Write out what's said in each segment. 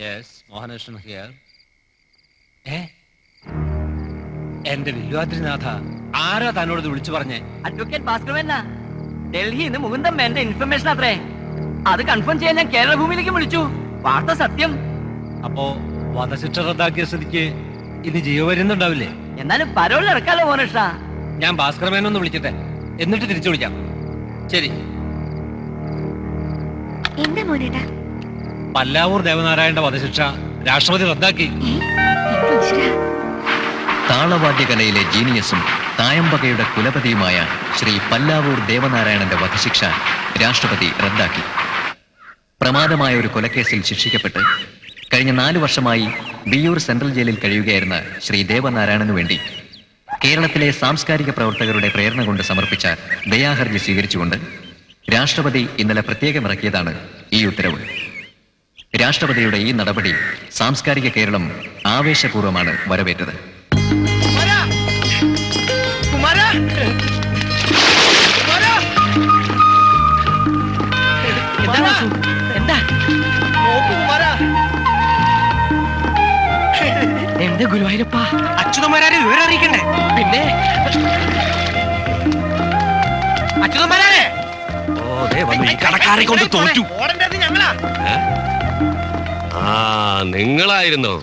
Yes Mohanakrishnan here ഏ? എന്റെ വില്വാദ്രിനാഥ ആരാ തന്നോട് വിളിച്ചു പറഞ്ഞേ? അഡ്വക്കേറ്റ് ഭാസ്കർ ഡൽഹിയിൽ നിന്ന് മുകുന്ദം എന്റെ ഇൻഫർമേഷൻ അത്രേ. അത് കൺഫേം ചെയ്യാൻ ഞാൻ കേരള ഭൂമിയിലേക്ക് വിളിച്ചു. വാർത്ത സത്യം. അപ്പോ വധശിക്ഷ റദ്ദാക്കിയ സ്ഥിതിക്ക് ഇനി ജീവ വരുന്നുണ്ടാവില്ലേ? എന്നാലും പരോളിൽ ഇറക്കാലോ മോനഷ ഞാൻ ഭാസ്കരമേനൊന്ന് വിളിക്കട്ടെ. എന്നിട്ട് തിരിച്ചു വിളിക്കാം. ശരി. എന്താ മോനേട്ടാ? പല്ലാവൂർ ദേവനാരായണന്റെ വധശിക്ഷ രാഷ്ട്രപതി റദ്ദാക്കി. താളവാദ്യകലയിലെ ജീനിയസും തായമ്പകയുടെ കുലപതിയുമായ ശ്രീ പല്ലാവൂർ ദേവനാരായണന്റെ വധശിക്ഷ രാഷ്ട്രപതി റദ്ദാക്കി പ്രമാദമായ ഒരു കൊലക്കേസിൽ ശിക്ഷിക്കപ്പെട്ട് കഴിഞ്ഞ നാല് വർഷമായി ബിയൂർ സെൻട്രൽ ജയിലിൽ കഴിയുകയായിരുന്ന ശ്രീ ദേവനാരായണനു വേണ്ടി കേരളത്തിലെ സാംസ്കാരിക പ്രവർത്തകരുടെ പ്രേരണ കൊണ്ട് സമർപ്പിച്ച ദയാഹർജി സ്വീകരിച്ചുകൊണ്ട് രാഷ്ട്രപതി ഇന്നലെ പ്രത്യേകം ഇറക്കിയതാണ് ഈ ഉത്തരവ് രാഷ്ട്രപതിയുടെ ഈ നടപടി സാംസ്കാരിക കേരളം ആവേശപൂർവമാണ് വരവേറ്റത്. എന്താ എന്റെ ഗുരുവായൂരപ്പ? അച്യുതന്മാരെ വിവരം അറിയിക്കണ്ടേ? പിന്നെ? അച്യുതന്മാരെ ഓ ദേ വന്നു. ഈ കടക്കാരെ കൊണ്ട് തോറ്റു. ഓടേണ്ടത് ഞങ്ങളാ? ആ നിങ്ങളായിരുന്നോ.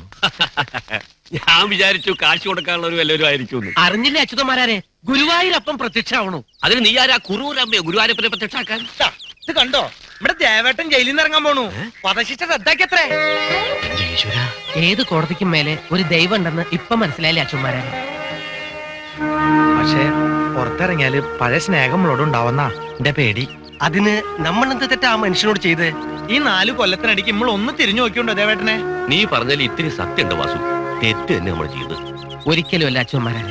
ഞാൻ വിചാരിച്ചു കാശ് കൊടുക്കാനുള്ള ഒരു വല്ലവരും ആയിരിക്കും അറിഞ്ഞില്ലേ അച്യുതന്മാരെ ഗുരുവായൂരപ്പം പ്രത്യക്ഷമാവണു. അതിന് നീ ആരാ കുറൂരമ്മയോ ഗുരുവായൂരപ്പനെ പ്രത്യക്ഷാക്കാൻ ഇത് കണ്ടോ? ഇവിടെ ദേവേട്ടൻ ജയിലിൽ നിന്ന് ഇറങ്ങാൻ പോണു. വധശിക്ഷ റദ്ദാക്കിയത്രേ. ഏത് കോടതിക്കും മേലെ ഒരു ദൈവം ഉണ്ടെന്ന് ഇപ്പൊ മനസ്സിലായില്ലേ അച്ഛന്മാരെ പക്ഷേ പുറത്തിറങ്ങിയാൽ പഴയ സ്നേഹം നമ്മളോട് ഉണ്ടാവുന്ന എന്റെ പേടി. അതിന് നമ്മൾ എന്ത് തെറ്റാ ആ മനുഷ്യനോട് ചെയ്ത്? ഈ നാല് കൊല്ലത്തിനടിക്ക് നമ്മൾ ഒന്ന് തിരിഞ്ഞു നോക്കിയുണ്ടോ ദേവേട്ടനെ? നീ പറഞ്ഞാൽ ഇത്തിരി സത്യമുണ്ട് വാസു. തെറ്റ് തന്നെ നമ്മൾ ചെയ്തത് ഒരിക്കലും അല്ല അച്ഛന്മാരെ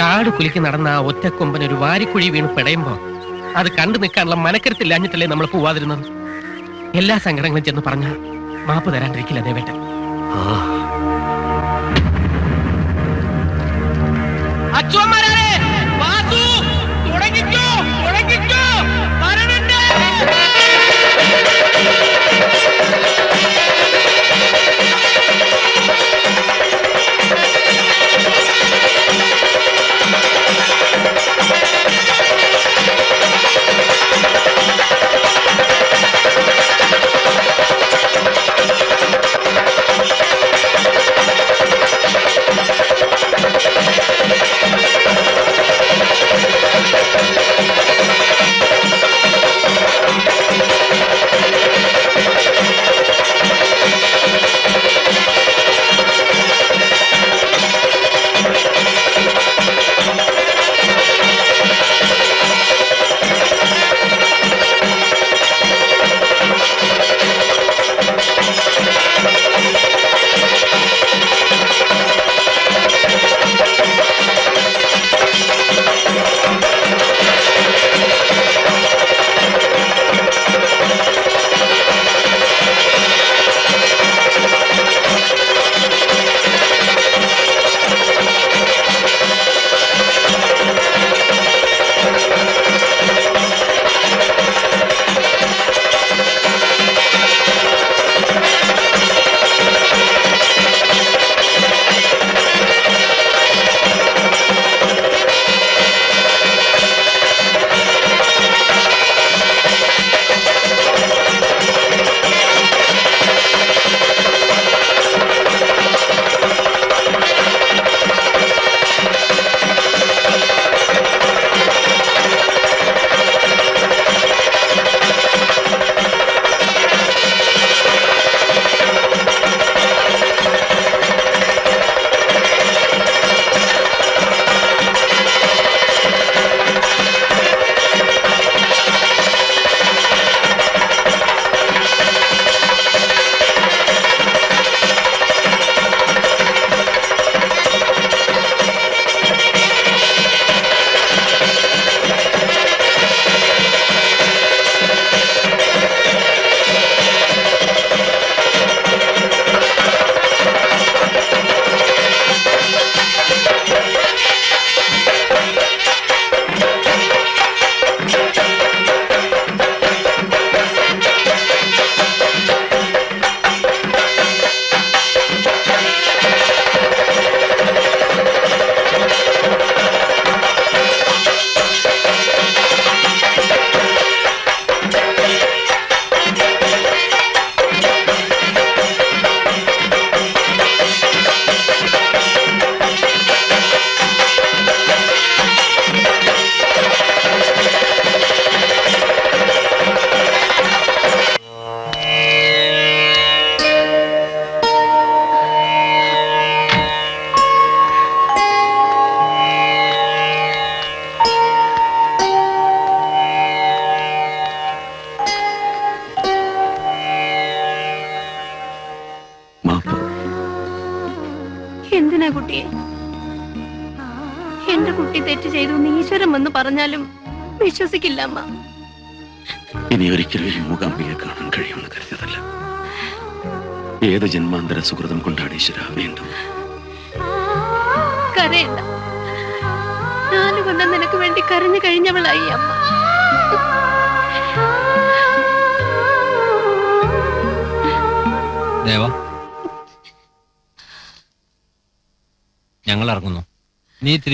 കാട് കുലിക്ക് നടന്ന ആ ഒറ്റക്കൊമ്പൻ ഒരു വാരിക്കുഴി വീണ് പിടയുമ്പോ അത് കണ്ടു നിൽക്കാനുള്ള മനക്കരുത്തില്ലാഞ്ഞിട്ടല്ലേ നമ്മൾ പോവാതിരുന്നത്? എല്ലാ സങ്കടങ്ങളും ചെന്ന് പറഞ്ഞ മാപ്പ് തരാണ്ടിരിക്കില്ല ദേവേട്ടൻ. ആ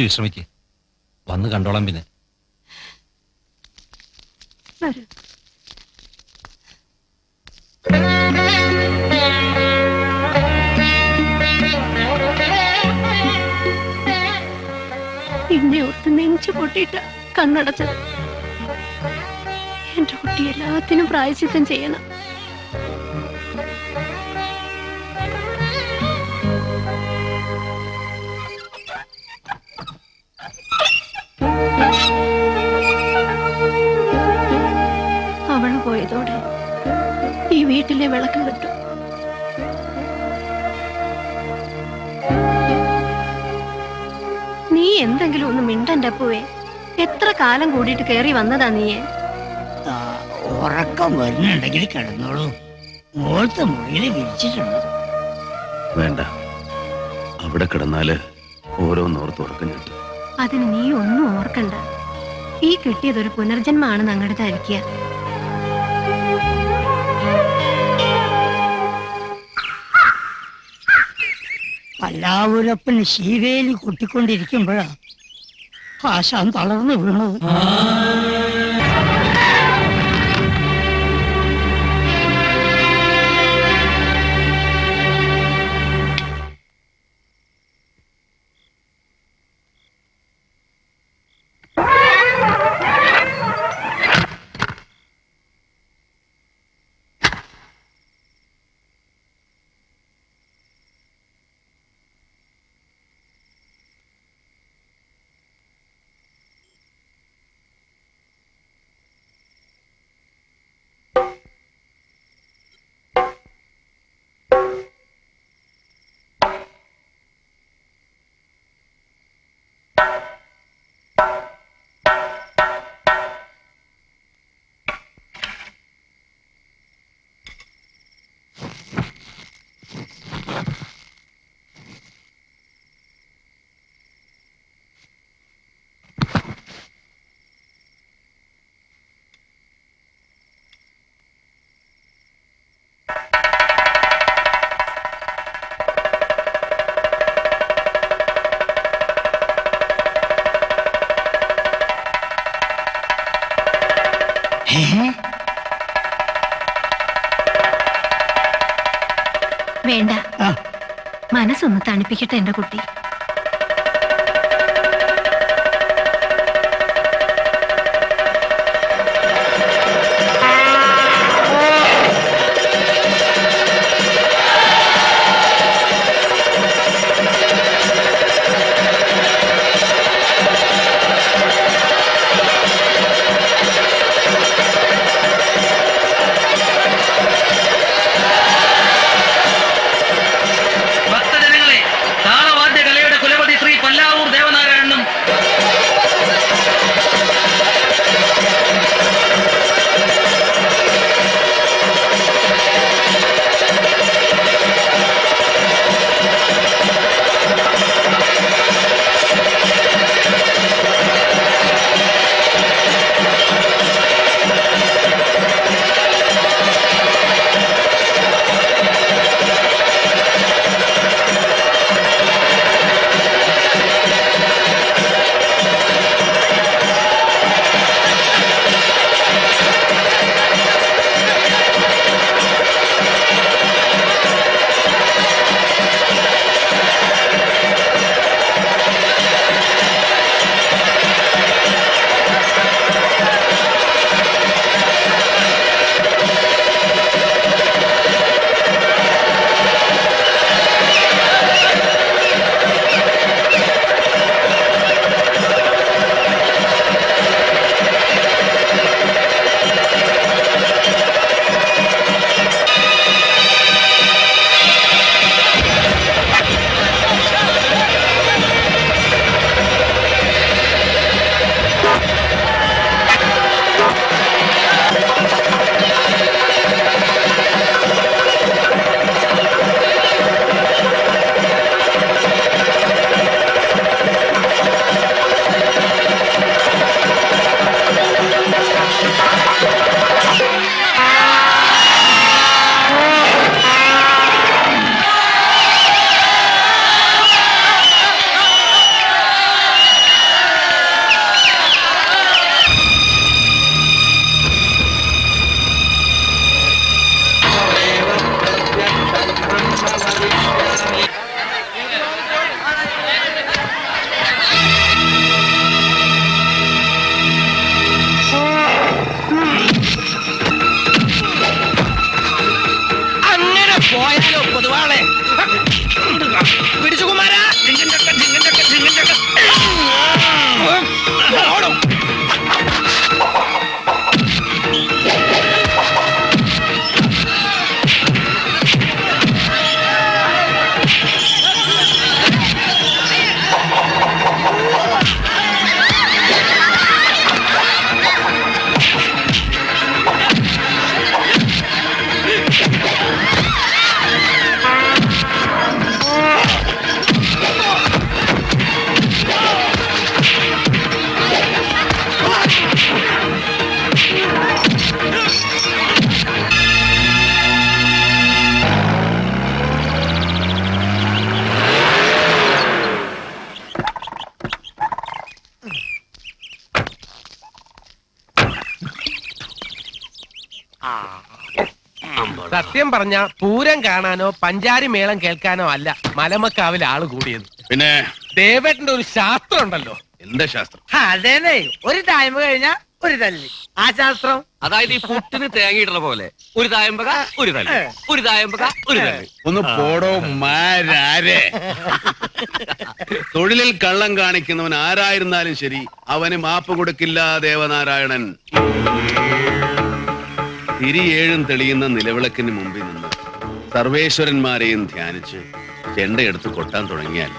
വിശ്രമിക്ക്. വന്ന് കണ്ടോളാം പിന്നെ. കാലം കയറി കേറി വന്നതാ നീയെ. ഉറക്കം വരുന്നുണ്ടെങ്കിൽ കിടന്നോളൂ. മോളത്തെ മുറിയിൽ വിരിച്ചിട്ടുണ്ട്. വേണ്ട. അവിടെ കിടന്നാൽ ഓരോന്നോർത്ത് ഉറക്കം കിട്ടും അതിന് നീ ഒന്നും ഓർക്കണ്ട. ഈ കിട്ടിയതൊരു പുനർജന്മമാണ് അങ്ങോട്ട് ധരിക്കുക. പല്ലാവൂരപ്പൻ ശീവേലി കൊട്ടിക്കൊണ്ടിരിക്കുമ്പോഴാ ആശാൻ തളർന്നു വീണത്. മനസ്സൊന്ന് തണുപ്പിക്കട്ടെ എന്റെ കുട്ടി. പറഞ്ഞ പൂരം കാണാനോ പഞ്ചാരി മേളം കേൾക്കാനോ അല്ല മലമക്കാവിൽ ആൾ കൂടിയത്. പിന്നെ? ദേവേട്ടന്റെ ഒരു ശാസ്ത്രം ഉണ്ടല്ലോ. എന്താ ശാസ്ത്രം? അതേനെ ഒരു ടൈം കഴിഞ്ഞ ഒരു തല്ലി. ആ ശാസ്ത്രം? അതായത് ഈ പുട്ടിന് തേങ്ങയിടുന്ന പോലെ. ഒരു തായമ്പക ഒരു തല്ലി. ഒരു തായമ്പക ഒരു തല്ലി. ഒന്ന് പോടോ മാരാരെ. തൊഴിലിൽ കള്ളം കാണിക്കുന്നവൻ ആരായിരുന്നാലും ശരി അവന് മാപ്പ് കൊടുക്കില്ല ദേവനാരായണൻ. തിരിയേഴും തെളിയുന്ന നിലവിളക്കിന് മുമ്പിൽ നിന്ന് സർവേശ്വരന്മാരെയും ധ്യാനിച്ച് ചെണ്ടയെടുത്ത് കൊട്ടാൻ തുടങ്ങിയാൽ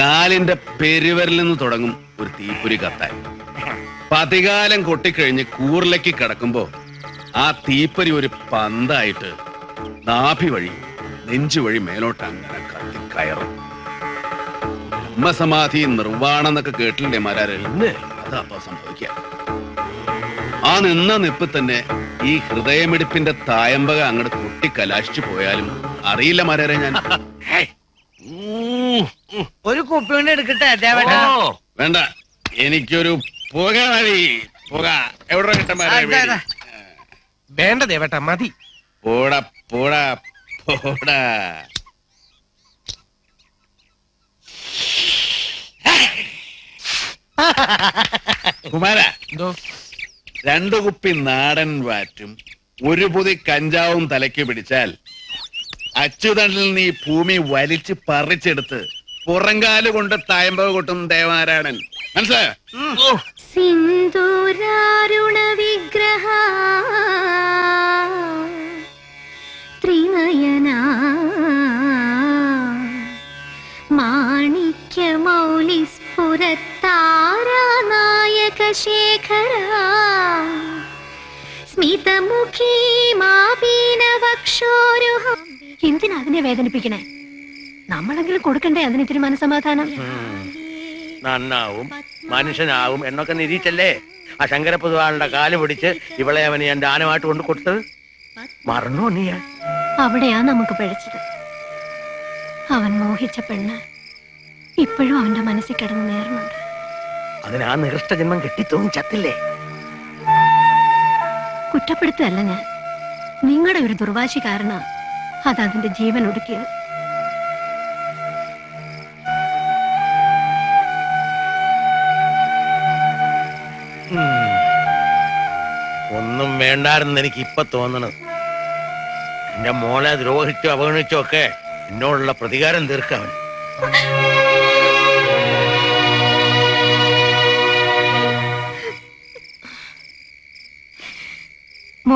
കാലിന്റെ പെരുവരിൽ നിന്ന് തുടങ്ങും ഒരു തീപ്പൊരി കത്താൻ. പതികാലം കൊട്ടിക്കഴിഞ്ഞ് കൂറിലേക്ക് കിടക്കുമ്പോ ആ തീപ്പൊരി ഒരു പന്തായിട്ട് നാഭി വഴി നെഞ്ചു വഴി മേലോട്ട് അങ്ങനെ കത്തി കയറും. ബ്രഹ്മസമാധി നിർവാണം എന്നൊക്കെ കേട്ടില്ലേ മരാരല്ലേ അതാ സംഭവിക്കാം ആ നിന്ന നിപ്പ് തന്നെ ഈ ഹൃദയമിടിപ്പിന്റെ തായമ്പക അങ്ങോട്ട് കുട്ടി കലാശിച്ചു പോയാലും അറിയില്ല മാരാരെ ഞാൻ. ഒരു കുപ്പി കൊണ്ട് എടുക്കട്ടെ ദേവേട്ടാ? വേണ്ട. എനിക്കൊരു പുക മതി. പുക. എവിടെ കിട്ടാൻ. വേണ്ട ദേവട്ട മതി. പോടാ പോടാ പോടാ. കുമാര. എന്തോ? രണ്ടു കുപ്പി നാടൻ വാറ്റും ഒരു പൊതി കഞ്ചാവും തലയ്ക്ക് പിടിച്ചാൽ അച്യുതണ്ടിൽ നീ ഭൂമി വലിച്ച് പറിച്ചെടുത്ത് പുറങ്കാൽ കൊണ്ട് തായമ്പ കൊട്ടും ദേവനാരായണൻ മനസ്സിലായോ? സിന്ദൂരാരുണ വിഗ്രഹ ത്രിനയന മാണിക്യ മൗലി ശേഖര സ്മിതമുഖീ മാപീനവക്ഷോരുഹ എന്തിനാ അതിനെ വേദനിപ്പിക്കണേ? നമ്മളെങ്കിലും കൊടുക്കണ്ടേ അതിന് ഇത്തിരി മനസമാധാനം നന്നാവും മനുഷ്യനാവും എന്നൊക്കെ നിരീച്ചല്ലേ? ആ ശങ്കര പൊതുവാളുടെ കാൽ പിടിച്ച് ഇവളെ അവന് ഞാൻ ദാനമായിട്ട് കൊണ്ട് കൊടുത്തത്? മറന്നോ നീ അവിടെയാ നമുക്ക് പഴിച്ചത് അവൻ മോഹിച്ച പെണ്ണ്. ഇപ്പോഴും അവന്റെ മനസ്സിൽ കിടന്ന് നേർന്നുണ്ട്. അതിന് ആ നികൃഷ്ട ജന്മം കെട്ടിത്തോന്നി ചത്തില്ലേ? കുറ്റപ്പെടുത്തല്ല ഞാൻ. നിങ്ങളുടെ ഒരു ദുർവാശി കാരണ അത് അതിന്റെ ജീവൻ ഒടുക്കിയത്. ഒന്നും വേണ്ടായിരുന്നു എനിക്ക് ഇപ്പൊ തോന്നണത്. എന്റെ മോളെ ദ്രോഹിച്ചോ അവഗണിച്ചോ ഒക്കെ എന്നോടുള്ള പ്രതികാരം തീർക്കാവൻ.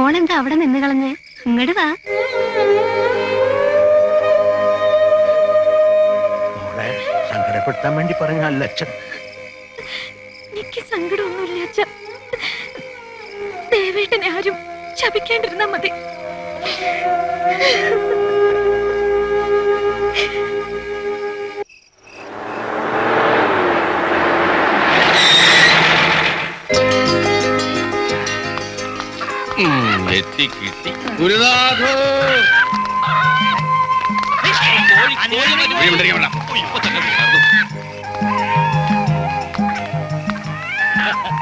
മോളെന്താ അവിടെ നിന്ന് കളഞ്ഞ്? ഇങ്ങട് വാ. മോളെ സങ്കടപ്പെടുത്താൻ വേണ്ടി പറഞ്ഞ അച്ഛൻ എനിക്ക് സങ്കടമൊന്നുമില്ല അച്ഛൻ ദേവേട്ടനെ ആരും ശപിക്കാണ്ടിരുന്നാ മതി. എത്തി കിട്ടി. ഗുരുനാഥോ.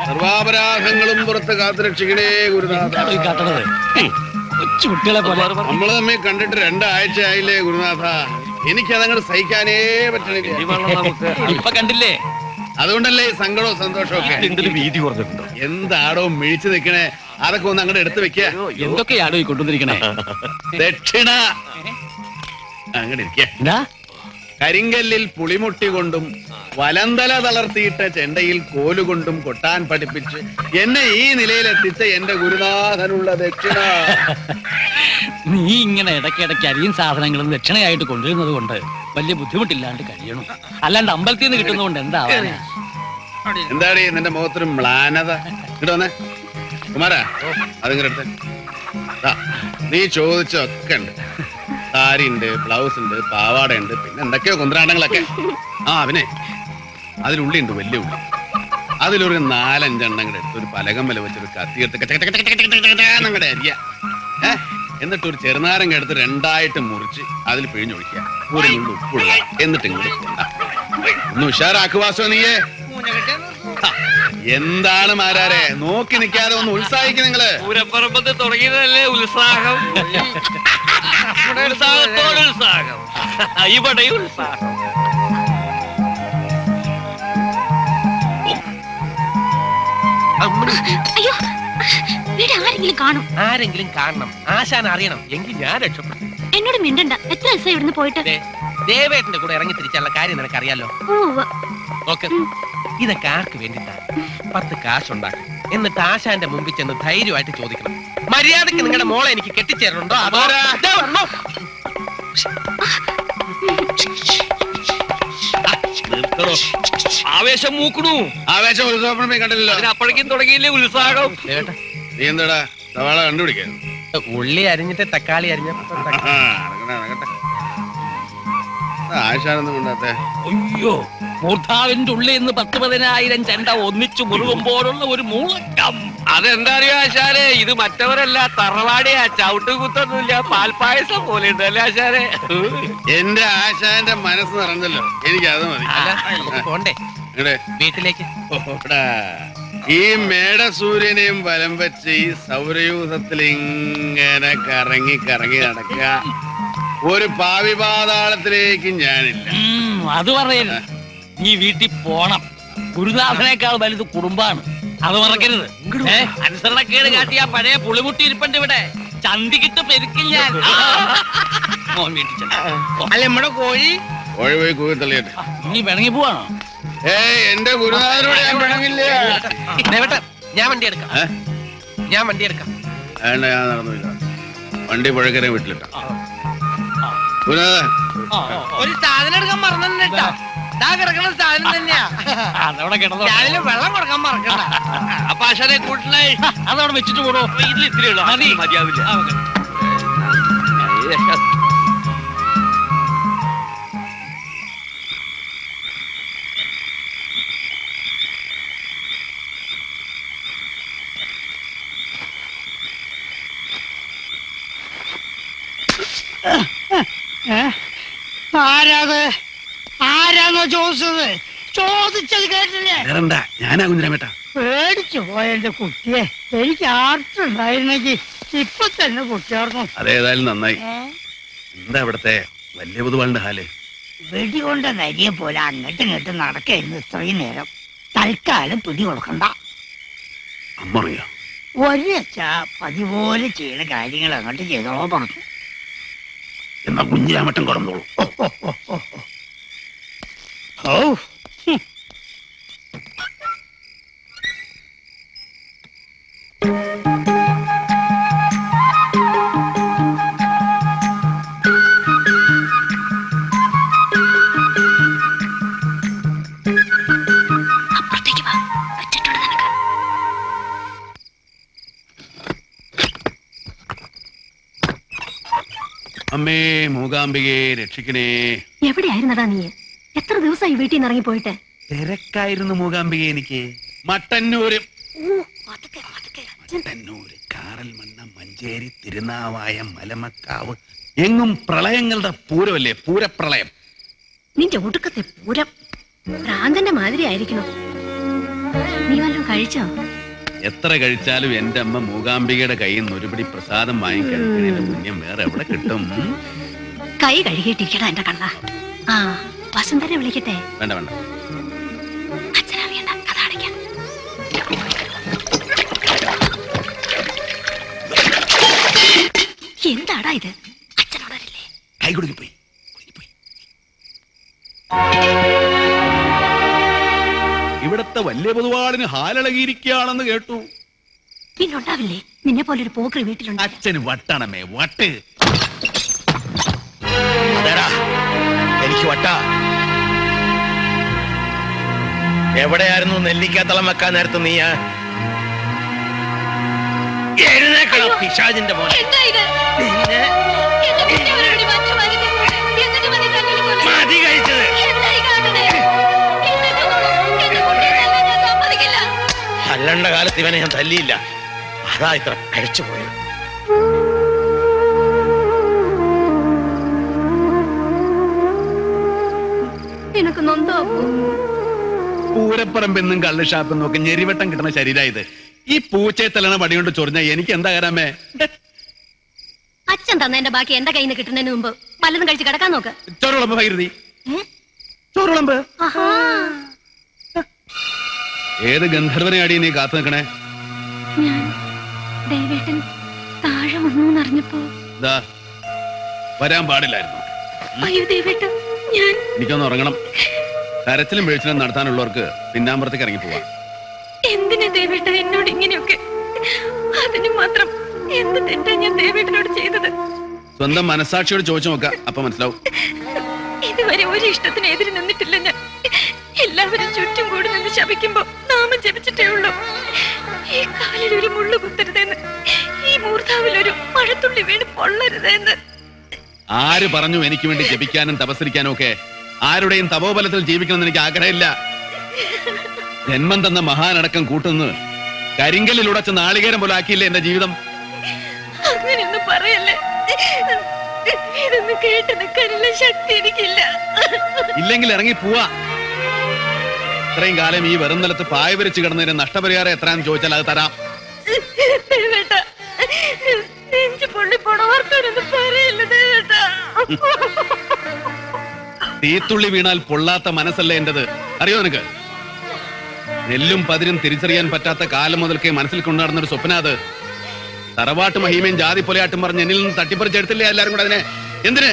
സർവാപരാധങ്ങളും പുറത്ത് കാത്തുരക്ഷിക്കണേ ഗുരുനാഥ. കൊച്ചുകുട്ടികളെ പോലെ. നമ്മൾ തമ്മിൽ കണ്ടിട്ട് രണ്ടാഴ്ച ആയില്ലേ ഗുരുനാഥ. എനിക്കതങ്ങോട്ട് സഹിക്കാനേ പറ്റണില്ലേ. ഇപ്പൊ കണ്ടില്ലേ? അതുകൊണ്ടല്ലേ സങ്കടവും സന്തോഷവും ഒക്കെ? എന്തിനു വീതി കുറഞ്ഞിട്ടുണ്ടോ? എന്താടോ മിഴിച്ചു നിൽക്കണേ അതൊക്കെ ഒന്ന് അങ്ങോട്ട് എടുത്തു വെക്കുക എന്തൊക്കെയാണോ ഈ കൊണ്ടുവന്നിരിക്കണേ? ദക്ഷിണ. അങ്ങോട്ട് കരിങ്കല്ലിൽ പുളിമുട്ടി കൊണ്ടും വലന്തല തളർത്തിയിട്ട ചെണ്ടയിൽ കോലുകൊണ്ടും കൊട്ടാൻ പഠിപ്പിച്ച് എന്നെ ഈ നിലയിലെത്തിച്ച എന്റെ ഗുരുനാഥനുള്ള ദക്ഷിണ. നീ ഇങ്ങനെ ഇടയ്ക്കിടയ്ക്ക് അരിയും സാധനങ്ങളും ദക്ഷിണയായിട്ട് കൊണ്ടുവരുന്നത് കൊണ്ട് വലിയ ബുദ്ധിമുട്ടില്ലാണ്ട് കഴിയണം. അല്ലാണ്ട് അമ്പലത്തിൽ നിന്ന് കിട്ടുന്നതുകൊണ്ട് എന്താ എന്താടി നിന്റെ മുഖത്തൊരു മ്ലാനത? ഇടോന്നെ കുമാരാ ദാ, നീ ചോദിച്ചൊക്കെ ഉണ്ട്. സാരി ഉണ്ട് ബ്ലൗസ് ഉണ്ട് പാവാട ഉണ്ട് പിന്നെ എന്തൊക്കെയോ കുന്ത്രാണ്ടങ്ങളൊക്കെ. ആ അവനെ അതിലുള്ളി ഉണ്ട് വലിയ ഉള്ളി. അതിലൊരു നാലഞ്ചെണ്ണം കൂടെ എടുത്ത് ഒരു പലകം വില വെച്ചൊരു കത്തി എടുത്ത് അങ്ങടെ അരിയ. എന്നിട്ട് ഒരു ചെറുനാരങ്ങ എടുത്ത് രണ്ടായിട്ട് മുറിച്ച് അതിൽ പിഴിഞ്ഞൊഴിക്കുക. ഒരു നുള്ളു ഉപ്പുള്ള എന്നിട്ട് ഇങ്ങോട്ട് ഒന്ന് ഉഷാറാക്കുവാസോ നീയേ. എന്താണ് മാരാരെ? നോക്കി നിൽക്കാതെ ഒന്ന് ഉത്സാഹിക്കും നിങ്ങൾ. പൂരപ്പറമ്പത്ത് തുടങ്ങിയതല്ലേ ഉത്സാഹം? ഉത്സാഹത്തോട് ഉത്സാഹം. ഇവിടെ ഉത്സാഹം. അയ്യോ വീട് ആരെങ്കിലും കാണും? ആരെങ്കിലും കാണണം. ആശാൻ അറിയണം. എങ്കിൽ ഞാൻ രക്ഷപ്പെടും. എന്നോട് മിണ്ടണ്ട. എത്ര ദിവസം ഇവിടുന്ന് പോയിട്ട്? ദേവേട്ടന്റെ കൂടെ ഇറങ്ങി തിരിച്ചുള്ള കാര്യം നിനക്കറിയാലോ? അറിയാലോ ഓക്കെ ഇതൊക്കെ ആർക്ക് വേണ്ടിട്ടാ? പത്ത് കാശുണ്ടാക്കും. എന്നിട്ട് ആശാന്റെ മുമ്പിൽ ചെന്ന് ധൈര്യമായിട്ട് ചോദിക്കണം. മര്യാദയ്ക്ക് നിങ്ങളുടെ മോളെ എനിക്ക് കെട്ടിച്ചേരണുണ്ടോ അതോ ആവേശം മൂക്കണു. ആവേശം ഉത്സവം കണ്ടില്ലല്ലോ. അപ്പോഴേക്കും തുടങ്ങിയില്ലേ ഉത്സാഹം? നീ എന്താടാ? സവാള കണ്ടുപിടിക്കാൻ ഉള്ളി അരിഞ്ഞിട്ട് തക്കാളി അരിഞ്ഞ അയ്യോ മൂർധാവിന്റെ ഉള്ളിൽ നിന്ന് പത്ത് പതിനായിരം ചെണ്ട ഒന്നിച്ചു മുറുകുമ്പോഴുള്ള ഒരു മൂളക്കം. അതെന്താ അറിയോ ആശാരെ ഇത് മറ്റവരല്ല തറവാടിയാ. ചവിട്ട് കുത്തൊന്നുമില്ല പാൽപ്പായസം പോലെ ഉണ്ട് അല്ലേ ആശാരെ എന്റെ ആശാന്റെ മനസ്സ് നിറഞ്ഞല്ലോ. എനിക്ക് അത് മതി അല്ല നമുക്ക് പോണ്ടേ? വീട്ടിലേക്ക്. ഓടാ. ഈ മേടസൂര്യനെയും വലം വെച്ച് ഈ സൗരയൂഥത്തിൽ ഇങ്ങനെ കറങ്ങി കറങ്ങി നടക്കുക. ഒരു പാവി പാതാളത്തിലേക്ക് ഞാനില്ല അത് പറയരുത്. നീ വീട്ടിൽ പോണം. ഗുരുനാഥനേക്കാൾ വലുത് കുടുംബാണ്. അത് മറക്കരുത്. ഏ അനുസരണക്കേട് കാട്ടിയ പഴയ പുളിമുട്ടി ഇരിപ്പുണ്ട് ഇവിടെ. ചന്തിക്കിട്ട് പെരുക്കില്ല. ഞാൻ. അല്ല നമ്മുടെ കോഴി? കോഴി പോയി കൂവി തള്ളിയട്ടെ നീ പിണങ്ങി പോവാണോ? ഏയ് എന്റെ ഗുരുനാഥനോട് ഞാൻ പിണങ്ങില്ല ഞാൻ വണ്ടി എടുക്കാം. ഞാൻ വണ്ടി എടുക്കാം. വേണ്ട ഞാൻ നടന്നില്ല വണ്ടി പുഴക്കരെ വീട്ടിലിട്ട. ഒരു സാധനം എടുക്കാൻ മറന്നിട്ടാ ഇതാ കിടക്കുന്ന സാധനം തന്നെയാ. അതവിടെ കിടന്നോ. രാവിലെ വെള്ളം കൊടുക്കാൻ മറക്കണ്ട. അപ്പൊ ആശാനെ കൂട്ടണേ അതവിടെ വെച്ചിട്ട് പോടോ ഇതിൽ ഇത്തിരി ഉള്ളൂ. മതി. മതിയാവില്ല. ചോദിച്ചത് കേട്ടില്ലേ? വേറെന്ത? ഞാനാ കുഞ്ഞിരാമേട്ട. പേടിച്ചു പോയ എന്റെ കുട്ടിയെ. എനിക്ക് ആർട്ടുണ്ടായിരുന്നെങ്കിൽ ഇപ്പൊ തന്നെ കുട്ടിയാർന്നു അതേതായാലും നന്നായി. എന്താ ഇവിടത്തെ വലിയ പൊതുവാളുടെ ഹാൽ? വെടികൊണ്ട നരിയെ പോലെ അങ്ങോട്ടും ഇങ്ങോട്ടും നടക്കായിരുന്നു ഇത്രയും നേരം. തൽക്കാലം പിടി കൊടുക്കണ്ട. അമ്മ അറിയോ ഒരച്ച പതിപോലെ ചെയ്യുന്ന കാര്യങ്ങൾ അങ്ങോട്ട് ചെയ്തോളോ പറഞ്ഞു. എന്നാ കുഞ്ഞിരാമട്ടൻ കടന്നോളൂ. ഓ അപ്പുറത്തേക്ക് വാ വെച്ചിട്ടുണ്ട് നിനക്ക് അമ്മേ മൂകാംബികയെ രക്ഷിക്കണേ. എവിടെയായിരുന്നടാ നീ? എത്ര ദിവസമായി വീട്ടിൽ നിന്ന് ഇറങ്ങി പോയിട്ട് തിരക്കായിരുന്നു മൂകാംബിക എനിക്ക്. മട്ടന്നൂര്. പതുക്കെ കാറൽ മണ്ണ മഞ്ചേരി തിരുനാവായ മലമക്കാവ് എങ്ങും പ്രളയങ്ങളുടെ പൂരമല്ലേ? പൂരപ്രളയം. നിന്റെ ഒടുക്കത്തെ പൂരം ഭ്രാന്തന്റെ മാതിരി ആയിരിക്കണം നീ വല്ലതും കഴിച്ചോ? എത്ര കഴിച്ചാലും എന്റെ അമ്മ മൂകാംബികയുടെ കയ്യിൽ നിന്ന് ഒരുപിടി പ്രസാദം വാങ്ങിക്കഴിക്കുന്നതിന്റെ പുണ്യം വേറെ എവിടെ കിട്ടും? കൈ കഴുകിയിട്ടിരിക്കടാ എന്റെ കണ്ണ. ആ വസന്തരെ വിളിക്കട്ടെ. വേണ്ട വേണ്ട. എന്താടാ ഇത്? അച്ഛനോടല്ലേ കൈ പോയി ഇവിടത്തെ വലിയ പൊതുവാളിന് ഹാലിളകിയിരിക്കുകയാണെന്ന് കേട്ടു. പിന്നുണ്ടാവില്ലേ നിന്നെ പോലെ ഒരു പോക്കറി വീട്ടിലുണ്ട്. അച്ഛന് വട്ടണമേ വട്ട്. എനിക്ക് വട്ട. എവിടെയായിരുന്നു നെല്ലിക്കാത്തളം വെക്കാൻ നേരത്ത് നീ എഴുന്നേക്കണം? മോനെ. നിന്നെ. മതി കഴിച്ചത്. ഞാൻ തല്ലണ്ട കാലത്ത് ഇവനെ ഞാൻ തല്ലിയില്ല. അതാ ഇത്ര കഴിച്ചു പോയത്. നിനക്ക് നൊന്തോ അപ്പു? പൂരപ്പറമ്പെന്നും കള്ളുഷാപ്പെന്നും ഒക്കെ ഞെരിവട്ടം കിട്ടുന്ന ശരീരം ഇത്. ഈ പൂച്ചയെ തല്ലണ വടി കൊണ്ട് ചൊറിഞ്ഞ എനിക്ക് എന്താ കരാമേ അച്ഛൻ തന്ന എന്റെ ബാക്കി എന്റെ കയ്യിൽ നിന്ന് കിട്ടുന്നതിന് മുമ്പ് പലതും കഴിച്ച് കിടക്കാൻ നോക്ക്. ചോറുളമ്പ് ഭൈരതി ഏ? ചോറുളമ്പ്? ഏത് ഗന്ധർവനെ അടി നീ കാത്തു നിൽക്കണേ? ഞാൻ ദേവേട്ടൻ താഴെ വന്നു വരാൻ പാടില്ലായിരുന്നു. അയ്യോ ദേവേട്ടൻ ഞാൻ എനിക്കൊന്ന് ഉറങ്ങണം. കരച്ചിലും വീഴ്ചലും നടത്താനുള്ളവർക്ക് പിന്നാമ്പുറത്തേക്ക് ഇറങ്ങി പോവാം എന്തിനാ ദേവേട്ട എന്നോട് ഇങ്ങനെയൊക്കെ? അതിന് മാത്രം എന്ത് തെറ്റാ ഞാൻ ദേവേട്ടനോട് ചെയ്തത്? സ്വന്തം മനസാക്ഷിയോട് ചോദിച്ചു നോക്കാം അപ്പൊ മനസ്സിലാവും. ഇതുവരെ ഒരു ഇഷ്ടത്തിന് എതിര് നിന്നിട്ടില്ല ഞാൻ. എല്ലാവരും ചുറ്റും കൂടി നിന്ന് ശപിക്കുമ്പോ നാമം ജപിച്ചിട്ടേ ഉള്ളൂ. ഈ കാലിൽ ഒരു മുള്ളു കുത്തരുതെന്ന് ഈ മൂർധാവിൽ ഒരു മഴത്തുള്ളി വീണ് പൊള്ളരുതെന്ന്. ആര് പറഞ്ഞു എനിക്ക് വേണ്ടി ജപിക്കാനും തപസരിക്കാനും ഒക്കെ? ആരുടെയും തപോബലത്തിൽ ജീവിക്കണമെന്ന് എനിക്ക് ആഗ്രഹമില്ല. ജന്മം തന്ന മഹാനടക്കം കൂട്ടുന്നത് കരിങ്കലിൽ ഉടച്ച നാളികേരം പോലെ ആക്കിയില്ലേ എന്റെ ജീവിതം? അങ്ങനെയൊന്നും പറയല്ലേ. ഇതൊന്നും കേട്ട് നിൽക്കാനുള്ള ശക്തി എനിക്കില്ല. ഇല്ലെങ്കിൽ ഇറങ്ങി പോവാ. ഇത്രയും കാലം ഈ വെറും നിലത്ത് പായ വരച്ച് കിടന്നതിന് നഷ്ടപരിഹാരം എത്രയാന്ന് ചോദിച്ചാൽ അത് തരാം. തീത്തുള്ളി വീണാൽ പൊള്ളാത്ത മനസ്സല്ലേ എന്റേത്? അറിയോ നിനക്ക്? നെല്ലും പതിരും തിരിച്ചറിയാൻ പറ്റാത്ത കാലം മുതൽക്കേ മനസ്സിൽ കൊണ്ടുനടന്ന ഒരു സ്വപ്ന അത്. തറവാട്ട് മഹിമയും ജാതി പൊലയാട്ടും പറഞ്ഞ് എന്നിൽ നിന്ന് തട്ടിപ്പറിച്ചെടുത്തില്ലേ എല്ലാരും കൂടെ അതിനെ? എന്തിന്?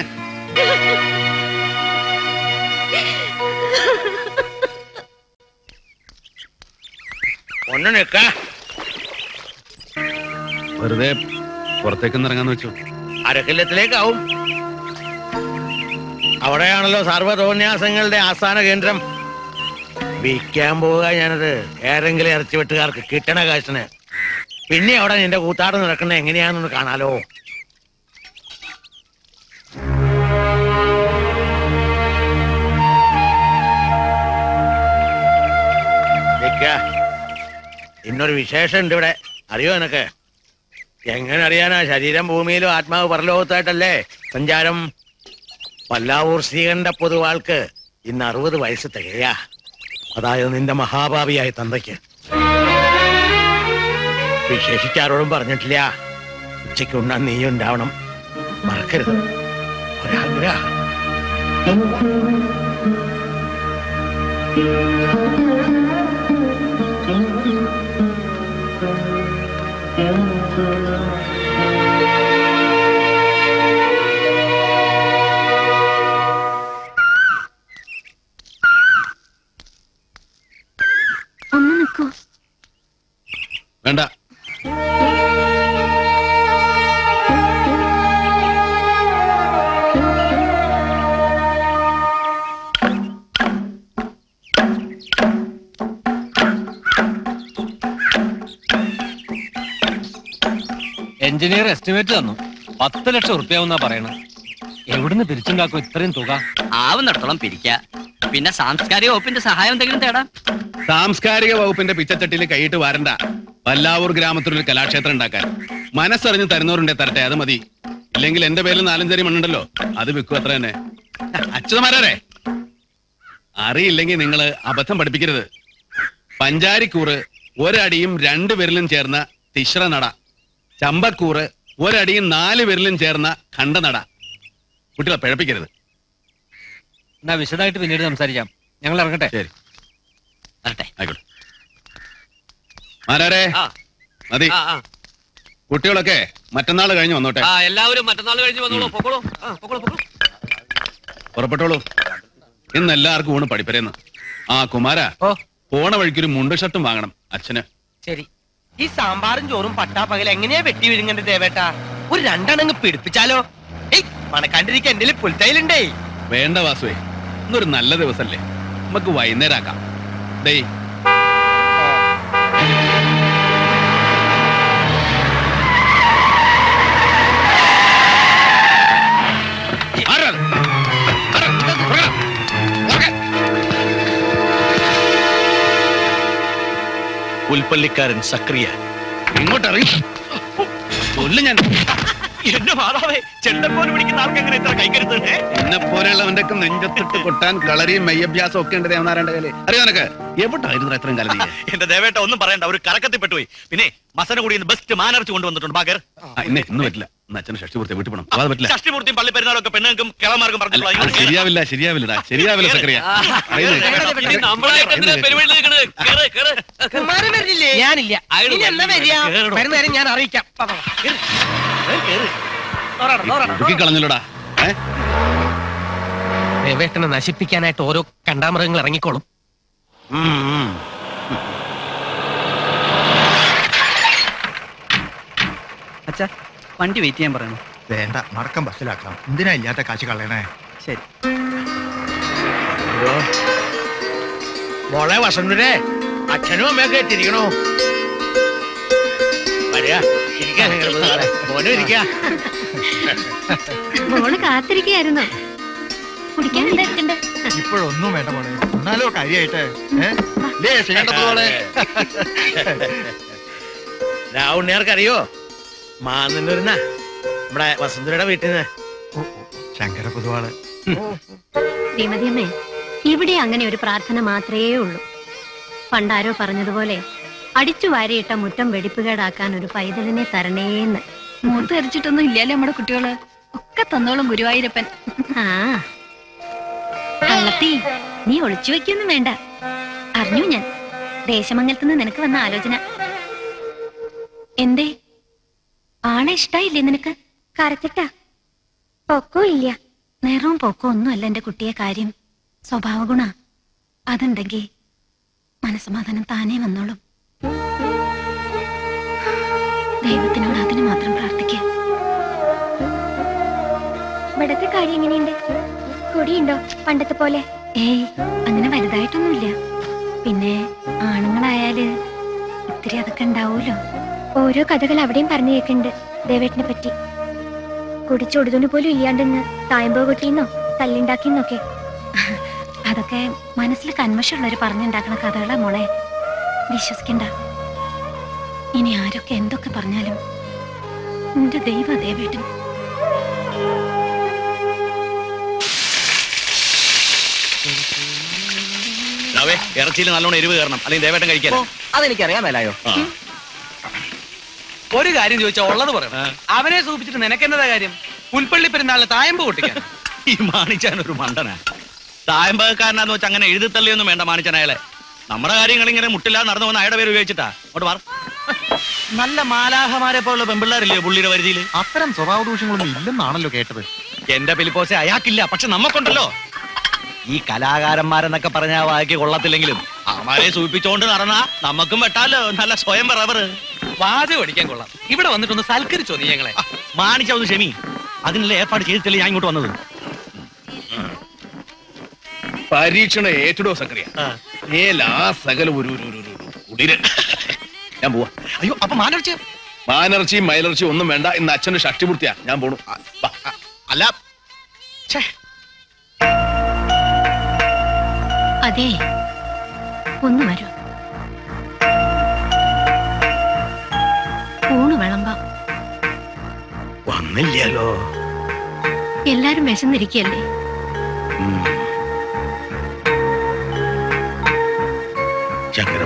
ഒന്ന് നിക്ക വെറുതെ പുറത്തേക്കൊന്ന് ഇറങ്ങാന്ന് വെച്ചു. അരക്കില്ലത്തിലേക്കാവും. അവിടെയാണല്ലോ സർവതോന്യാസങ്ങളുടെ ആസ്ഥാന കേന്ദ്രം. വിൽക്കാൻ പോവുക ഞാനത്. ഏതെങ്കിലും ഇറച്ചി വെട്ടുകാർക്ക് കിട്ടണ കാശിന്. പിന്നെ അവിടെ നിന്റെ കൂത്താട് നടക്കുന്നത് എങ്ങനെയാണെന്ന് കാണാലോ. ഇന്നൊരു വിശേഷം ഉണ്ട് ഇവിടെ. അറിയോ എനക്ക് എങ്ങനെ അറിയാനാ? ശരീരം ഭൂമിയിലും ആത്മാവ് പറലോകത്തായിട്ടല്ലേ സഞ്ചാരം. പല്ലാവൂർ ശ്രീകണ്ഠ പൊതുവാൾക്ക് ഇന്ന് അറുപത് വയസ്സ് തികയാ. അതായത് നിന്റെ മഹാഭാവിയായ തന്തയ്ക്ക്. വിശേഷിച്ചാരോടും പറഞ്ഞിട്ടില്ല. ഉച്ചയ്ക്ക് ഉണ്ണാൻ നീ ഉണ്ടാവണം. മറക്കരുത്. ഒരാഗ്രഹം. ഒന്ന് വേണ്ട. എഞ്ചിനീയർ എസ്റ്റിമേറ്റ് തന്നു. പത്ത് ലക്ഷം ഉറുപ്പ്യാവുന്നാ പറയണത്. എവിടുന്ന് പിരിച്ചുണ്ടാക്കും ഇത്രയും തുക? ആവുന്നിടത്തോളം പിരിക്ക. പിന്നെ സാംസ്കാരിക വകുപ്പിന്റെ സഹായം എന്തെങ്കിലും തേടാം. സാംസ്കാരിക വകുപ്പിന്റെ പിച്ചത്തട്ടിൽ കൈയിട്ട് വാരണ്ട. പല്ലാവൂർ ഗ്രാമത്തിലൊരു കലാക്ഷേത്രം ഉണ്ടാക്കാൻ. മനസ്സറിഞ്ഞ് തരുന്നവരുണ്ടേ തരട്ടെ അത് മതി. ഇല്ലെങ്കിൽ എന്റെ പേരിൽ നാലഞ്ചരി മണ്ണുണ്ടല്ലോ. അത് വിൽക്കും അത്ര തന്നെ. അച്ഛനമാരെ അറിയില്ലെങ്കിൽ നിങ്ങൾ അബദ്ധം പഠിപ്പിക്കരുത്. പഞ്ചാരിക്കൂറ് ഒരടിയും രണ്ടു വിരലും ചേർന്ന തിശ്ര നട. ചമ്പക്കൂറ് ഒരടിയും നാല് വിരലും ചേർന്ന ഖണ്ഡനട കുട്ടികളെ പിഴപ്പിക്കരുത്. എന്നാ വിശദമായിട്ട് പിന്നീട് സംസാരിക്കാം. ഞങ്ങൾ ഇറങ്ങട്ടെ? ശരി. വരട്ടെ. ആയിക്കോട്ടെ. മാരാരെ. മതി. കുട്ടികളൊക്കെ മറ്റന്നാൾ കഴിഞ്ഞ് വന്നോട്ടെ. എല്ലാവരും മറ്റന്നാൾ കഴിഞ്ഞ് വന്നോളൂ. പൊക്കോളൂ. ആ പൊക്കോളൂ പൊക്കോളൂ. പുറപ്പെട്ടോളൂ. ഇന്ന് എല്ലാവർക്കും ഊണ് പഠിപ്പരേന്ന്. ആ കുമാര പോണ വഴിക്കൊരു മുണ്ട് ഷർട്ടും വാങ്ങണം അച്ഛന്. ശരി. ഈ സാമ്പാറും ചോറും പട്ടാപ്പകൽ എങ്ങനെയാ വെട്ടി വിഴുങ്ങണ്ട ദേവേട്ടാ? ഒരു രണ്ടെണ്ണങ്ങ് പിടിപ്പിച്ചാലോ? ഏയ് മണക്കാണ്ടിരിക്കാൻ എന്റെ പുൽത്തൈലുണ്ടേ. വേണ്ട വാസുവേ ഇന്നൊരു നല്ല ദിവസല്ലേ. നമുക്ക് വൈകുന്നേരം ആക്കാം ഡേ പുൽപ്പള്ളിക്കാരൻ സക്രിയ. ഇങ്ങോട്ട് ഇറങ്ങി. കൊല്ലു ഞാൻ. എന്റെ മാതാവേ ചെണ്ടപ്പോൽ പിടിക്കുന്ന ആൾക്ക് എങ്ങനെ ഇത്ര കൈകരുത്തേ എന്നെ പോലെയുള്ളവന്റെ ഒക്കെ നെഞ്ചത്തിട്ട് കൊട്ടാൻ കളരിയും മെയ്യഭ്യാസം ഒക്കെ ഉണ്ട് ദേവനാരായണന്റെ കയ്യിൽ. അറിയാം നിനക്ക്? എവിടായിരുന്നു കാലം എന്റെ ദേവേട്ട ഒന്നും പറയണ്ട ഒരു കറക്കത്തിൽ പെട്ടുപോയി. പിന്നെ മസന കൂടി ബെസ്റ്റ് മാനർച്ച് കൊണ്ടുവന്നിട്ടുണ്ട് ബാഗർ. ഇന്ന് പറ്റില്ല. ഇന്ന് അച്ഛന് പൂർത്തി വീട്ടിൽ പോകണം അത് പറ്റില്ല. പള്ളി പെരുന്നാളൊക്കെ പെണ്ണുങ്ങൾക്കും കിളമാർക്കും ശരിയാവില്ല ശരിയാവില്ല സക്രിയ ഞാനില്ല. എന്നാ ഞാൻ അറിയിക്കാം. കളഞ്ഞല്ലോടാ. ദേവേട്ടനെ നശിപ്പിക്കാനായിട്ട് ഓരോ കണ്ടാമൃഗങ്ങൾ ഇറങ്ങിക്കോളും. അച്ഛാ വണ്ടി വെയിറ്റ് ചെയ്യാൻ പറയണോ? വേണ്ട മടക്കം ബസ്സിലാക്കാം. എന്തിനാ ഇല്ലാത്ത കാശ് കളയണേ? ശരി. മോളെ വസന്തരെ. അച്ഛനും അമ്മയൊക്കെ എത്തിയിരിക്കണോ. വരിക. മോൾ കാത്തിരിക്കയായിരുന്നു കുടിക്കാൻ എന്താ എടുക്കണ്ടേ ഇപ്പോഴൊന്നും വേണ്ട മോളെ. എന്നാലോ കാര്യായിട്ട്. രാവുണ്ണിയാർക്കറിയോ? ലേ നമ്മടെ വസന്തരുടെ നമ്മുടെ വസന്തയുടെ വീട്ടിൽ നിന്ന്. ശങ്കര പൊതുവാൾ ശ്രീമതിയമ്മേ ഇവിടെ അങ്ങനെ ഒരു പ്രാർത്ഥന മാത്രമേ ഉള്ളൂ. പണ്ടാരോ പറഞ്ഞതുപോലെ അടിച്ചു വാരിയിട്ട മുറ്റം വെടിപ്പുകേടാക്കാൻ ഒരു പൈതലിനെ തരണേന്ന്. മൂത്ത് ധരിച്ചിട്ടൊന്നും ഇല്ലല്ലേ നമ്മുടെ കുട്ടികൾ. ഒക്കെ തന്നോളും ഗുരുവായൂരപ്പൻ. ആ. കള്ളത്തി നീ ഒളിച്ചു വെക്കൊന്നും വേണ്ട. അറിഞ്ഞു ഞാൻ. ദേശമംഗലത്ത് നിന്ന് നിനക്ക് വന്ന ആലോചന. എന്തേ? ആളെ ഇഷ്ടായില്ലേ നിനക്ക്? കരച്ചിട്ടാ. പൊക്കോ ഇല്ല നിറവും പൊക്കോ ഒന്നുമല്ല എന്റെ കുട്ടിയെ കാര്യം. സ്വഭാവ ഗുണ അതുണ്ടെങ്കിൽ മനസ്സമാധാനം താനേ വന്നോളും. ദൈവത്തിനോട് അതിന് മാത്രം പ്രാർത്ഥിക്കുക ഇവിടത്തെ കാര്യം എങ്ങനെയുണ്ട്? കൊടിയുണ്ടോ പണ്ടത്തെ പോലെ? ഏയ് അങ്ങനെ വലുതായിട്ടൊന്നുമില്ല. പിന്നെ ആണുങ്ങളായാൽ ഇത്തിരി അതൊക്കെ ഉണ്ടാവൂലോ? ഓരോ കഥകൾ അവിടെയും പറഞ്ഞു കേൾക്കുന്നുണ്ട് ദേവേട്ടിനെ പറ്റി. കുടിച്ചൊടുതുണി പോലും ഇല്ലാണ്ടെന്ന് തായമ്പോ കൊട്ടിന്നോ തല്ലുണ്ടാക്കിന്നൊക്കെ അതൊക്കെ മനസ്സിൽ കന്മഷമുള്ളവർ പറഞ്ഞുണ്ടാക്കുന്ന കഥകളാ മോളെ. വിശ്വസിക്കണ്ട. ഇനി ആരൊക്കെ എന്തൊക്കെ പറഞ്ഞാലും നിന്റെ ദൈവ ദേവേട്ടൻ ഇറച്ചിയിൽ നല്ലോണം എരിവ് കയറണം. അല്ലെങ്കിൽ ദേവേട്ടൻ കഴിക്കാൻ. അതെനിക്കറിയാൻ മേലായോ? ഒരു കാര്യം ചോദിച്ചാ ഉള്ളത് പറയാം. അവനെ സൂപ്പിച്ചിട്ട് നിനക്കെന്നതാ കാര്യം? പുൽപ്പള്ളി പെരുന്നാളിന് തായമ്പ് പൊട്ടിക്കാൻ. ഈ മാണിച്ചാൻ ഒരു മണ്ടനാ. തായമ്പകക്കാരനാന്ന് വെച്ചാൽ അങ്ങനെ എഴുതി തള്ളിയൊന്നും വേണ്ട മാണിച്ചാൻ അയാളെ. നമ്മുടെ കാര്യങ്ങൾ ഇങ്ങനെ മുട്ടില്ലാതെ നടന്നു വന്ന അയാളുടെ പേര് ഉപയോഗിച്ചിട്ടാ. അങ്ങോട്ട് മാർ നല്ല മാലാഹമാരെ പോലുള്ള പെമ്പിള്ളാരില്ലേ പുള്ളിയുടെ വരുതിയിൽ അത്തരം സ്വഭാവ ദൂഷ്യങ്ങളൊന്നും ഇല്ലെന്നാണല്ലോ കേട്ടത്. എന്റെ പിലിപ്പോസെ അയാൾക്കില്ല പക്ഷെ നമുക്കുണ്ടല്ലോ ഈ കലാകാരന്മാരെന്നൊക്കെ പറഞ്ഞ വായിക്ക് കൊള്ളത്തില്ലെങ്കിലും അവന്മാരെ സൂചിപ്പിച്ചോണ്ട് നടന്നാ നമുക്കും വെട്ടാലോ നല്ല സ്വയം പറവർ വാചകം അടിക്കാൻ കൊള്ളാം. ഇവിടെ വന്നിട്ടൊന്ന് സൽക്കരിച്ചോ നീ ഞങ്ങളെ. മാണിച്ചു ക്ഷമി. അതിനുള്ള ഏർപ്പാട് ചെയ്തിട്ടില്ല ഞാൻ ഇങ്ങോട്ട് വന്നത്. പരീക്ഷണ ഏറ്റടോ സക്രിയ. സകല ഒരു ഒരു ഒരു ഞാൻ പോവാ. അയ്യോ അപ്പൊ മാനർച്ചി മാനർച്ചി മൈലർച്ചി ഒന്നും വേണ്ട. ഇന്ന് അച്ഛന്റെ ഷഷ്ടിപൂർത്തിയാ ഞാൻ പോണു. അല്ല. അതെ. ഒന്ന് വരൂ. ഊണ് വിളമ്പാം. വന്നില്ലല്ലോ. എല്ലാരും വിശന്നിരിക്കല്ലേ?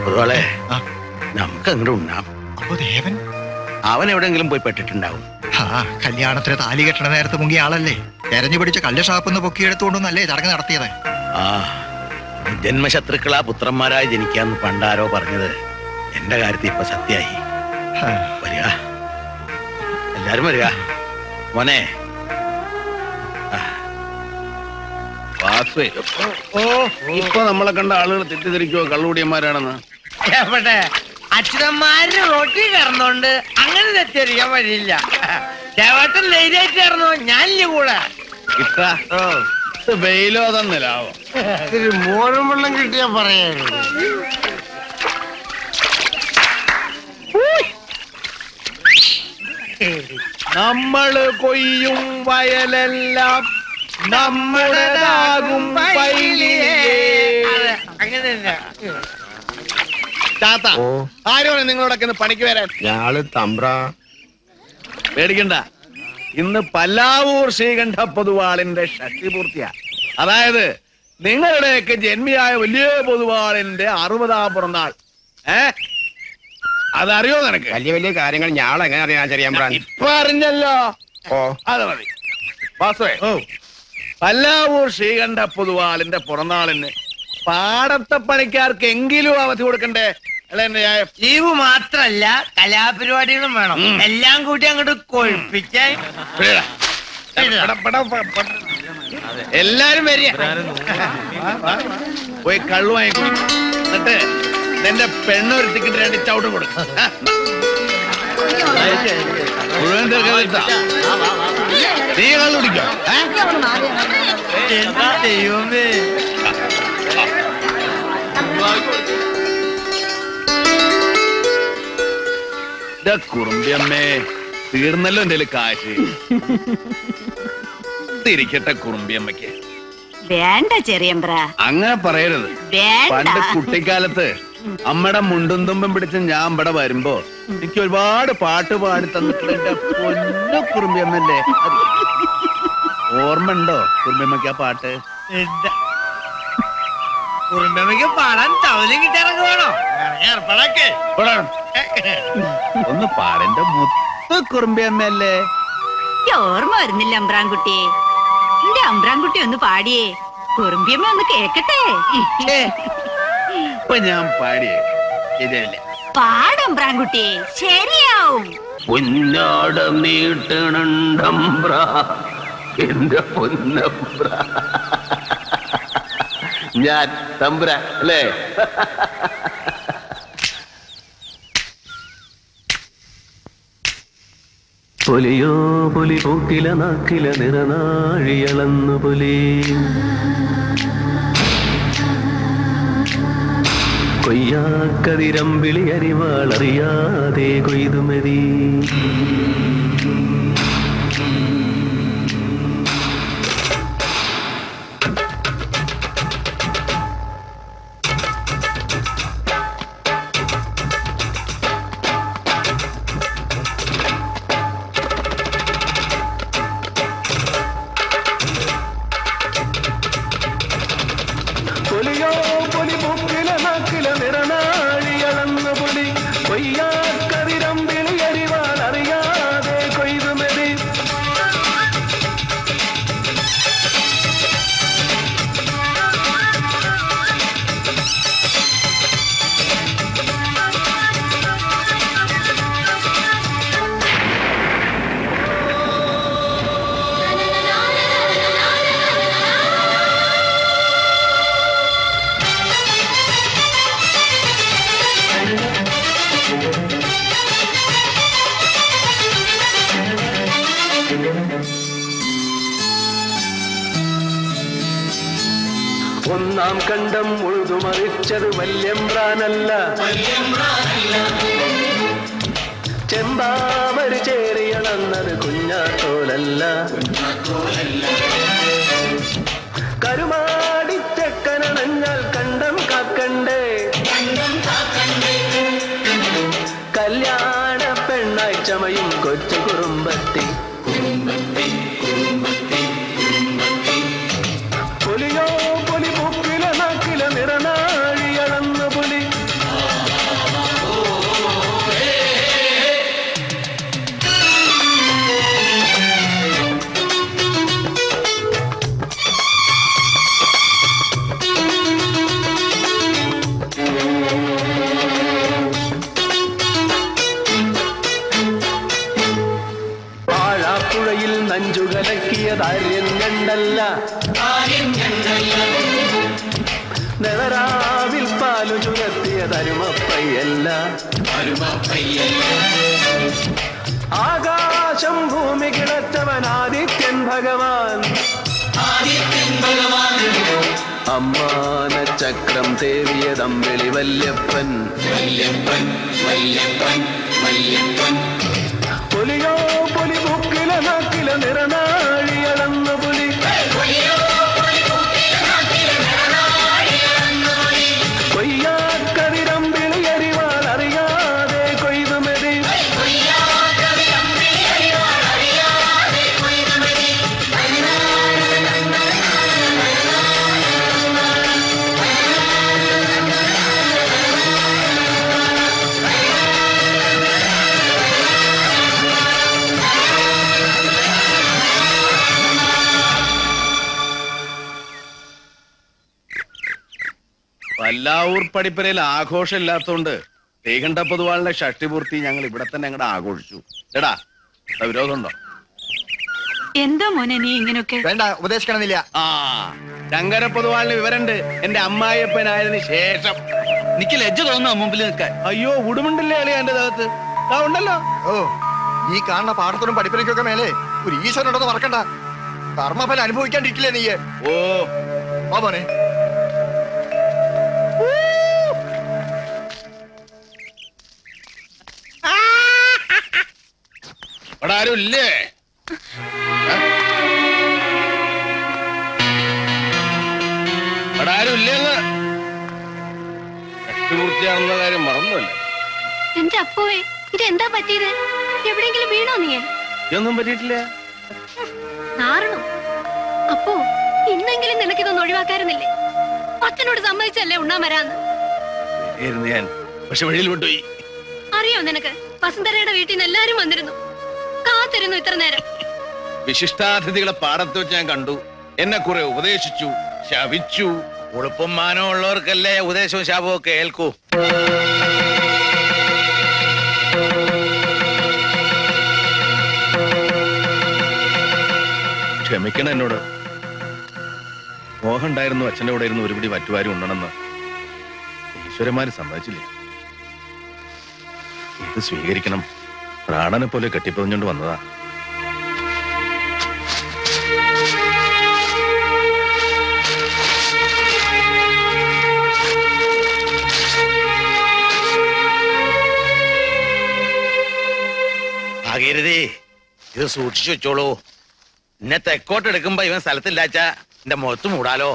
ചക്കരപ്പുറവാളെ നമുക്ക് അങ്ങോട്ട് ഉണ്ണാം. അപ്പൊ ദേവൻ? അവൻ എവിടെങ്കിലും പോയി പെട്ടിട്ടുണ്ടാവും. കല്യാണത്തിന് താലി കെട്ടണ നേരത്ത് മുങ്ങിയ ആളല്ലേ? തെരഞ്ഞു പിടിച്ച കല്ല് ഷാപ്പിന്ന് പൊക്കിയെടുത്തുകൊണ്ടൊന്നല്ലേ ചടങ്ങ് നടത്തിയത്? ആ ജന്മശത്രുക്കളാ പുത്രന്മാരായി ജനിക്കാന്ന് പണ്ടാരോ പറഞ്ഞത്. എന്റെ കാര്യത്തിൽ ഇപ്പൊ സത്യായി വരിക. എല്ലാരും വരിക. മോനെ. ഇപ്പൊ നമ്മളെ കണ്ട ആളുകൾ തെറ്റിദ്ധരിക്കുവോ? കള്ളുകൂടിയന്മാരാണെന്ന്. എവിടെ? അച്ഛനന്മാര് റോട്ടി കയറുന്നോണ്ട് അങ്ങനെ തെറ്റിദ്ധരിക്കാൻ വഴിയില്ല. ദേവട്ടൻ ലേറ്റായിട്ട് കയറുന്നു. ഞാനില്ല കൂടെ. വെയിലോ തന്നിലാവോ ഇത്തിരി മോരും വെള്ളം കിട്ടിയാ പറയാ നമ്മൾ കൊയ്യും വയലെല്ലാം നമ്മുടേതാകും പൈലിയേ. അങ്ങനെ തന്നെ ചാത്ത ആരും നിങ്ങളോടൊക്കെ പണിക്ക് വരാൻ? ഞാൾ തമ്പ്ര. പേടിക്കണ്ട. ഇന്ന് പല്ലാവൂർ ശ്രീകണ്ഠ പൊതുവാളിന്റെ ഷഷ്ടി പൂർത്തിയാ. അതായത് നിങ്ങളുടെയൊക്കെ ജന്മിയായ വലിയ പൊതുവാളിന്റെ അറുപതാം പിറന്നാൾ. ഏ? അതറിയോ നിനക്ക്? വലിയ വലിയ കാര്യങ്ങൾ ഞാൻ എങ്ങനെ അറിയാൻ ചെറിയ ഇപ്പൊ അറിഞ്ഞല്ലോ. ഓ. അത് മതി. വാസുവേ ഓ. പല്ലാവൂർ ശ്രീകണ്ഠ പൊതുവാളിന്റെ പിറന്നാളിന് പാടത്തെ പണിക്കാർക്ക് എങ്കിലും അവധി കൊടുക്കണ്ടേ ലീവ് മാത്രല്ല കലാപരിപാടികളും വേണം. എല്ലാം കൂട്ടി അങ്ങോട്ട് പെട. എല്ലാരും വരിക. പോയി കള്ളു വാങ്ങിക്കും. എന്നിട്ട് നിന്റെ പെണ്ണൊരു ടിക്കറ്റ് രണ്ട് ചവിട്ടും കൊടുക്കും? മുഴുവൻ തീർക്കാൻ. നീ കള്ളു കുടിക്കോ? കുറുമ്പിയമ്മേ തീർന്നല്ലോ എന്റെ കാശ്. തിരിക്കട്ടെ കുറുമ്പിയമ്മക്ക് വേണ്ട ചെറിയമ്പ്ര. അങ്ങനെ പറയരുത്. പണ്ട് കുട്ടിക്കാലത്ത് അമ്മയുടെ മുണ്ടും തുമ്പും പിടിച്ച് ഞാൻ ഇവിടെ വരുമ്പോ എനിക്ക് ഒരുപാട് പാട്ട് പാടി തന്നിട്ടുള്ള എന്റെ പൊന്നു കുറുമ്പിയമ്മല്ലേ ഓർമ്മ ഉണ്ടോ കുറുമ്പിയമ്മക്ക് ആ പാട്ട്? എന്താ കുറുമ്പമ്മയ്ക്ക് പാടാൻ തവലും കിട്ടാറൊക്കെ വേണോ ഏർപ്പാടാക്കേ. പോടാ. ഒന്ന് പാടന്റെ മൊത്ത കുറുമ്പിയമ്മയല്ലേ ഓർമ്മ വരുന്നില്ല അമ്പ്രാൻകുട്ടി. എന്റെ അമ്പ്രാൻകുട്ടി ഒന്ന് പാടിയേ. കുറുമ്പിയമ്മ ഒന്ന് കേക്കട്ടെ? ഇപ്പൊ ഞാൻ പാടിയേ. ശരിയല്ലേ? പാടമ്പ്രാൻകുട്ടി ശരിയാവും. പൊന്നാട നീട്ടണണ്ടമ്പ്ര. എന്റെ പൊന്നമ്പ്ര. ഞാൻ തമ്പുരാൻ അല്ലേ? പുലിയോ പുലി പൂക്കില നാക്കില നിറനാഴിയളന്നു പുലി. കൊയ്യാക്കതിരമ്പിളി അരിവാളറിയാതെ കൊയ്തുമതി. ഉഴുതുമറിച്ചത് വല്യമ്പ്രാനല്ല ചെമ്പാമരി ചേറിയളന്നത് കുഞ്ഞാത്തോലല്ല കരുമാടിച്ചക്കനണഞ്ഞാൽ കണ്ടം കാക്കണ്ടേ. കല്യാണ പെണ്ണായി ചമയും കൊച്ചു കുറുമ്പത്തി. அம்மான சக்கரம் தேவியதம் வெளி வல்யப்பன் வல்யப்பன் வல்யப்பன் வல்யப்பன். பொலியோ பொலிபூக்கில நாக்கில நிறனா പല്ലാവൂർ പടിപ്പരയിൽ ആഘോഷം ഇല്ലാത്തോണ്ട് ശ്രീകണ്ഠ പൊതുവാളിന്റെ ഷഷ്ടിപൂർത്തി ഞങ്ങൾ ഇവിടെ തന്നെ അങ്ങോട്ട് ആഘോഷിച്ചു. എടാ വിരോധമുണ്ടോ? എന്തോ മോനെ നീ ഇങ്ങനൊക്കെ? വേണ്ട ഉപദേശിക്കണമെന്നില്ല. ആ ശങ്കര പൊതുവാളിന് വിവരണ്ട് എന്റെ അമ്മായിയപ്പനായതിനു ശേഷം. എനിക്ക് ലജ്ജ തോന്നുന്നു മുമ്പിൽ നിൽക്കാൻ? അയ്യോ ഉടുമുണ്ടല്ലേ അളിയ എന്റെ ദേഹത്ത്? ആ ഉണ്ടല്ലോ. ഓ ഈ കാണുന്ന പാടത്തിനും പഠിപ്പിലേക്കൊക്കെ മേലെ ഒരു ഈശ്വരനുണ്ടെന്ന് മറക്കണ്ട. കർമ്മഫലം അനുഭവിക്കാണ്ടിരിക്കില്ലേ നീ ഓ. ആ മോനെ. ഇവിടെ ആരും ഇല്ലേ? ഇവിടെ ആരും ഇല്ലേന്ന് ഷഷ്ടിപൂർത്തിയാണെന്ന കാര്യം മറന്നല്ലേ എന്റെ അപ്പോവേ? ഇത് എന്താ പറ്റിയത്? എവിടെയെങ്കിലും വീണോ നീ? ഇതൊന്നും പറ്റിയിട്ടില്ല. നാറണോ? അപ്പോ ഇന്നെങ്കിലും നിനക്കിതൊന്നും ഒഴിവാക്കാറുന്നില്ലേ അച്ഛനോട് സമ്മതിച്ചല്ലേ ഉണ്ണാൻ വരാന്ന്? ഞാൻ പക്ഷെ വഴിയിൽ കൊണ്ടുപോയി. അറിയോ നിനക്ക്? വസുന്ധരയുടെ വീട്ടിൽ നിന്ന് എല്ലാരും വന്നിരുന്നു. കാത്തിരുന്നു ഇത്ര നേരം. വിശിഷ്ടാതിഥികളെ പാടത്ത് വെച്ച് ഞാൻ കണ്ടു. എന്നെ കുറെ ഉപദേശിച്ചു ശവിച്ചു. ഉളുപ്പും മാനവും ഉള്ളവർക്കല്ലേ ഉപദേശവും ശാപവും ഒക്കെ ഏൽക്കൂ. ക്ഷമിക്കണം എന്നോട്. മോഹം ഉണ്ടായിരുന്നു അച്ഛന്റെ കൂടെ ഇരുന്ന് ഒരുപിടി വറ്റുവാരും ഉണ്ടണമെന്ന് ഈശ്വരന്മാര് സമ്മതിച്ചില്ല? ഇത് സ്വീകരിക്കണം. പ്രാണനെ പോലെ കെട്ടിപ്പതിഞ്ഞോണ്ട് വന്നതാ. ഭാഗീരഥി ഇത് സൂക്ഷിച്ചു വെച്ചോളൂ. എന്നെ തെക്കോട്ടെടുക്കുമ്പോ ഇവൻ സ്ഥലത്തില്ലാച്ച എന്റെ മുഖത്ത് മൂടാലോ.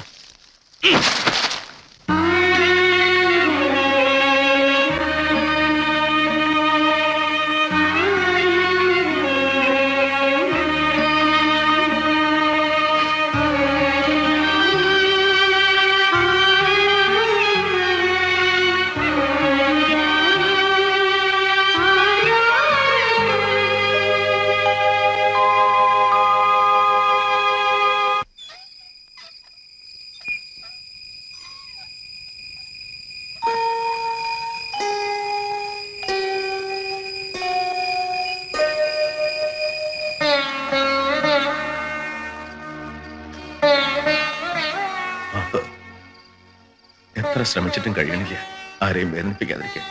എത്ര ശ്രമിച്ചിട്ടും കഴിയണില്ല. ആരെയും വേദനിപ്പിക്കാതിരിക്കാൻ.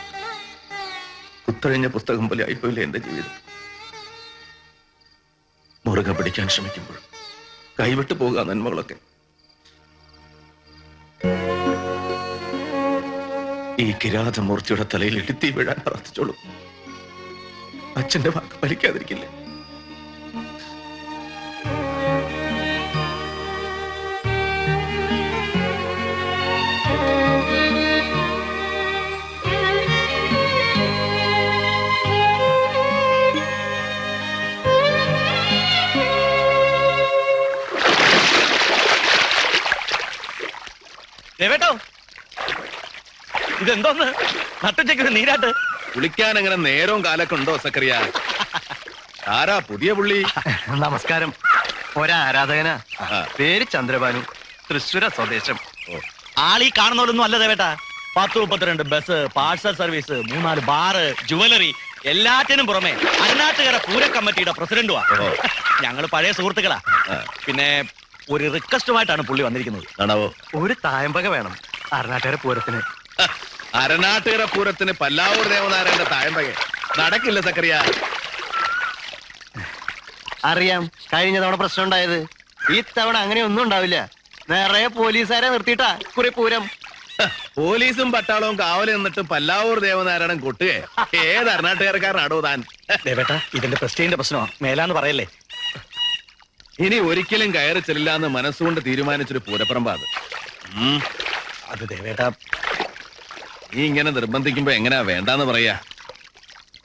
കുത്തഴിഞ്ഞ പുസ്തകം പോലെ ആയിപ്പോയില്ല എന്റെ ജീവിതം. മുറുകെ പിടിക്കാൻ ശ്രമിക്കുമ്പോൾ കൈവിട്ടു പോകുക നന്മകളൊക്കെ. ഈ കിരാതമൂർത്തിയുടെ തലയിൽ ഇടുത്തി വീഴാൻ പ്രാർത്ഥിച്ചോളൂ. അച്ഛന്റെ വാക്ക് ഫലിക്കാതിരിക്കില്ല? ദേവേട്ടോ ഇതെന്തോന്ന്? നട്ടുച്ചയ്ക്ക് ഒരു നീരാട്ട്. കുളിക്കാൻ അങ്ങനെ നേരവും കാലൊക്കെ ഉണ്ടോ സക്കറിയ ആരാ പുതിയ പുള്ളി? നമസ്കാരം. ഒരാരാധകനാ പേര് ചന്ദ്രബാനു തൃശ്ശൂര സ്വദേശം. ആളീ കാണുന്നവരൊന്നും അല്ല ദേവേട്ടാ പത്ത് മുപ്പത്തിരണ്ട് ബസ് പാഴ്സൽ സർവീസ് മൂന്നാൽ ബാറ് ജുവലറി എല്ലാത്തിനും പുറമെ അരുണാട്ടുകര പൂര കമ്മിറ്റിയുടെ പ്രസിഡന്റുമാ ഞങ്ങൾ പഴയ സുഹൃത്തുക്കളാ. പിന്നെ ഒരു റിക്വസ്റ്റുമായിട്ടാണ് പുള്ളി വന്നിരിക്കുന്നത്. ആണാവോ? ഒരു തായമ്പക വേണം. അരനാട്ടുകര പൂരത്തിന്. അരനാട്ടുകര പൂരത്തിന് പല്ലാവൂർ ദേവനാരായണന്റെ തായമ്പക. നടക്കില്ല സക്കറിയ അറിയാം കഴിഞ്ഞ തവണ പ്രശ്നം ഉണ്ടായത്. ഈ തവണ അങ്ങനെ ഒന്നും ഉണ്ടാവില്ല. നേരെ പോലീസുകാരെ നിർത്തിയിട്ടാ കുറെ പൂരം. പോലീസും പട്ടാളവും കാവൽ നിന്നിട്ട് പല്ലാവൂർ ദേവനാരായണൻ കൊട്ടുകയെ ഏത് അരനാട്ടുകാരക്കാരനാടോ താൻ? ദേവേട്ട ഇതിന്റെ പ്രസ്റ്റീജിന്റെ പ്രശ്നമാ. മേലാന്ന് പറയല്ലേ. ഇനി ഒരിക്കലും കയറി ചെല്ലില്ല എന്ന് മനസ്സുകൊണ്ട് തീരുമാനിച്ചൊരു പൂരപ്പറമ്പ അത്. അത് ദേവേട്ട നീ ഇങ്ങനെ നിർബന്ധിക്കുമ്പോ എങ്ങനെയാ വേണ്ടാന്ന് പറയാ?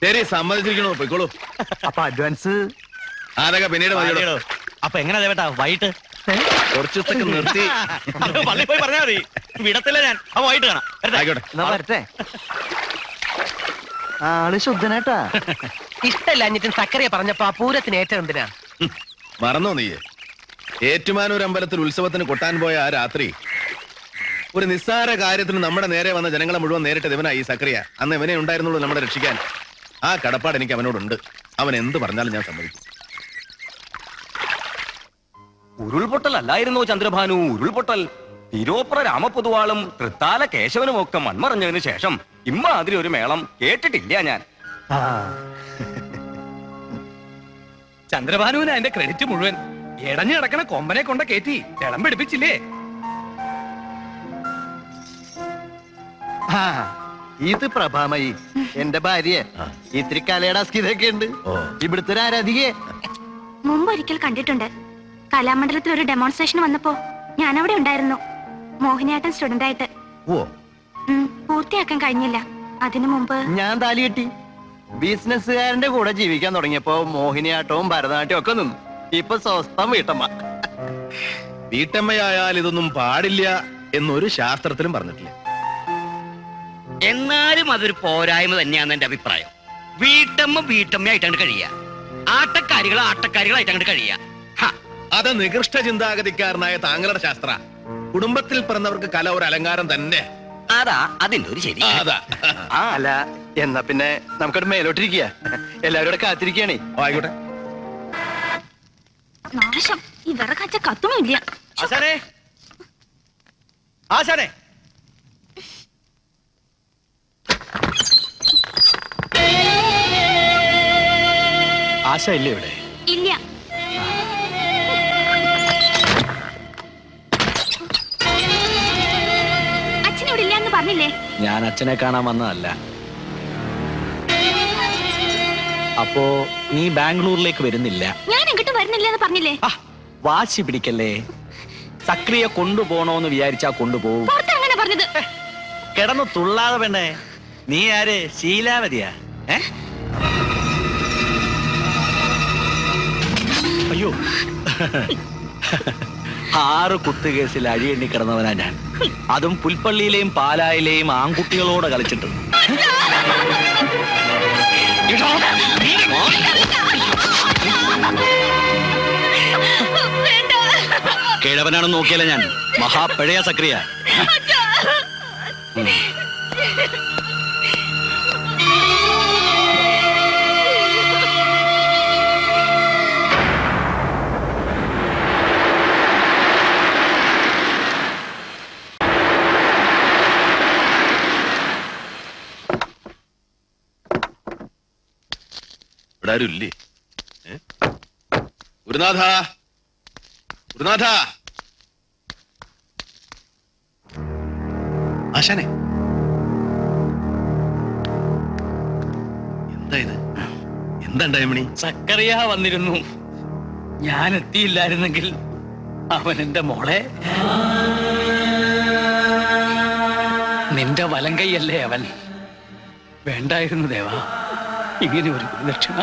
ശരി സമ്മതിച്ചിരിക്കണോ? പൊയ്ക്കോളൂ. അപ്പൊ അഡ്വാൻസ് അതൊക്കെ പിന്നീട് അപ്പൊ എങ്ങനെ ദേവേട്ടാ വൈകിട്ട്? കുറച്ചു ദിവസത്തേക്ക് നിർത്തി. പള്ളി പോയി പറഞ്ഞാൽ മതി. വിടത്തില്ല ഞാൻ. അപ്പൊ വൈകിട്ട് കാണാം. വരട്ടെ? ആൾ. ശുദ്ധനേട്ടാ ഇഷ്ടമില്ലാഞ്ഞിട്ടും സക്കറിയ പറഞ്ഞപ്പോ ആ പൂരത്തിന് ഏറ്റവും എന്തിനാ? മറന്നോ നീ ഏറ്റുമാനൂർ അമ്പലത്തിൽ ഉത്സവത്തിന് കൊട്ടാൻ പോയ ആ രാത്രി ഒരു നിസ്സാര കാര്യത്തിന് നമ്മുടെ നേരെ വന്ന ജനങ്ങളെ മുഴുവൻ നേരിട്ട് ഇവനാ ഈ സക്രിയ. അന്ന് ഇവനെ ഉണ്ടായിരുന്നുള്ളൂ നമ്മളെ രക്ഷിക്കാൻ. ആ കടപ്പാട് എനിക്ക് അവനോടുണ്ട്. അവൻ എന്ത് പറഞ്ഞാലും ഞാൻ സമ്മതിക്കും. ഉരുൾപൊട്ടൽ അല്ലായിരുന്നോ ചന്ദ്രഭാനു? ഉരുൾപൊട്ടൽ. തിരോപ്ര രാമപൊതുവാളും തൃത്താല കേശവനും ഒക്കെ മൺമറഞ്ഞതിന് ശേഷം ഇമ്മാതിരി ഒരു മേളം കേട്ടിട്ടില്ല ഞാൻ. ചന്ദ്രഭാനുവിന് അതിന്റെ ക്രെഡിറ്റ് മുഴുവൻ. ഇടഞ്ഞു കിടക്കണ കൊമ്പനെ കൊണ്ട കയറ്റി ഇളം പിടിപ്പിച്ചില്ലേ ആ, ഇത് പ്രഭാമയി എന്റെ ഭാര്യ ഇത്തിരി കലയടാസ്കിതൊക്കെ ഉണ്ട്. ഇവിടുത്തെ ഒരു ആരാധികയെ. മുമ്പ് ഒരിക്കൽ കണ്ടിട്ടുണ്ട്. കലാമണ്ഡലത്തിൽ ഒരു ഡെമോൺസ്ട്രേഷൻ വന്നപ്പോ ഞാൻ അവിടെ ഉണ്ടായിരുന്നു. മോഹിനിയാട്ടം സ്റ്റുഡന്റ് ആയിട്ട്. പൂർത്തിയാക്കാൻ കഴിഞ്ഞില്ല. അതിനു മുമ്പ് ഞാൻ താലി കെട്ടി. ബിസിനസ്സുകാരന്റെ കൂടെ ജീവിക്കാൻ തുടങ്ങിയപ്പോ മോഹിനിയാട്ടവും ഭരതനാട്യവും ഒക്കെ നിന്നു. ഇപ്പൊ സ്വസ്ഥം വീട്ടമ്മ. വീട്ടമ്മയായാൽ ഇതൊന്നും പാടില്ല എന്നൊരു ശാസ്ത്രത്തിലും പറഞ്ഞിട്ടില്ല. എന്നാലും അതൊരു പോരായ്മ തന്നെയാണ് എന്റെ അഭിപ്രായം. വീട്ടമ്മ വീട്ടമ്മയായിട്ടാണ് കഴിയുക ആട്ടക്കാരികൾ ആട്ടക്കാരികളായിട്ടാണ് കഴിയുക അത് നികൃഷ്ട ചിന്താഗതിക്കാരനായ താങ്കളുടെ ശാസ്ത്ര. കുടുംബത്തിൽ പിറന്നവർക്ക് കല ഒരു അലങ്കാരം തന്നെ. അതാ അതിന്റെ ഒരു ശരി അതാ. അല്ല എന്നാ പിന്നെ നമുക്കവിടെ മേലോട്ടിരിക്കുക എല്ലാവരും ഇവിടെ കാത്തിരിക്കുകയാണേ ആയിക്കോട്ടെ. നാശം. ഈ വിറകാച്ച കത്തുമില്ല ആശാനെ. ആശാനെ. ആശ ഇല്ല ഇവിടെ? ഇല്ല. പറഞ്ഞില്ലേ? ഞാൻ അച്ഛനെ കാണാൻ വന്നതല്ല. അപ്പോ നീ ബാംഗ്ലൂരിലേക്ക് വരുന്നില്ല? ഞാൻ എങ്ങോട്ടും വരുന്നില്ല എന്ന് പറഞ്ഞില്ലേ വാശി പിടിക്കല്ലേ? സക്രിയ കൊണ്ടുപോണോന്ന് വിചാരിച്ചാ കൊണ്ടുപോകും അങ്ങനെ പറഞ്ഞത്. കിടന്നു തുള്ളാതെ പെണ്ണേ. നീ ആര്? ശീലാവതിയാ? ഏ? അയ്യോ. ആറ് കുത്തുകേസിൽ അഴിയെണ്ണി കിടന്നവനാ ഞാൻ. അതും പുൽപ്പള്ളിയിലെയും പാലായിലെയും ആൺകുട്ടികളോട് കളിച്ചിട്ട്. കിഴവനാണെന്ന് നോക്കിയല്ല ഞാൻ. മഹാപ്പഴയ സക്രിയ. ഇവിടെ ആരും ഇല്ലേ? ഏ? ഗുരുനാഥ ഗുരുനാഥ. ആശാനെ. എന്താ ഇത്? എന്താ മണി സക്കറിയ വന്നിരുന്നു. ഞാൻ എത്തിയില്ലായിരുന്നെങ്കിൽ അവൻ എന്റെ മോളെ. നിന്റെ വലം കൈയല്ലേ അവൻ. വേണ്ടായിരുന്നു ദേവാ. ഇങ്ങനെ ഒരു ദക്ഷിണ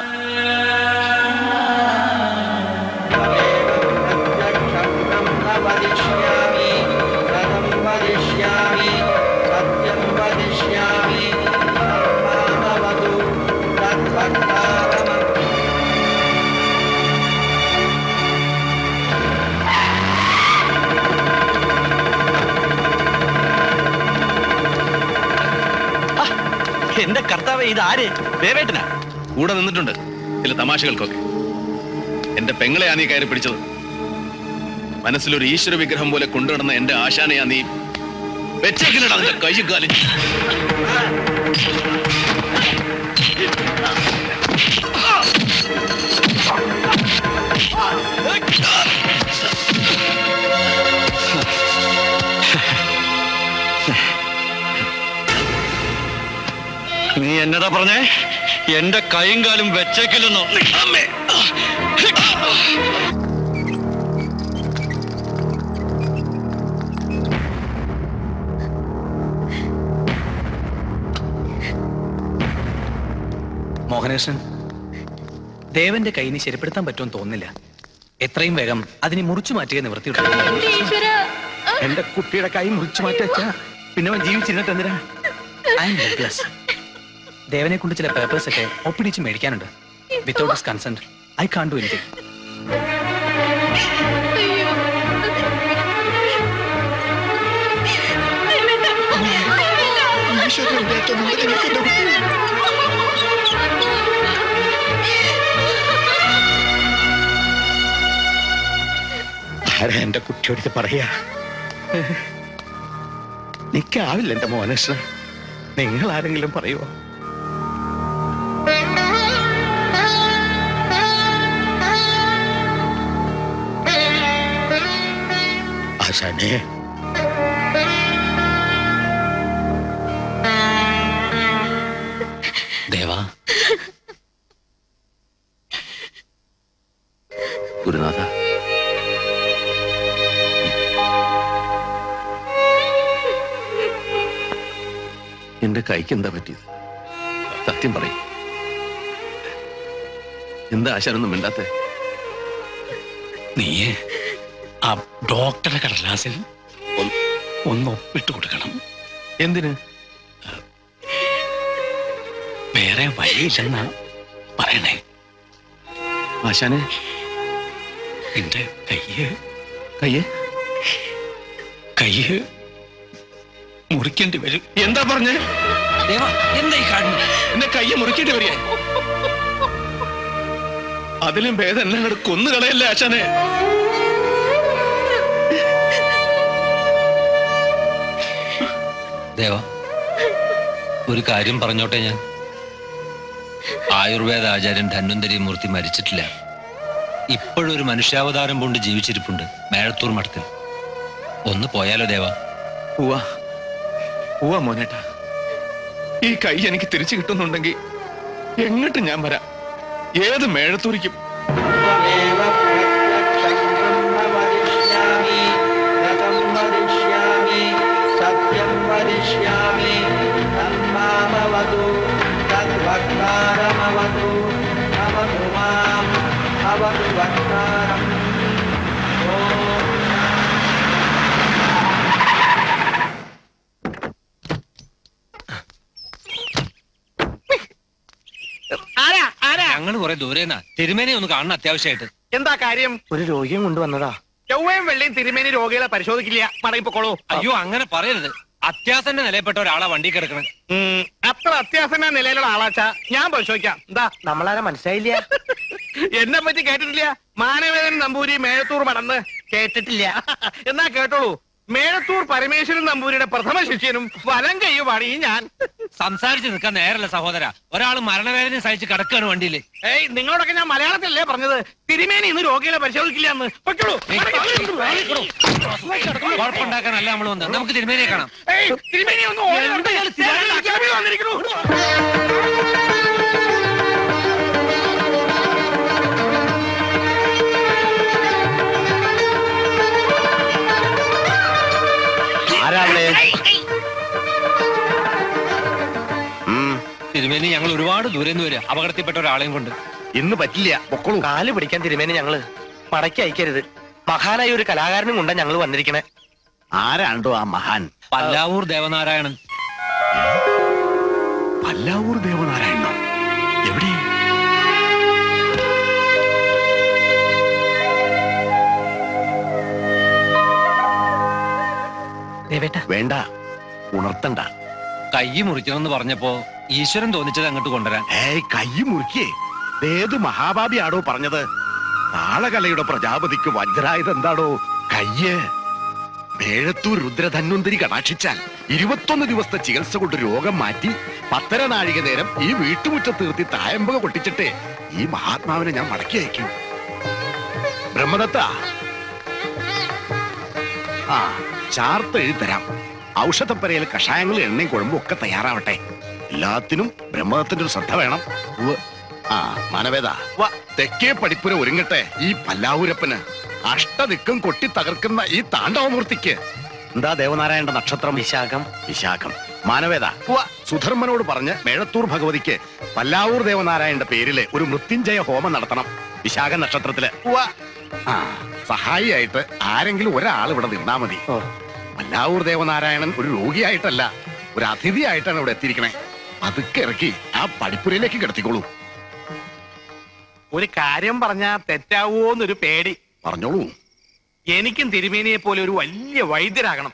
എന്റെ കർത്താവ് ഇത് ആര്? ദേവേട്ടനാ? കൂടെ നിന്നിട്ടുണ്ട് ചില തമാശകൾക്കൊക്കെ. എന്റെ പെങ്ങളെയാ നീ കയറി പിടിച്ചത്. മനസ്സിലൊരു ഈശ്വര വിഗ്രഹം പോലെ കൊണ്ടുനടന്ന എന്റെ ആശാനയാ നീ നിന്റെ കൈയും നീ എന്നതാ പറഞ്ഞേ? എന്റെ കൈയും കാലും വെച്ചേക്കില്ലെന്നോ? മോഹനേശൻ ദേവന്റെ കൈയിന് ശരിപ്പെടുത്താൻ പറ്റുമെന്ന് തോന്നുന്നില്ല. എത്രയും വേഗം അതിനെ മുറിച്ചു മാറ്റിയ നിവൃത്തിയുള്ളൂ എന്റെ കുട്ടിയുടെ കൈ മുറിച്ചു മാറ്റാ പിന്നെ അവൻ ജീവിച്ചിരുന്നിട്ട് എന്തിനാ ഐ എം ഹെൽപ്ലെസ് ദേവനെ കൊണ്ട് ചില പേപ്പേഴ്സ് ഒക്കെ ഒപ്പിടിച്ച് മേടിക്കാനുണ്ട്. Without his consent I can't do ആരാ എന്റെ കുട്ടിയോട് പറയാ? നിക്കാവില്ല എന്റെ മോനകൃഷ്ണൻ നിങ്ങൾ ആരെങ്കിലും പറയുമോ ആശാനെ ദേവാ. ഗുരുനാഥ. എന്റെ കൈക്ക് എന്താ പറ്റിയത്? സത്യം പറയും. എന്താ ആശാനൊന്നും മിണ്ടാത്തെ? നീയേ. ഡോക്ടറെ കടലാസിൽ ഒന്ന് ഒപ്പിട്ട് കൊടുക്കണം. എന്തിന്? വേറെ വഴിയില്ലെന്ന പറയണേ. ആശാനെ? എന്റെ കയ്യ്. കയ്യ്? കയ്യ് മുറിക്കേണ്ടി വരും. എന്താ പറഞ്ഞേ? എന്താ ഈ കാണുന്നത് എന്റെ കയ്യ് മുറിക്കേണ്ടി വരിക അതിലും ഭേദം എന്നെ കൊന്നു കളയല്ലേ ആശാനെ? ദേവ ഒരു കാര്യം പറഞ്ഞോട്ടെ ഞാൻ. ആയുർവേദ ആചാര്യൻ ധന്വന്തരി മൂർത്തി മരിച്ചിട്ടില്ല. ഇപ്പോഴൊരു മനുഷ്യാവതാരം കൊണ്ട് ജീവിച്ചിരിപ്പുണ്ട് മേഴത്തൂർ മഠത്തിൽ. ഒന്ന് പോയാലോ ദേവ? ഉവാ ഉവാ മോനേട്ടാ. ഈ കൈ എനിക്ക് തിരിച്ചു കിട്ടുന്നുണ്ടെങ്കിൽ എങ്ങോട്ട് ഞാൻ വരാം. ഏത് മേഴത്തൂരിക്കും? കുറെ ദൂരേന്നാ തിരുമേനെ ഒന്ന് കാണണം അത്യാവശ്യമായിട്ട്. എന്താ കാര്യം? ഒരു രോഗിയും കൊണ്ടുവന്നതാ. ചൊവ്വയും വെള്ളിയും തിരുമേനി രോഗികളെ പരിശോധിക്കില്ല. മടങ്ങിപ്പോക്കോളൂ അയ്യോ അങ്ങനെ പറയരുത്. അത്യാസന്റെ നിലയിൽപ്പെട്ട ഒരാളാ വണ്ടി കിടക്കണേ ഉം, അത്ര അത്യാസന്റെ നിലയിലുള്ള ആളാച്ചാ. ഞാൻ പരിശോധിക്കാം. എന്താ? നമ്മളാരെ മനസ്സിലായില്ല? എന്നെ പറ്റി കേട്ടിട്ടില്ല? മാനവേദൻ നമ്പൂരി മേഴത്തൂർ മടന്ന് കേട്ടിട്ടില്ല. എന്നാ കേട്ടോളൂ. മേഴത്തൂർ പരമേശ്വരൻ നമ്പൂരിയുടെ പ്രഥമ ശിഷ്യനും വലം കയ്യുമാണ് ഈ ഞാൻ. സംസാരിച്ചു നിൽക്കാൻ നേരല്ല സഹോദര. ഒരാൾ മരണവേദന സഹിച്ച് കിടക്കാണ് വണ്ടിയിൽ ഏയ് നിങ്ങളോടൊക്കെ ഞാൻ മലയാളത്തിലല്ലേ പറഞ്ഞത്? തിരുമേനി ഇന്ന് രോഗികളെ പരിശോധിക്കില്ല എന്ന്. കുഴപ്പമുണ്ടാക്കാനല്ല നമ്മൾ വന്നത് നമുക്ക് തിരുമേനിയെ കാണാം. തിരുമേനി ഒന്ന് ആരാളെ തിരുമേനി ഞങ്ങൾ ഒരുപാട് ദൂരെ നിന്ന് വരിക. അപകടത്തിൽപ്പെട്ട ഒരാളെയും കൊണ്ട്. ഇന്ന് പറ്റില്ല. പൊക്കളൂ. കാൽ പിടിക്കാൻ തിരുമേനി ഞങ്ങൾ മടക്കി അയക്കരുത്. മഹാനായ ഒരു കലാകാരനും കൊണ്ടാ ഞങ്ങൾ വന്നിരിക്കണേ. ആരാണ്ടോ ആ മഹാൻ? പല്ലാവൂർ ദേവനാരായണൻ. പല്ലാവൂർ ദേവനാരായണോ വേണ്ട. ഉണർത്തണ്ട. കൈ മുറിക്കണമെന്ന് പറഞ്ഞപ്പോ ഈശ്വരൻ തോന്നിച്ചത് അങ്ങോട്ട് കൊണ്ടുവരാൻ. ഏയ് കൈ മുറിക്കേ ഏത് മഹാഭാവിയാണോ പറഞ്ഞത്. താളകലയുടെ പ്രജാപതിക്ക് വജ്രായത് എന്താണോ കയ്യ്. മേഴത്തൂർ രുദ്രധന്വന്തരി കടാക്ഷിച്ചാൽ ഇരുപത്തൊന്ന് ദിവസത്തെ ചികിത്സ കൊണ്ട് രോഗം മാറ്റി പത്തര നാഴിക നേരം ഈ വീട്ടുമുറ്റത്ത് നിർത്തി തായമ്പക പൊട്ടിച്ചിട്ട് ഈ മഹാത്മാവിനെ ഞാൻ മടക്കി അയക്കും. ബ്രഹ്മദത്ത. ആ. ചാർത്ത് എഴുതരാം. ഔഷധപ്പരയിൽ കഷായങ്ങളും എണ്ണയും കുഴമ്പും ഒക്കെ തയ്യാറാവട്ടെ. എല്ലാത്തിനും ബ്രഹ്മദത്തിന്റെ ഒരു ശ്രദ്ധ വേണം. ആ മാനവേദ. തെക്കേ പഠിപ്പുര ഒരുങ്ങട്ടെ ഈ പല്ലാവൂരപ്പന്. അഷ്ടദിക്കും കൊട്ടി തകർക്കുന്ന ഈ താണ്ഡവമൂർത്തിക്ക്. എന്താ ദേവനാരായണന്റെ നക്ഷത്രം? വിശാഖം. വിശാഖം. മാനവേദ. സുധർമ്മനോട് പറഞ്ഞ് മേഴത്തൂർ ഭഗവതിക്ക് പല്ലാവൂർ ദേവനാരായണന്റെ പേരിൽ ഒരു മൃത്യുഞ്ജയ ഹോമം നടത്തണം വിശാഖ നക്ഷത്രത്തിൽ. ആ സഹായിയായിട്ട് ആരെങ്കിലും ഒരാൾ ഇവിടെ നിന്നാ മതി. പല്ലാവൂർ ദേവനാരായണൻ ഒരു രോഗിയായിട്ടല്ല ഒരു അതിഥിയായിട്ടാണ് ഇവിടെ എത്തിയിരിക്കണേ. അതൊക്കെ ഇറക്കി ആ പഠിപ്പുരയിലേക്ക് കിടത്തിക്കോളൂ. ഒരു കാര്യം പറഞ്ഞാ തെറ്റാവൂന്നൊരു പേടി. പറഞ്ഞോളൂ. എനിക്കും തിരുമേനിയെ പോലെ ഒരു വലിയ വൈദ്യരാകണം.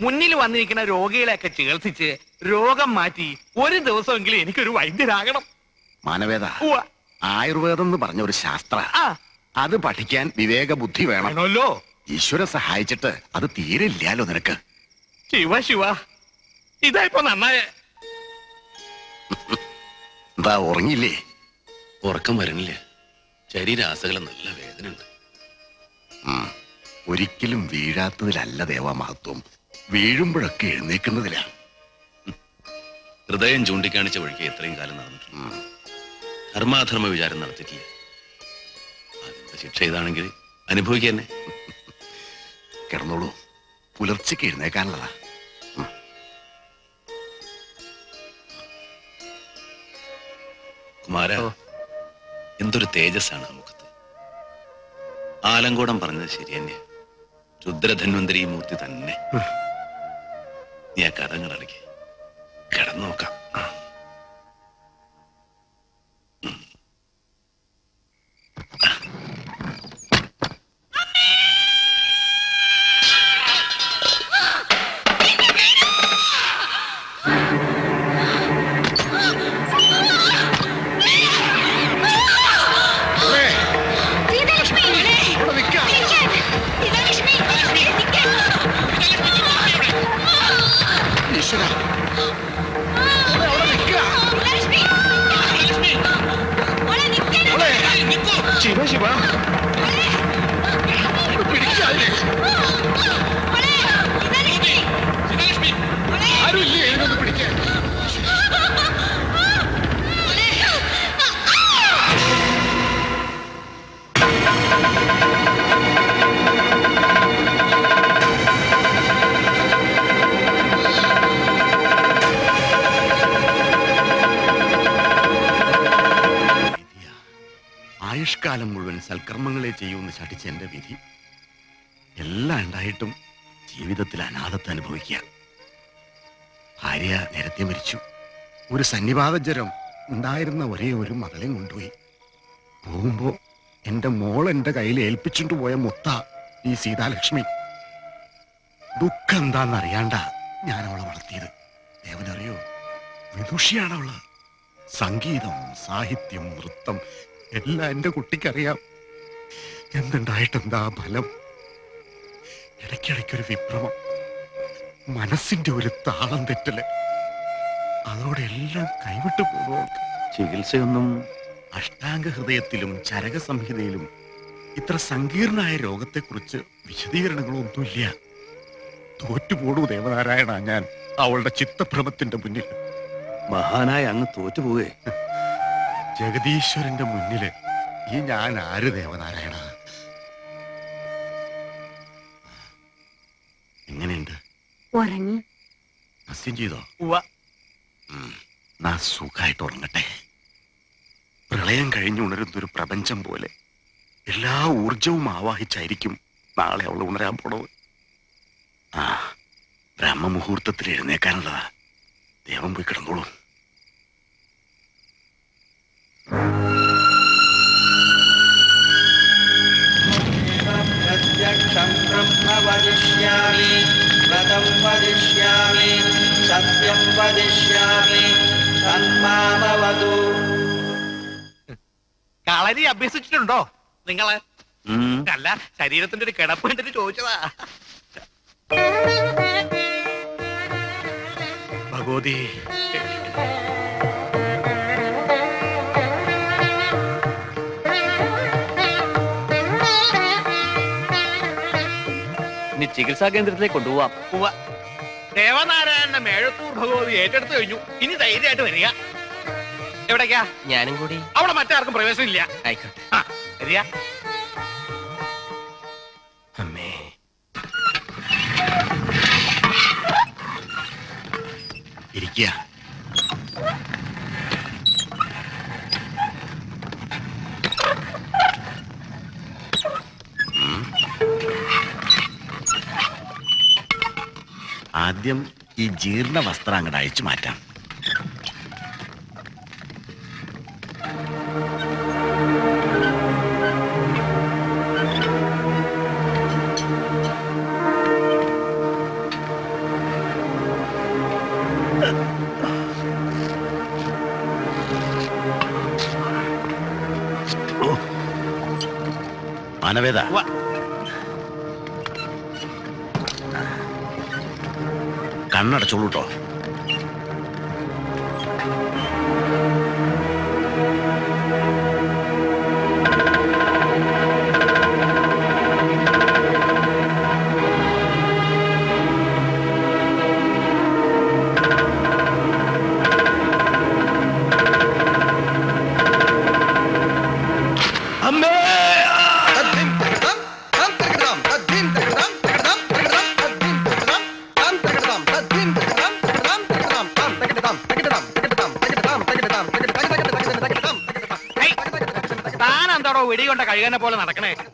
മുന്നിൽ വന്നിരിക്കുന്ന രോഗികളെയൊക്കെ ചികിത്സിച്ച് രോഗം മാറ്റി ഒരു ദിവസമെങ്കിലും എനിക്കൊരു വൈദ്യരാകണം. മാനവേദ ആയുർവേദം എന്ന് പറഞ്ഞ ഒരു ശാസ്ത്ര. അത് പഠിക്കാൻ വിവേക ബുദ്ധി വേണം. വേണമല്ലോ ഈശ്വരൻ സഹായിച്ചിട്ട് അത് തീരെ ഇല്ലാലോ നിനക്ക്? ശിവ ശിവ. ഇതായിപ്പോ നന്നായ. എന്താ ഉറങ്ങില്ലേ ഉറക്കം വരണില്ല? ശരീരാസകളെ നല്ല വേദന ഉണ്ട് ഒരിക്കലും വീഴാത്തതിലല്ല ദേവമഹത്വം വീഴുമ്പോഴൊക്കെ എഴുന്നേക്കുന്നതിലാണ് ഹൃദയം ചൂണ്ടിക്കാണിച്ച വഴിക്ക് എത്രയും കാലം നടന്നിട്ടുണ്ട് ധർമാധർമ്മ വിചാരം നടത്തിയിട്ടില്ല. അതിന്റെ ശിക്ഷ ഇതാണെങ്കിൽ അനുഭവിക്കുക തന്നെ. കിടന്നോളൂ. പുലർച്ചയ്ക്ക് എഴുന്നേക്കാനുള്ളതാ. കുമാര എന്തൊരു തേജസ്സാണ് മുഖത്ത് ആലങ്കോടം പറഞ്ഞത് ശരി തന്നെ. രുദ്രധന്വന്തരി മൂർത്തി തന്നെ. നീ ആ കഥങ്ങൾ അടക്കി ആയുഷ്കാലം മുഴുവൻ സൽക്കർമ്മങ്ങളെ ചെയ്യുമെന്ന് ശഠിച്ച എന്റെ വിധി എല്ലാം ഉണ്ടായിട്ടും ജീവിതത്തിൽ അനാഥത്തെ അനുഭവിക്കുക. ഭാര്യ നേരത്തെ മരിച്ചു. ഒരു സന്നിപാത ജ്വരം ഉണ്ടായിരുന്ന ഒരേ ഒരു മകളെയും കൊണ്ടുപോയി. പോകുമ്പോ എന്റെ മോൾ എന്റെ കയ്യിൽ ഏൽപ്പിച്ചുകൊണ്ട് പോയ മുത്ത ഈ സീതാലക്ഷ്മി. ദുഃഖം എന്താണെന്നറിയാണ്ട ഞാൻ അവളെ വളർത്തിയത്. ദേവനറിയോ? വിദുഷിയാണവൾ. സംഗീതം സാഹിത്യം നൃത്തം എല്ലാം എന്റെ കുട്ടിക്കറിയാം. എന്തുണ്ടായിട്ടെന്താ ഫലം? ഇടയ്ക്കിടയ്ക്കൊരു വിഭ്രമം. മനസ്സിന്റെ ഒരു താളം തെറ്റൽ. അതോടെ എല്ലാം കൈവിട്ടു പോകുമോ ചികിത്സയൊന്നും അഷ്ടാംഗ ഹൃദയത്തിലും ചരക സംഹിതയിലും ഇത്ര സങ്കീർണമായ രോഗത്തെക്കുറിച്ച് വിശദീകരണങ്ങളൊന്നുമില്ല. തോറ്റുപോടൂ ദേവനാരായണ ഞാൻ അവളുടെ ചിത്തഭ്രമത്തിന്റെ മുന്നിൽ. മഹാനായ അങ്ങ് തോറ്റുപോവേ. ജഗദീശ്വരന്റെ മുന്നിൽ ഈ ഞാൻ ആര് ദേവനാരായണ? എങ്ങനെയുണ്ട്? ഉറങ്ങി. ചെയ്തോ. നാ സുഖമായിട്ട് ഉറങ്ങട്ടെ. പ്രളയം കഴിഞ്ഞുണരുന്ന ഒരു പ്രപഞ്ചം പോലെ എല്ലാ ഊർജവും ആവാഹിച്ചായിരിക്കും നാളെ അവൾ ഉണരാൻ പോണത്. ആ ബ്രഹ്മമുഹൂർത്തത്തിൽ എഴുന്നേക്കാനുള്ളതാ. ദേവം പോയി കിടന്നോളൂ. സത്യം കളരി അഭ്യസിച്ചിട്ടുണ്ടോ? നിങ്ങൾ? അല്ല ശരീരത്തിന്റെ ഒരു കിടപ്പ് കണ്ടിട്ട് ചോദിച്ചതാ. ഭഗവതി ചികിത്സാ കേന്ദ്രത്തിലേക്ക് കൊണ്ടുപോവാം. ദേവനാരായണന്റെ മേഴത്തൂർ ഭഗവതി ഏറ്റെടുത്തു കഴിഞ്ഞു. ഇനി ധൈര്യമായിട്ട് വരിക. എവിടേക്കാ? ഞാനും കൂടി. അവിടെ മറ്റാർക്കും പ്രവേശനം ഇല്ല. ആയിക്കോട്ടെ. വരിക. അമ്മേ. ഇരിക്കുക ആദ്യം ഈ ജീർണ വസ്ത്രം അങ്ങോട്ട് അഴിച്ചു മാറ്റാം. മാനവേദ. കണ്ണടച്ചോളൂ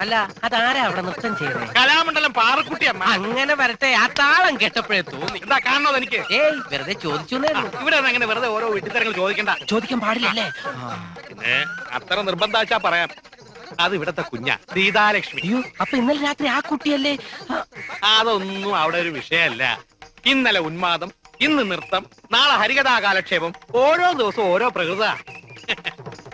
അല്ല അതാരാ അവിടെ നൃത്തം ചെയ്യുന്നത് കലാമണ്ഡലം പാറക്കുട്ടി അമ്മ. അങ്ങനെ വരട്ടെ ആ താളം കേട്ടപ്പോഴേ തോന്നി. എന്താ കാണണോ എനിക്ക്? ഏയ് വെറുതെ ചോദിച്ചു ഇവിടെ അങ്ങനെ വെറുതെ ഓരോ വീട്ടിത്തരങ്ങൾ ചോദിക്കണ്ട. ചോദിക്കാൻ പാടില്ലല്ലേ? പിന്നെ അത്ര നിർബന്ധാച്ചാ പറയാം. അത് ഇവിടത്തെ കുഞ്ഞ സീതാലക്ഷ്മി. അയ്യോ അപ്പൊ ഇന്നലെ രാത്രി ആ കുട്ടിയല്ലേ? അതൊന്നും അവിടെ ഒരു വിഷയമല്ല. ഇന്നലെ ഉന്മാദം ഇന്ന് നൃത്തം നാളെ ഹരികഥാ കാലക്ഷേപം ഓരോ ദിവസവും ഓരോ പ്രകൃത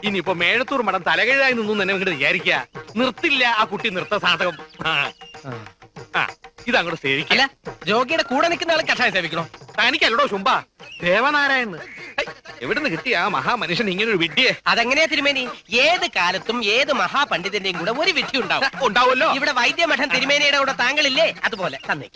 ഇനിയിപ്പോ മേഴത്തൂർ മഠം തലകീഴായി നിന്നും തന്നെ ഇങ്ങോട്ട് വിചാരിക്കുക നിർത്തില്ല ആ കുട്ടി നൃത്ത സാധകം. അങ്ങോട്ട് ഇതങ്ങോട്ട് സേവിക്കില്ല ജോഗിയുടെ കൂടെ നിൽക്കുന്ന ആളെ കഷായം സേവിക്കണോ? തനിക്കല്ലടോ ശുംബ ദേവനാരായണന് എവിടുന്ന് കിട്ടിയ ആ മഹാമനുഷ്യൻ ഇങ്ങനെ ഒരു വിഡ്ഢിയെ? അതെങ്ങനെയാ തിരുമേനി? ഏത് കാലത്തും ഏത് മഹാപണ്ഡിതന്റെയും കൂടെ ഒരു വിധി ഉണ്ടാവും. ഉണ്ടാവുമല്ലോ. ഇവിടെ വൈദ്യമഠം തിരുമേനിയുടെ കൂടെ താങ്കളില്ലേ? അതുപോലെ തന്നെ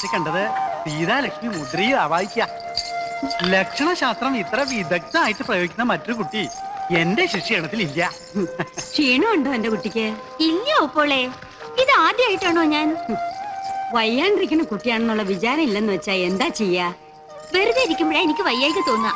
ഭരണമുനി മനസ്സിൽ കണ്ടത് സീതാലക്ഷ്മി മുദ്രയിൽ ആവാഹിക്ക ലക്ഷണശാസ്ത്രം ഇത്ര വിദഗ്ധമായിട്ട് പ്രയോഗിക്കുന്ന മറ്റൊരു കുട്ടി എന്റെ ശിക്ഷണത്തിൽ ഇല്ല. ക്ഷീണമുണ്ടോ എന്റെ കുട്ടിക്ക്? ഇല്ല ഒപ്പോളെ ഇത് ആദ്യമായിട്ടാണോ ഞാൻ? വയ്യാണ്ടിരിക്കുന്ന കുട്ടിയാണെന്നുള്ള വിചാരം ഇല്ലെന്ന് വെച്ചാ എന്താ ചെയ്യാ? വെറുതെ ഇരിക്കുമ്പോഴാ എനിക്ക് വയ്യായിട്ട് തോന്നാ.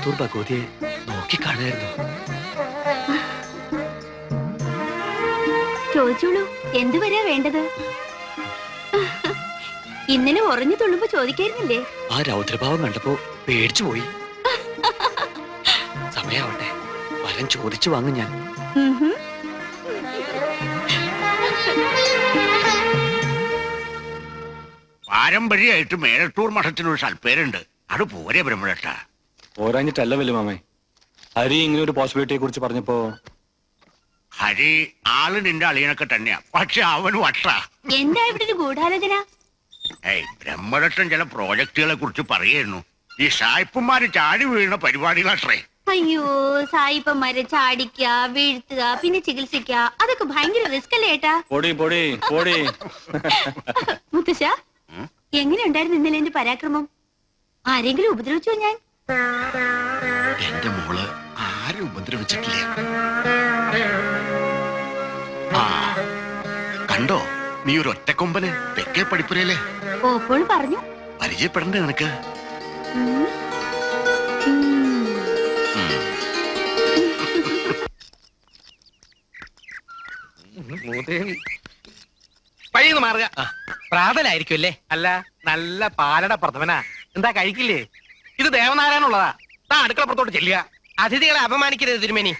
മേഴത്തൂർ ഭഗവതിയെ നോക്കിക്കാണായിരുന്നു ചോദിച്ചോളൂ എന്തു വരാ വേണ്ടത്? ഇന്നലെ ഉറഞ്ഞു തുള്ളുമ്പോ ചോദിക്കായിരുന്നില്ലേ? ആ രൗദ്രഭാവം കണ്ടപ്പോ പേടിച്ചു പോയി. സമയാവട്ടെ വരം ചോദിച്ചു വാങ്ങും ഞാൻ. പാരമ്പര്യമായിട്ട് മേലത്തൂർ മഠത്തിനൊരു സൽപ്പേരുണ്ട് അത് പോരെ ബ്രഹ്മരട്ട പോരാഞ്ഞിട്ടല്ല വലിയ മാമേ. ഹരി ഇങ്ങനെ ഒരു പോസിബിലിറ്റിയെ കുറിച്ച് പറഞ്ഞപ്പോ ഹരി ആൾ നിന്റെ അളിയനൊക്കെ തന്നെയാ. പക്ഷെ അവൻ വട്ടാ. എന്താ ഇവിടെ ഒരു ഗൂഢാലോചന? ഏയ് ബ്രഹ്മരട്ടൻ ചില പ്രോജക്റ്റുകളെ കുറിച്ച് പറയായിരുന്നു ഈ സായിപ്പന്മാര് ചാടി വീഴുന്ന പരിപാടികളത്രേ അയ്യോ സായിപ്പന്മാരെ ചാടിക്ക വീഴ്ത്തുക പിന്നെ ചികിത്സിക്ക. അതൊക്കെ ഭയങ്കര റിസ്ക് അല്ലേ ഏട്ടാ? പൊടി പൊടി പൊടി. മുത്തശ്ശ എങ്ങനെയുണ്ടായിരുന്നു ഇന്നലെ എന്റെ പരാക്രമം? ആരെങ്കിലും ഉപദ്രവിച്ചോ ഞാൻ? എന്റെ മോൾ ആരും ഉപദ്രവിച്ചിട്ടില്ല. ആ കണ്ടോ? നീ ഒരു ഒറ്റക്കൊമ്പന് തെക്കേ പഠിപ്പുരയിലെ ഓപ്പോൾ പറഞ്ഞു. പരിചയപ്പെടണ്ടേ നിനക്ക്. വഴിന്ന് മാറുക. പ്രാതലായിരിക്കും അല്ലേ അല്ല നല്ല പാലട പ്രഥമനാ. എന്താ കഴിക്കില്ലേ? ഇത് ദേവനാരായണുള്ളതാ താ അടുക്കളപ്പുറത്തോട്ട് ചെല്ലുക. അതിഥികളെ അപമാനിക്കരുത് തിരുമേനി.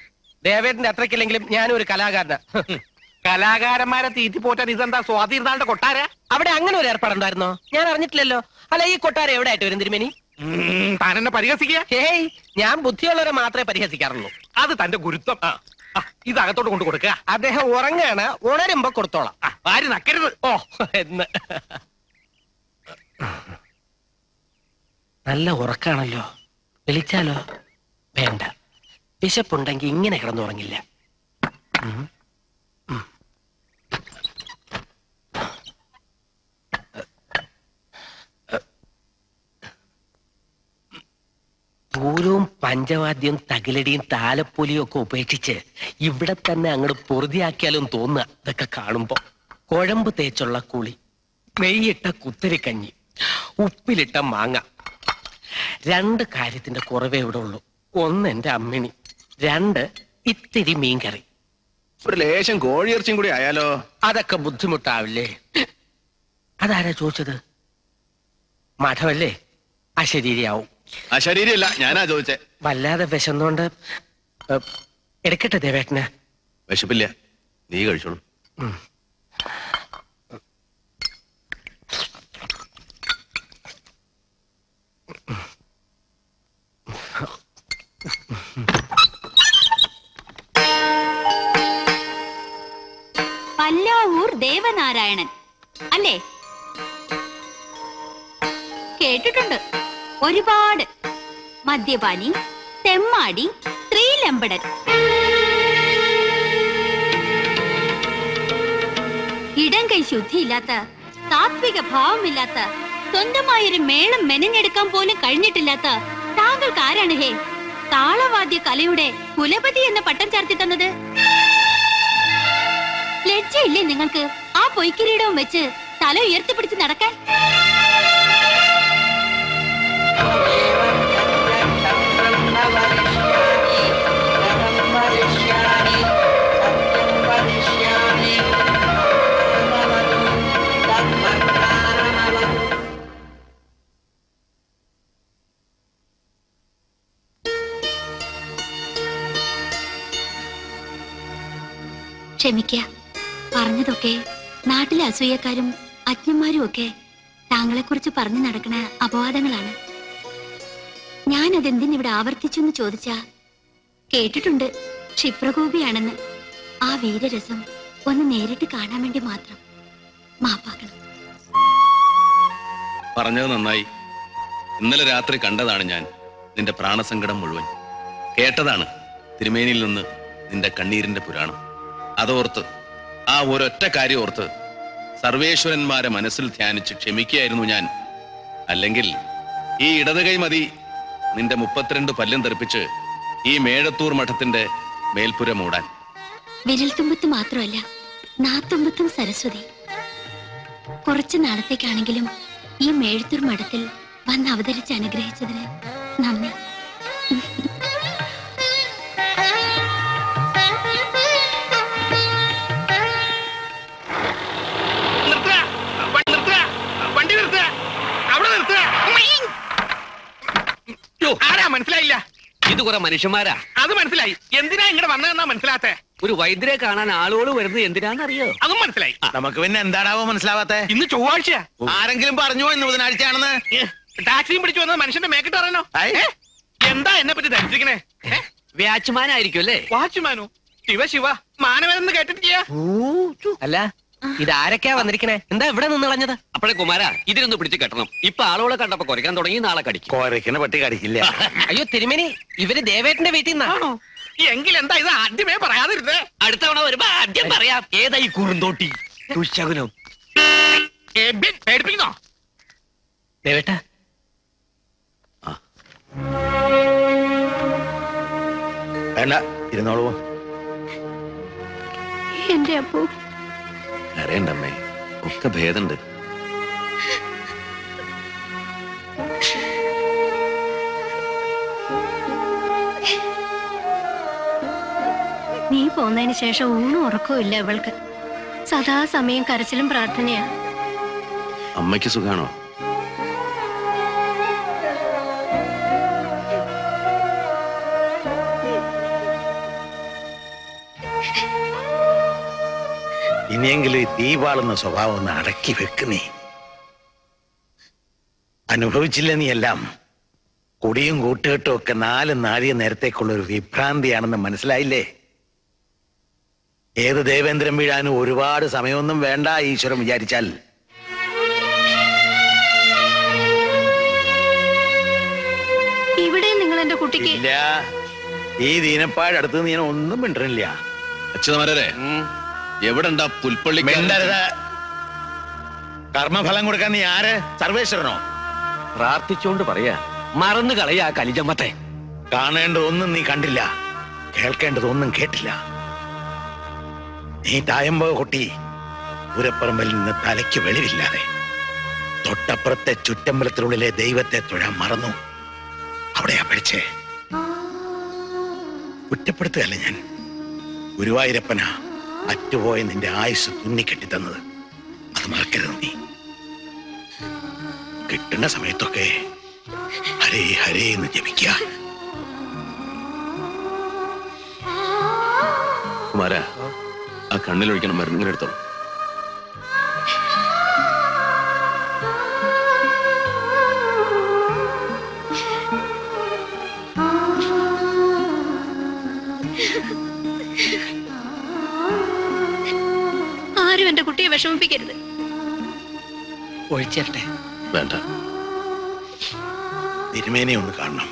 ദേവേട്ടന്റെ അത്രക്കില്ലെങ്കിലും ഞാനും ഒരു കലാകാരനാ. കലാകാരന്മാരെ തീറ്റിപ്പോറ്റാൻ ഇതെന്താ സ്വാതിരുന്നാളുടെ കൊട്ടാര? അവിടെ അങ്ങനെ ഒരു ഏർപ്പാടുണ്ടായിരുന്നോ ഞാൻ അറിഞ്ഞിട്ടില്ലല്ലോ. അല്ല ഈ കൊട്ടാരം എവിടെ ആയിട്ട് വരും തിരുമേനി? താൻ എന്നെ പരിഹസിക്കുക? ഏയ് ഞാൻ ബുദ്ധിയുള്ളവരെ മാത്രമേ പരിഹസിക്കാറുള്ളൂ. അത് തന്റെ ഗുരുത്വം. ആ, ഇത് അകത്തോട്ട് കൊണ്ടു കൊടുക്കുക. അദ്ദേഹം ഉറങ്ങാണ് ഉണരുമ്പോ കൊടുത്തോളാം. ആര് നക്കരുത്. ഓ എന്ന്. നല്ല ഉറക്കാണല്ലോ. വിളിച്ചാലോ? വേണ്ട. വിശപ്പുണ്ടെങ്കിൽ ഇങ്ങനെ കിടന്നുറങ്ങില്ല. പൂരവും പഞ്ചവാദ്യവും തകിലടിയും താലപ്പൊലിയും ഒക്കെ ഉപേക്ഷിച്ച് ഇവിടെ തന്നെ അങ്ങോട്ട് പൊറുതിയാക്കിയാലും തോന്നുക. ഇതൊക്കെ കാണുമ്പോ കുഴമ്പ് തേച്ചുള്ള കുളി നെയ്യിട്ട കുത്തരിക്കഞ്ഞി ഉപ്പിലിട്ട മാങ്ങ രണ്ട് കാര്യത്തിന്റെ കുറവേ ഇവിടെ ഉള്ളൂ. ഒന്ന് എന്റെ അമ്മിണി രണ്ട് ഇത്തിരി മീൻകറി. ഒരു ലേശം കോഴിയിറച്ചിയും കൂടി ആയാലോ? അതൊക്കെ ബുദ്ധിമുട്ടാവില്ലേ? അതാരാ ചോദിച്ചത്? മഠമല്ലേ അശരീരിയാവും. അശരീരിയല്ല ഞാനാ ചോദിച്ചേ. വല്ലാതെ വിശന്നോണ്ട് എടുക്കട്ടെ ദേവേട്ടന്? വിശപ്പില്ല നീ കഴിച്ചോളൂ. പല്ലാവൂർ ദേവനാരായണൻ. അല്ലേ? കേട്ടിട്ടുണ്ട്. ഒരുപാട്. മദ്യപാനി തെമ്മാടി സ്ത്രീലമ്പടൻ. ഇടം കൈ ശുദ്ധിയില്ലാത്ത സാത്വിക ഭാവമില്ലാത്ത സ്വന്തമായൊരു മേളം മെനഞ്ഞെടുക്കാൻ പോലും കഴിഞ്ഞിട്ടില്ലാത്ത താങ്കൾക്ക് ആരാണ് ഹേ? താളവാദ്യ കലയുടെ കുലപതി എന്ന പട്ടം ചാർത്തി തന്നത്? ലജ്ജയില്ലേ നിങ്ങൾക്ക് ആ പൊയ്ക്കിരീടവും വെച്ച് തല ഉയർത്തിപ്പിടിച്ച് നടക്കാൻ? ക്ഷമിക്കുക പറഞ്ഞതൊക്കെ നാട്ടിലെ അസൂയക്കാരും അജ്ഞന്മാരും ഒക്കെ താങ്കളെക്കുറിച്ച് പറഞ്ഞു നടക്കുന്ന അപവാദങ്ങളാണ്. ഞാൻ അതെന്തിനിവിടെ ആവർത്തിച്ചു എന്ന് ചോദിച്ചാ കേട്ടിട്ടുണ്ട് ക്ഷിപ്രകോപിയാണെന്ന്. ആ വീരരസം ഒന്ന് നേരിട്ട് കാണാൻ വേണ്ടി മാത്രം. മാപ്പാക്കണം. പറഞ്ഞത് നന്നായി. ഇന്നലെ രാത്രി കണ്ടതാണ് ഞാൻ നിന്റെ പ്രാണസങ്കടം മുഴുവൻ. കേട്ടതാണ് തിരുമേനിയിൽ നിന്ന് നിന്റെ കണ്ണീരിന്റെ പുരാണം. അതോർത്ത് ആ ഒരൊറ്റ കാര്യം ഓർത്ത് സർവേശ്വരന്മാരെ മനസ്സിൽ ധ്യാനിച്ച് ക്ഷമിക്കുകയായിരുന്നു ഞാൻ. അല്ലെങ്കിൽ ഈ ഇടത് കൈ മതി നിന്റെ മുപ്പത്തിരണ്ട് പല്ലും തെറിപ്പിച്ച് ഈ മേഴത്തൂർ മഠത്തിന്റെ മേൽപ്പുര മൂടാൻ. വിരൽത്തുമ്പത്ത് മാത്രമല്ല നാത്തുമ്പത്തും സരസ്വതി. കുറച്ചു നാളത്തേക്കാണെങ്കിലും ഈ മേഴത്തൂർ മഠത്തിൽ വന്ന് അവതരിച്ച് അനുഗ്രഹിച്ചതിന് നന്ദി. ആരാ മനസ്സിലായില്ല? ഇത് കുറെ മനുഷ്യന്മാരാ. അത് മനസ്സിലായി. എന്തിനാ ഇങ്ങോട്ട് വന്നതെന്നാ മനസ്സിലാത്തെ? ഒരു വൈദ്യരെ കാണാൻ ആളുകൾ വരുന്നത് എന്തിനാണെന്നറിയോ അതും മനസ്സിലായി. നമുക്ക് പിന്നെ എന്താണാവോ മനസ്സിലാവാത്തെ? ഇന്ന് ചൊവ്വാഴ്ച ആരെങ്കിലും പറഞ്ഞു ഇന്ന് ബുധനാഴ്ചയാണെന്ന്? ടാക്സിയും പിടിച്ചു വന്നത് മനുഷ്യന്റെ മേക്കിട്ട് അറിയണോ എന്താ എന്നെ പറ്റി ധരിച്ചിരിക്കണേ? വാച്ച്മാൻ ആയിരിക്കും അല്ലേ? വാച്ച്മാനോ? ശിവ ശിവ മാനവേദന കേട്ടിട്ടില്ല അല്ല ഇതാരൊക്കെയാ വന്നിരിക്കണേ? എന്താ ഇവിടെ നിന്ന് കളഞ്ഞത്? അപ്പോഴേ കുമാര ഇതിനൊന്ന് പിടിച്ച് കെട്ടണം. ഇപ്പൊ ആളുകളെ കണ്ടപ്പോ കുറയ്ക്കാൻ തുടങ്ങി നാളെ കടിക്കും. കുറയ്ക്കുന്ന പട്ടി കടിക്കില്ല. അയ്യോ തിരുമേനി ഇവർ ദേവേട്ടന്റെ വീട്ടിൽ നിന്നാണോ എങ്കിൽ എന്താ ഇത് ആദ്യമേ പറയാതിരുന്നേ? അടുത്ത തവണ വരുമ്പോ ആദ്യം പറയാം ഏതാ ഈ കുറുന്തോട്ടി? ദുശകുനം. പേടിപ്പിക്കുന്നോ? ദേവേട്ട. വേണ്ട ഇരുന്നോളൂ. എന്റെ അപ്പു അറിയണ്ടമ്മേ. ഒക്കെ ഭേദമുണ്ട് നീ പോന്നതിന് ശേഷം ഊണും ഉറക്കവും ഇല്ല ഇവൾക്ക്. സദാസമയം കരച്ചിലും പ്രാർത്ഥനയാ. അമ്മയ്ക്ക് സുഖാണോ? ഇനിയെങ്കിലും ഈ തീപാളുന്ന സ്വഭാവം ഒന്ന് അടക്കി വെക്കുന്നേ അനുഭവിച്ചില്ല നീ എല്ലാം? കുടിയും കൂട്ടുകെട്ടും ഒക്കെ നാല് നാഴിക നേരത്തേക്കുള്ള ഒരു വിഭ്രാന്തിയാണെന്ന് മനസ്സിലായില്ലേ? ഏത് ദേവേന്ദ്രൻ വീഴാനും ഒരുപാട് സമയമൊന്നും വേണ്ട ഈശ്വരൻ വിചാരിച്ചാൽ. ഇവിടെ നിങ്ങൾ എന്റെ കുട്ടിക്ക് ഇല്ല. ഈ ദീനപ്പാഴടുത്ത് നീ ഒന്നും മിണ്ടണില്ല. അച്യുതമാരെ എവിടെ ഉണ്ടാ പുൽപ്പള്ളി കർമ്മഫലം കൊടുക്കാൻ നീ ആര്? സർവേശ്വരനോ? പ്രാർത്ഥിച്ചോണ്ട് പറയാ മറന്നു കളയാ കലിജമ്മത്തെ കാണേണ്ടതൊന്നും നീ കണ്ടില്ല കേൾക്കേണ്ടതൊന്നും കേട്ടില്ല. നീ തായമ്പോ കുട്ടി പൂരപ്പറമ്പിൽ നിന്ന് തലയ്ക്ക് വെളിവില്ലാതെ തൊട്ടപ്പുറത്തെ ചുറ്റമ്പലത്തിനുള്ളിലെ ദൈവത്തെ തൊഴാൻ മറന്നു. അവിടെയാ പഠിച്ചേ. കുറ്റപ്പെടുത്തുകയല്ല ഞാൻ? ഗുരുവായൂരപ്പന. അറ്റുപോയ നിന്റെ ആയുസ് തുന്നിക്കെട്ടി തന്നത്. അത് മറക്കരുത് നീ. കിട്ടുന്ന സമയത്തൊക്കെ ഹരേ ഹരേ എന്ന് ജപിക്കുക കുമാര ആ കണ്ണിലൊഴിക്കണം മരുന്ന് ഇങ്ങനെ ആരും എന്റെ കുട്ടിയെ വിഷമിപ്പിക്കരുത്. ഒഴിച്ചേരട്ടെ. വേണ്ട. തിരുമേനെ ഒന്ന് കാണണം.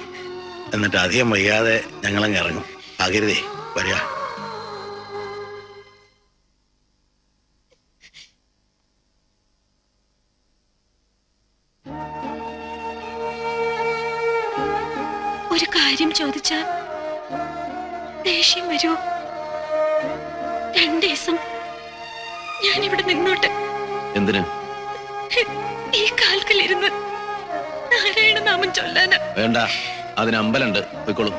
എന്നിട്ട് അധികം വൈകാതെ ഞങ്ങളങ്ങ് ഇറങ്ങും. പകരുതേ വരിക ഒരു കാര്യം ചോദിച്ചാൽ ദേഷ്യം വരൂ. രണ്ടു ദിവസം ഞാനിവിടെ നിന്നോട്ട്. എന്തിന്? ഈ കാൽക്കലിരുന്ന് നാരായണ നാമം ചൊല്ലാന്. വേണ്ട അതിന് അമ്പലുണ്ട്. പോയിക്കോളൂ.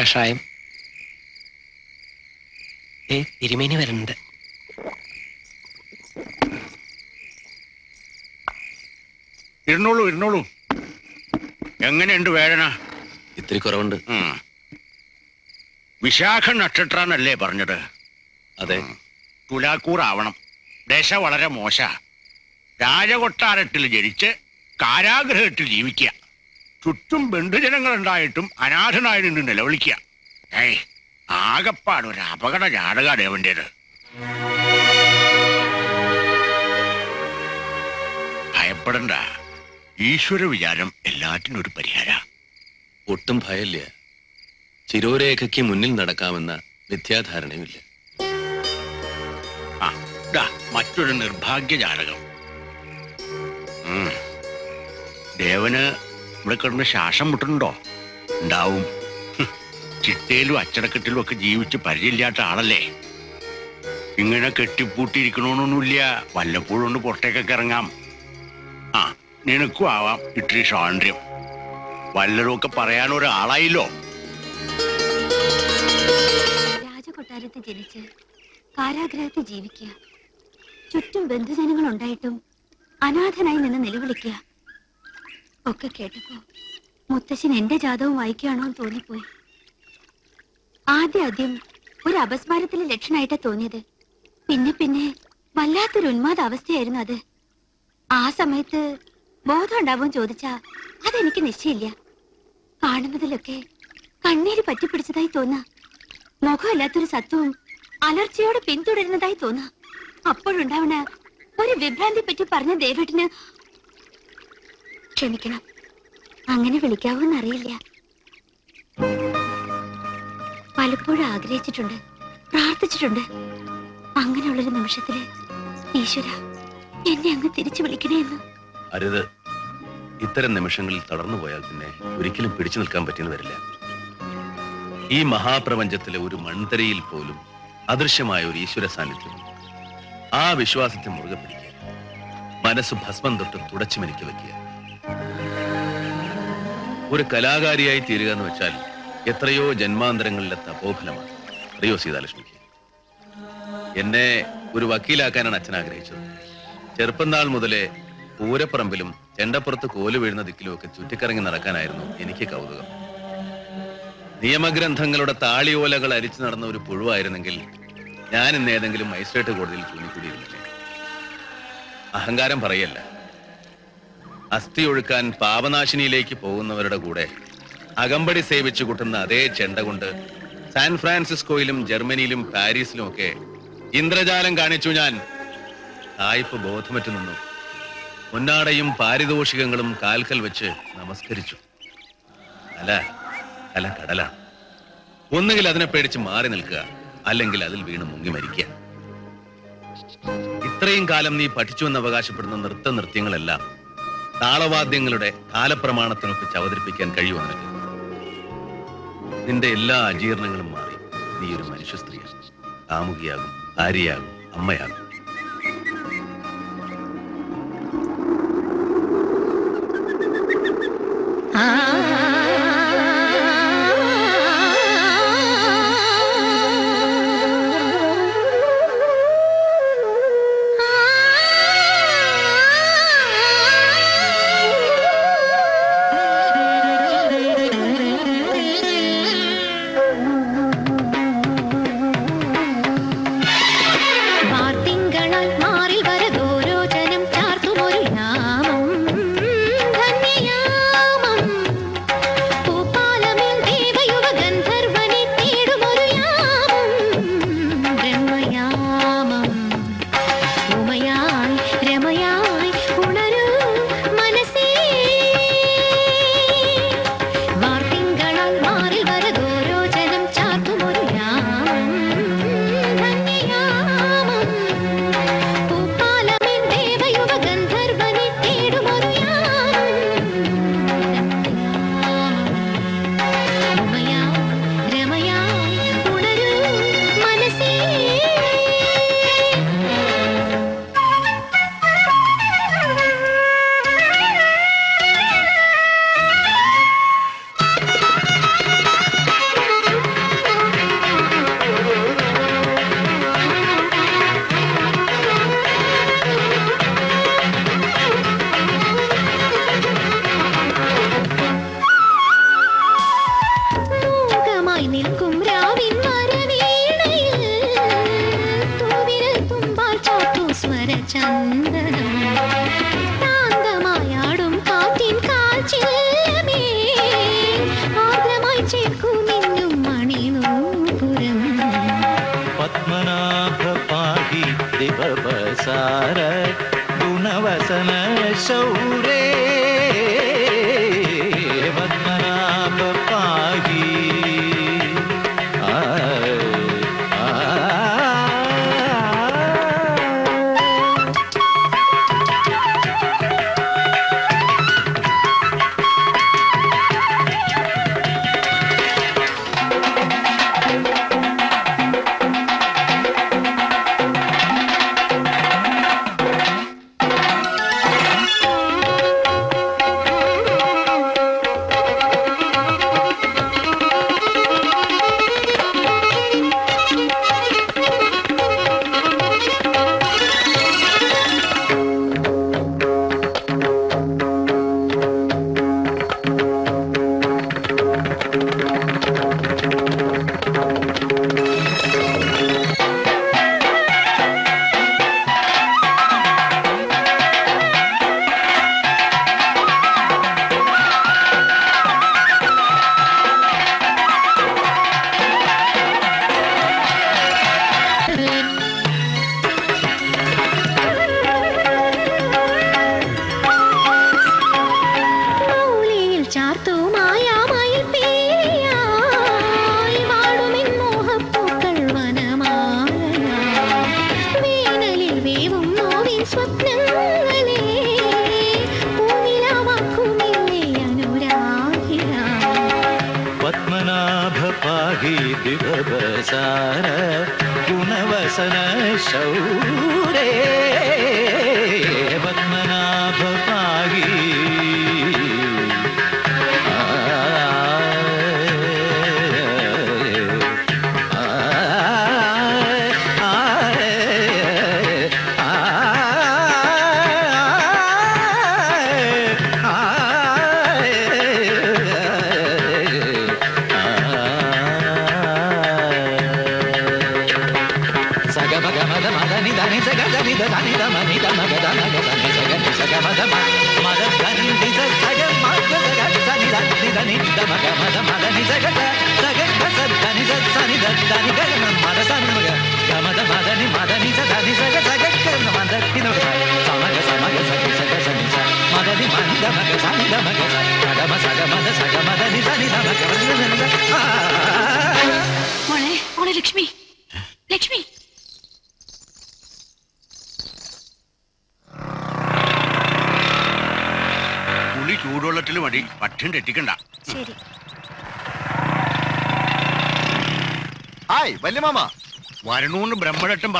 കഷായം. ഏ തിരുമേനി വരുന്നുണ്ട് ഇരുന്നോളൂ ഇരുന്നോളൂ. എങ്ങനെയുണ്ട് വേദന? ഇത്തിരി കുറവുണ്ട്. വിശാഖ നക്ഷത്രാന്നല്ലേ പറഞ്ഞത്? അതെ. തുലാക്കൂറാവണം. ദശ വളരെ മോശ. രാജകൊട്ടാരത്തിൽ ജനിച്ച് കാരാഗ്രഹത്തിൽ ജീവിക്കുക. ചുറ്റും ബന്ധുജനങ്ങൾ ഉണ്ടായിട്ടും അനാഥനായി നിന്ന് നിലവിളിക്കുക. ഏയ് ആകപ്പാട് ഒരു അപകട ജാതക ദേവന്റേത്. ഭയപ്പെടണ്ട. ഈശ്വര വിചാരം എല്ലാറ്റിനും ഒരു പരിഹാര. ഒട്ടും ഭയമില്ല ചിരോരേഖയ്ക്ക് മുന്നിൽ നടക്കാമെന്ന മിഥ്യാധാരണയുമില്ല. മറ്റൊരു നിർഭാഗ്യ ജാതകം. ദേവന് ഇവിടെ കിടന്ന് ശ്വാസം മുട്ടുന്നുണ്ടോ? ഉണ്ടാവും. ചിട്ടയിലും അച്ചടക്കത്തിലും ഒക്കെ ജീവിച്ച് പരിചയമില്ലാത്ത ആളല്ലേ? ഇങ്ങനെ കെട്ടിപ്പൂട്ടിയിരിക്കണമെന്നൊന്നുമില്ല വല്ലപ്പോഴും ഒന്ന് പുറത്തേക്കൊക്കെ ഇറങ്ങാം. ആ നിനക്കും ആവാം ഇത്തിരി സ്വാതന്ത്ര്യം. വല്ലതുമൊക്കെ പറയാൻ ഒരാളായില്ലോ. രാജകൊട്ടാരത്തിൽ ജനിച്ച് കാരാഗ്രഹത്തിൽ ജീവിക്കുക. ചുറ്റും ബന്ധുജനങ്ങൾ ഉണ്ടായിട്ടും അനാഥനായി നിന്ന് നിലവിളിക്കുക. ഒക്കെ കേട്ടപ്പോ മുത്തശ്ശൻ എന്റെ ജാതവും വായിക്കുകയാണോ എന്ന് തോന്നിപ്പോയി ആദ്യ ആദ്യം ഒരു അപസ്മാരത്തിലെ ലക്ഷണമായിട്ടാ തോന്നിയത്. പിന്നെ പിന്നെ വല്ലാത്തൊരു ഉന്മാദ അവസ്ഥയായിരുന്നു അത്. ആ സമയത്ത് ബോധം ഉണ്ടാവും ചോദിച്ചാ അതെനിക്ക് നിശ്ചയില്ല കാണുന്നതിലൊക്കെ കണ്ണീര് പറ്റിപ്പിടിച്ചതായി തോന്നാ. മുഖമില്ലാത്തൊരു സത്വവും അലർച്ചയോടെ പിന്തുടരുന്നതായി തോന്നാ. അപ്പോഴുണ്ടാവണ ഒരു വിഭ്രാന്തി പറ്റി പറഞ്ഞ ദേവേട്ടിന് ക്ഷമിക്കണം. അങ്ങനെ വിളിക്കാവൂന്ന് അറിയില്ല. പലപ്പോഴും ആഗ്രഹിച്ചിട്ടുണ്ട് പ്രാർത്ഥിച്ചിട്ടുണ്ട്. അങ്ങനെയുള്ളൊരു നിമിഷത്തിൽ ഈശ്വര എന്നെ അങ്ങ് തിരിച്ചു വിളിക്കണേ എന്ന് അരുത്. ഇത്തരം നിമിഷങ്ങളിൽ തളർന്നു പോയാൽ പിന്നെ ഒരിക്കലും പിടിച്ചു നിൽക്കാൻ പറ്റിയെന്ന് വരില്ല. ഈ മഹാപ്രപഞ്ചത്തിലെ ഒരു മൺതരയിൽ പോലും അദൃശ്യമായ ഒരു ഈശ്വര സാന്നിധ്യം ആ വിശ്വാസത്തെ മുറുകെ പിടിക്കുക. മനസ്സ് ഭസ്മം തൊട്ട് തുടച്ചു മെനിക്ക് വെക്കുക. ഒരു കലാകാരിയായി തീരുക എന്ന് വെച്ചാൽ എത്രയോ ജന്മാന്തരങ്ങളിലെ തപോഫലമാണ്. അറിയോ സീതാലക്ഷ്മിക്ക് എന്നെ ഒരു വക്കീലാക്കാനാണ് അച്ഛൻ ആഗ്രഹിച്ചത്. ചെറുപ്പം നാൾ മുതലേ പൂരപ്പറമ്പിലും ചെണ്ടപ്പുറത്ത് കോൽ വീഴുന്ന ദിക്കിലും ഒക്കെ ചുറ്റിക്കറങ്ങി നടക്കാനായിരുന്നു എനിക്ക് കൗതുകം. നിയമഗ്രന്ഥങ്ങളുടെ താളിയോലകൾ അരിച്ചു നടന്ന ഒരു പുഴുവായിരുന്നെങ്കിൽ ഞാൻ ഇന്ന് ഏതെങ്കിലും മജിസ്ട്രേറ്റ് കോടതിയിൽ ചൂണ്ടിക്കൂടിയിരുന്നില്ലേ? അഹങ്കാരം പറയല്ല. അസ്ഥി ഒഴുക്കാൻ പാപനാശിനിയിലേക്ക് പോകുന്നവരുടെ കൂടെ അകമ്പടി സേവിച്ചു കൂട്ടുന്ന അതേ ചെണ്ട കൊണ്ട് സാൻ ഫ്രാൻസിസ്കോയിലും ജർമ്മനിയിലും പാരീസിലും ഒക്കെ ഇന്ദ്രജാലം കാണിച്ചു ഞാൻ. തായ്പ് ബോധമറ്റു നിന്നു. മുന്നാടയും പാരിതോഷികങ്ങളും കാൽക്കൽ വെച്ച് നമസ്കരിച്ചു. അല്ല അല കടല. ഒന്നുകിൽ അതിനെ പേടിച്ച് മാറി നിൽക്കുക അല്ലെങ്കിൽ അതിൽ വീണ് മുങ്ങി മരിക്കുക. ഇത്രയും കാലം നീ പഠിച്ചുവെന്ന് അവകാശപ്പെടുന്ന നൃത്ത നൃത്യങ്ങളെല്ലാം താളവാദ്യങ്ങളുടെ കാലപ്രമാണത്തിനൊപ്പിച്ച് അവതരിപ്പിക്കാൻ കഴിയുമോ നിനക്ക്? നിന്റെ എല്ലാ അജീർണങ്ങളും മാറി. നീ ഒരു മനുഷ്യ സ്ത്രീയാണ്. കാമുകിയാകും ഭാര്യയാകും അമ്മയാകും. Ah.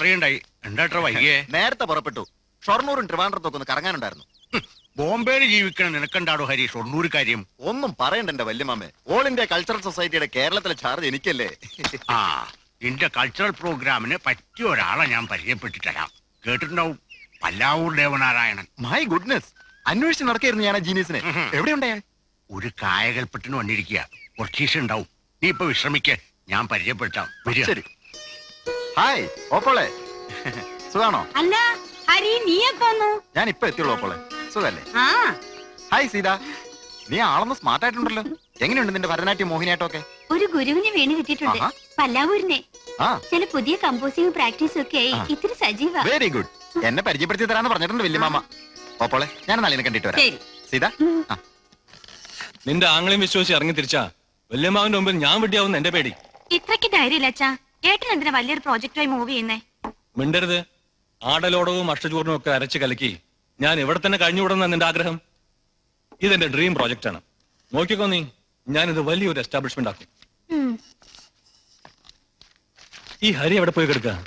പറയണ്ടായി. എന്താ വയ്യേ നേരത്തെ പുറപ്പെട്ടു. ഷൊർണൂരും ട്രിവാൻഡ്രത്തൊക്കെ ഒന്ന് കറങ്ങാനുണ്ടായിരുന്നു. ബോംബെയിൽ ജീവിക്കണം നിനക്കണ്ടാടോ ഹരി ഷൊർണൂർ കാര്യം? ഒന്നും പറയണ്ട എന്റെ വല്യമാമേ. ഓൾ ഇന്ത്യ കൾച്ചറൽ സൊസൈറ്റിയുടെ കേരളത്തിലെ ചാർജ് എനിക്കല്ലേ? ആ എന്റെ കൾച്ചറൽ പ്രോഗ്രാമിന് പറ്റിയ ഒരാളെ ഞാൻ പരിചയപ്പെട്ടിട്ട് തരാം കേട്ടിട്ടുണ്ടാവും? പല്ലാവൂർ ദേവനാരായണൻ. മൈ ഗുഡ്നസ് അന്വേഷിച്ച് നടക്കായിരുന്നു ഞാൻ ആ ജീനിയസിനെ എവിടെയുണ്ടായ? ഒരു കായകൽപ്പെട്ടിന് വന്നിരിക്കുക. കുറച്ച് ഉണ്ടാവും. നീ ഇപ്പൊ വിശ്രമിക്കേ. ഞാൻ പരിചയപ്പെടുത്താം. ശരി. ഹായ് ഓപ്പോളെ. സുഖാണോ? അല്ല ഹരി നീ എപ്പോ വന്നു? ഞാൻ ഇപ്പൊ എത്തിയുള്ളൂ ഓപ്പോളെ. സുഖല്ലേ? ആ. ഹായ് സീത. നീ ആളൊന്ന് സ്മാർട്ട് ആയിട്ടുണ്ടല്ലോ. എങ്ങനെയുണ്ട് നിന്റെ ഭരതനാട്യം മോഹിനിയാട്ടം ഒക്കെ ഒരു ഗുരുവിന് വീണ് കിട്ടിയിട്ടുണ്ട്. പല്ലാവൂരിനെ. ആ. ചില പുതിയ കമ്പോസിംഗ് പ്രാക്ടീസ് ഒക്കെ. ഇത്തിരി സജീവ. വെരി ഗുഡ് എന്നെ പരിചയപ്പെടുത്തി തരാന്ന് പറഞ്ഞിട്ടുണ്ട് വല്യമാമ ഓപ്പോളെ ഞാൻ നാളെ കണ്ടിട്ട് വരാം. ശരി. സീത? നിന്റെ ആങ്ങളെയും വിശ്വസിച്ച് ഇറങ്ങി തിരിച്ചാ. വല്യമാവിന്റെ മുമ്പിൽ ഞാൻ വിട്ടിയാവുന്ന എന്റെ പേടി. ഇത്രയ്ക്ക് ധൈര്യമില്ല അച്ഛാ. ഏട്ടൻ എന്തിനാ വലിയൊരു പ്രോജക്റ്റുമായി മൂവ് ചെയ്യുന്നേ? മിണ്ടരുത്. ആടലോടവും അഷ്ടചൂർണവും ഒക്കെ അരച്ച് കലക്കി ഞാൻ ഇവിടെ തന്നെ കഴിഞ്ഞുവിടുന്ന നിന്റെ ആഗ്രഹം? ഇതെന്റെ ഡ്രീം പ്രോജക്റ്റ് ആണ്. നോക്കിക്കോ നീ. ഞാനിത് വലിയൊരു എസ്റ്റാബ്ലിഷ്മെന്റ് ആക്കും. ഈ ഹരി എവിടെ പോയി കിടക്കുക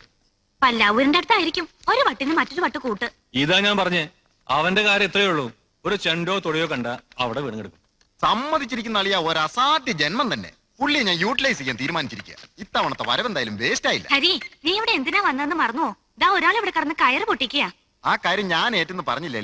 പല്ലാവൂരിന്റെ അടുത്തായിരിക്കും. ഒരു വട്ടിന് മറ്റൊരു വട്ട് കൂട്ട്. ഇതാ ഞാൻ പറഞ്ഞേ. അവന്റെ കാര്യം എത്രയേ ഉള്ളൂ. ഒരു ചെണ്ടോ തൊടിയോ കണ്ട അവിടെ വീണെടുക്കും സമ്മതിച്ചിരിക്കുന്ന അളിയ ഒരു അസാധ്യ ജന്മം തന്നെ. പുള്ളിയെ ഞാൻ യൂട്ടിലൈസ് ചെയ്യാൻ തീരുമാനിച്ചിരിക്കുക ഇത്തവണത്തെ വരവെന്തായാലും വേസ്റ്റ് ആയില്ല. ഹരി നീ ഇവിടെ എന്തിനാ വന്നെന്ന് മറന്നു ദാ ഒരാൾ ഇവിടെ കടന്ന് കയറ് പൊട്ടിക്കുക ആ കാര്യം ഞാൻ ഏറ്റെന്ന് പറഞ്ഞില്ല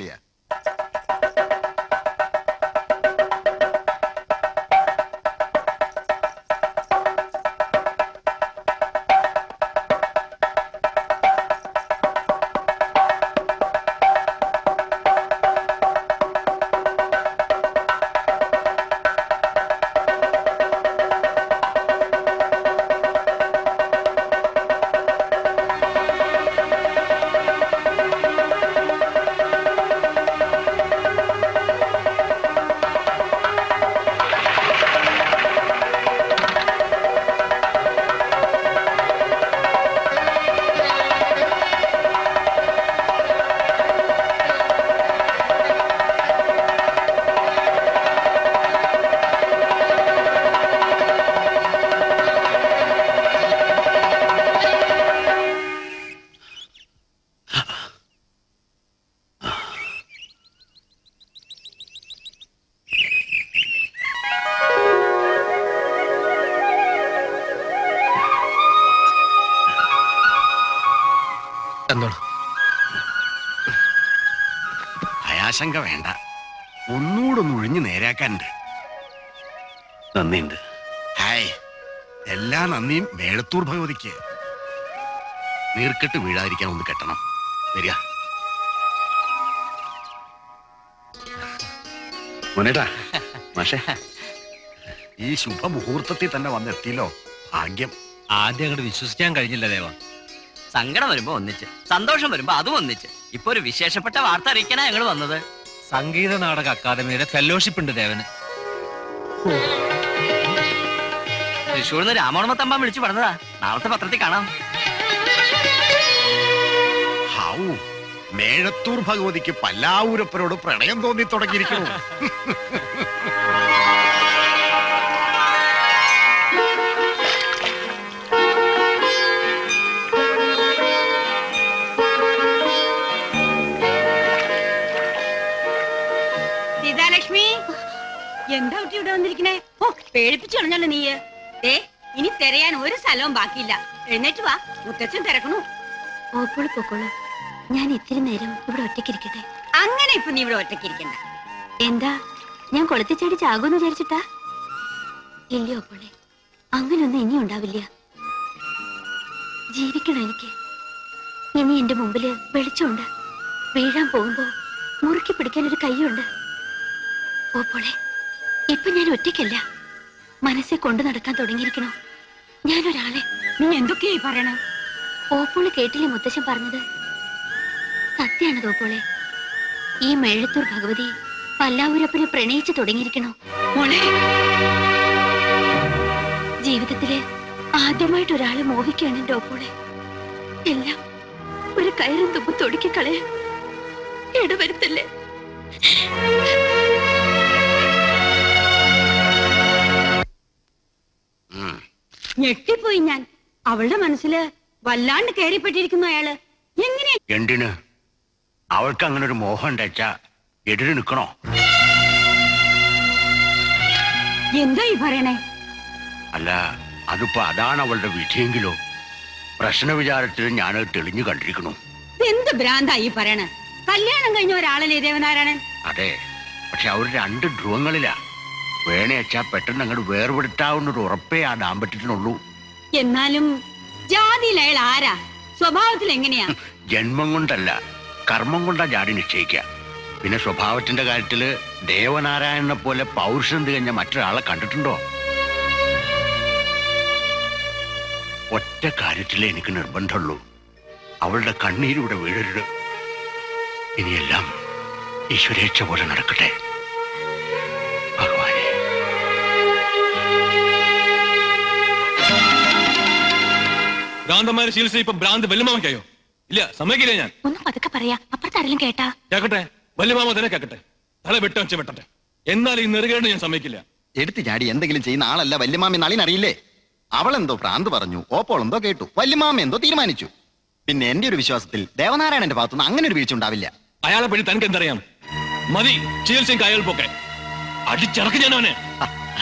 ഭയാശങ്ക വേണ്ട. ഒന്നുകൂടെ ഒന്ന് ഒഴിഞ്ഞു നേരാക്കാനുണ്ട്. നന്ദിയുണ്ട്. ഹായ്. എല്ലാ നന്ദിയും മേളത്തൂർ ഭഗവതിക്ക്. നീർക്കെട്ട് വീഴാതിരിക്കാൻ ഒന്ന് കെട്ടണം. വരിക. മോനേട്ടാ മാഷേ. ഈ ശുഭമുഹൂർത്തത്തിൽ തന്നെ വന്നെത്തിയല്ലോ. ഭാഗ്യം. ആദ്യം അങ്ങോട്ട് വിശ്വസിക്കാൻ കഴിഞ്ഞില്ല ദേവ. സങ്കടം വരുമ്പോ ഒന്നിച്ച് സന്തോഷം വരുമ്പോ അതും ഒന്നിച്ച്. ഇപ്പൊ ഒരു വിശേഷപ്പെട്ട വാർത്ത അറിയിക്കാനാ ഞങ്ങൾ വന്നത്. സംഗീത നാടക അക്കാദമിയുടെ ഫെലോഷിപ്പ് ഉണ്ട് ദേവന്. തൃശ്ശൂരിൽ നിന്ന് രാമോണമത്തമ്പ വിളിച്ചു പറഞ്ഞതാ. നാളത്തെ പത്രത്തിൽ കാണാം. ഹൗ മേഴത്തൂർ ഭഗവതിക്ക് പല്ലാവൂരപ്പനോട് പ്രണയം തോന്നി തുടങ്ങിയിരിക്കുന്നു. ഓപ്പോൾ പോക്കോളൂ. ഞാൻ ഇത്തിരി നേരം ഇവിടെ ഒറ്റയ്ക്കിരിക്കട്ടെ? അങ്ങനെ ഇപ്പൊ നീ ഇവിടെ ഒറ്റയ്ക്കിരിക്കണ്ട. എന്താ? ഞാൻ കൊളുത്തിച്ചടി ചാകുമെന്ന് വിചാരിച്ചിട്ടാ? ഇല്ലയോ പോളെ അങ്ങനൊന്നും ഇനി ഉണ്ടാവില്ല. ജീവിക്കണം എനിക്ക്. ഇനി എന്റെ മുമ്പിൽ വെളിച്ചമുണ്ട്. വീഴാൻ പോകുമ്പോ മുറുക്കി പിടിക്കാൻ ഒരു കൈയുണ്ട്. ഓ പോളെ ഇപ്പൊ ഞാൻ ഒറ്റയ്ക്കല്ല. മനസ്സെ കൊണ്ടു നടക്കാൻ തുടങ്ങിയിരിക്കണോ ഞാനൊരാളെ നീ എന്തൊക്കെയായി പറയണ? ഓപ്പോൾ കേട്ടില്ലേ മുത്തശ്ശൻ പറഞ്ഞത്? സത്യാണത് ഓപ്പോളെ ഈ മേഴത്തൂർ ഭഗവതി പല്ലാവൂരപ്പനെ പ്രണയിച്ചു തുടങ്ങിയിരിക്കണോ. മോളെ. ജീവിതത്തിൽ ആദ്യമായിട്ട് ഒരാളെ മോഹിക്കുകയാണ് എന്റെ ഓപ്പോളെ എല്ലാം ഒരു കയറും തുമ്പ് തൊടുക്കിക്കളയാൻ ഇടവരുത്തല്ലേ? ഞെട്ടിപ്പോയി ഞാൻ. അവളുടെ മനസ്സിൽ വല്ലാണ്ട് കയറിപ്പെട്ടിരിക്കുന്നു അയാൾ. എങ്ങനെ? എന്തിന്? അവൾക്ക് അങ്ങനെ ഒരു മോഹം ഉണ്ടാച്ചാ എടിന് നിൽക്കണോ എന്താ ഈ പറയണേ? അല്ല അതിപ്പോ അതാണ് അവളുടെ വിധിയെങ്കിലോ? പ്രശ്ന വിചാരത്തിൽ ഞാൻ തെളിഞ്ഞു കണ്ടിരിക്കണു എന്ത് ഭ്രാന്താ ഈ പറയണ? കല്യാണം കഴിഞ്ഞ ഒരാളല്ലേ ദേവനാരായണൻ? അതെ പക്ഷെ അവർ രണ്ട് ധ്രുവങ്ങളിലാ. വേണേച്ചാ പെട്ടെന്ന് അങ്ങോട്ട് വേർപെടുത്താവുന്ന ഒരു ഉറപ്പേ ആ ദാമ്പത്യത്തിനുള്ളൂ. എന്നാലും ജാതിയിൽ ആരാ? സ്വഭാവത്തിൽ എങ്ങനെയാ? ജന്മം കൊണ്ടല്ല കർമ്മം കൊണ്ടാ ജാതി നിശ്ചയിക്കുക പിന്നെ സ്വഭാവത്തിന്റെ കാര്യത്തിൽ ദേവനാരായണനെ പോലെ പൗരുഷം തികഞ്ഞ മറ്റൊരാളെ കണ്ടിട്ടുണ്ടോ? ഒറ്റ കാര്യത്തിലേ എനിക്ക് നിർബന്ധമുള്ളൂ. അവളുടെ കണ്ണീരിവിടെ വീഴരുത്. ഇനിയെല്ലാം ഈശ്വരേച്ഛ പോലെ നടക്കട്ടെ. ഭ്രാന്തന്മാരെ ചികിത്സ ഇപ്പൊ ഭ്രാന്ത് വല്യമാമയ്ക്കായോ? ഇല്ല സമ്മതിക്കില്ല ഞാൻ. ഒന്നും പതുക്കെ പറയാ. അപ്പുറത്താരെങ്കിലും കേട്ടാ? കേക്കട്ടെ? വല്യമാമ തന്നെ കേക്കട്ടെ. തല വെട്ട വെച്ച് വെട്ടട്ടെ. എന്നാൽ ഈ നെറുകേട് ഞാൻ സമ്മതിക്കില്ല. എടുത്തു ചാടി എന്തെങ്കിലും ചെയ്യുന്ന ആളല്ല വല്യമാമി നളിനറിയില്ലേ അവളെന്തോ ഭ്രാന്ത് പറഞ്ഞു ഓപ്പോൾ എന്തോ കേട്ടു വല്യമാമ എന്തോ തീരുമാനിച്ചു. പിന്നെ എന്റെ ഒരു വിശ്വാസത്തിൽ ദേവനാരായണന്റെ ഭാഗത്തുനിന്ന് അങ്ങനെ ഒരു വീഴ്ച ഉണ്ടാവില്ല. അയാളെ പറ്റി തനിക്ക് എന്തറിയാം മതി ചികിത്സയും കയൽപ്പൊക്കെ അടിച്ചിറക്കി ഞാൻ അവനെ.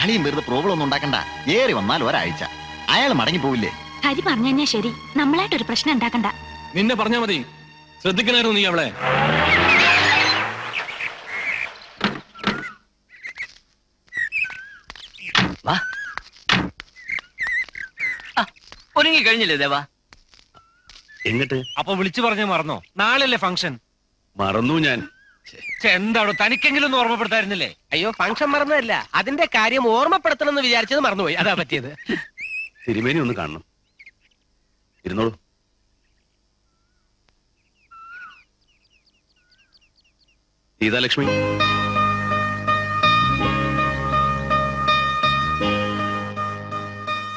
അളിയും വെറുതെ പ്രോബ്ലം ഒന്നും ഉണ്ടാക്കണ്ട. ഏറി വന്നാൽ ഒരാഴ്ച. അയാൾ മടങ്ങി പോവില്ലേ? ഹരി പറഞ്ഞു തന്നെ ശരി. നമ്മളായിട്ടൊരു പ്രശ്നം ഉണ്ടാക്കണ്ട. നിന്നെ പറഞ്ഞാ മതി. ശ്രദ്ധിക്കണായിരുന്നു നീ അവളെ. ഒരുങ്ങി കഴിഞ്ഞില്ലേ ദേവാ? എങ്ങട്ട്? അപ്പൊ വിളിച്ചു പറഞ്ഞ മറന്നോ? നാളല്ലേ ഫംഗ്ഷൻ? മറന്നു ഞാൻ. എന്താണോ തനിക്കെങ്കിലും ഒന്ന് ഓർമ്മപ്പെടുത്തായിരുന്നില്ലേ? അയ്യോ ഫംഗ്ഷൻ മറന്നതല്ല. അതിന്റെ കാര്യം ഓർമ്മപ്പെടുത്തണം എന്ന് വിചാരിച്ചത് മറന്നുപോയി. അതാ പറ്റിയത്. തിരുമേനി ഒന്ന് കാണണം. ഇരുന്നോളൂ. സീതാലക്ഷ്മി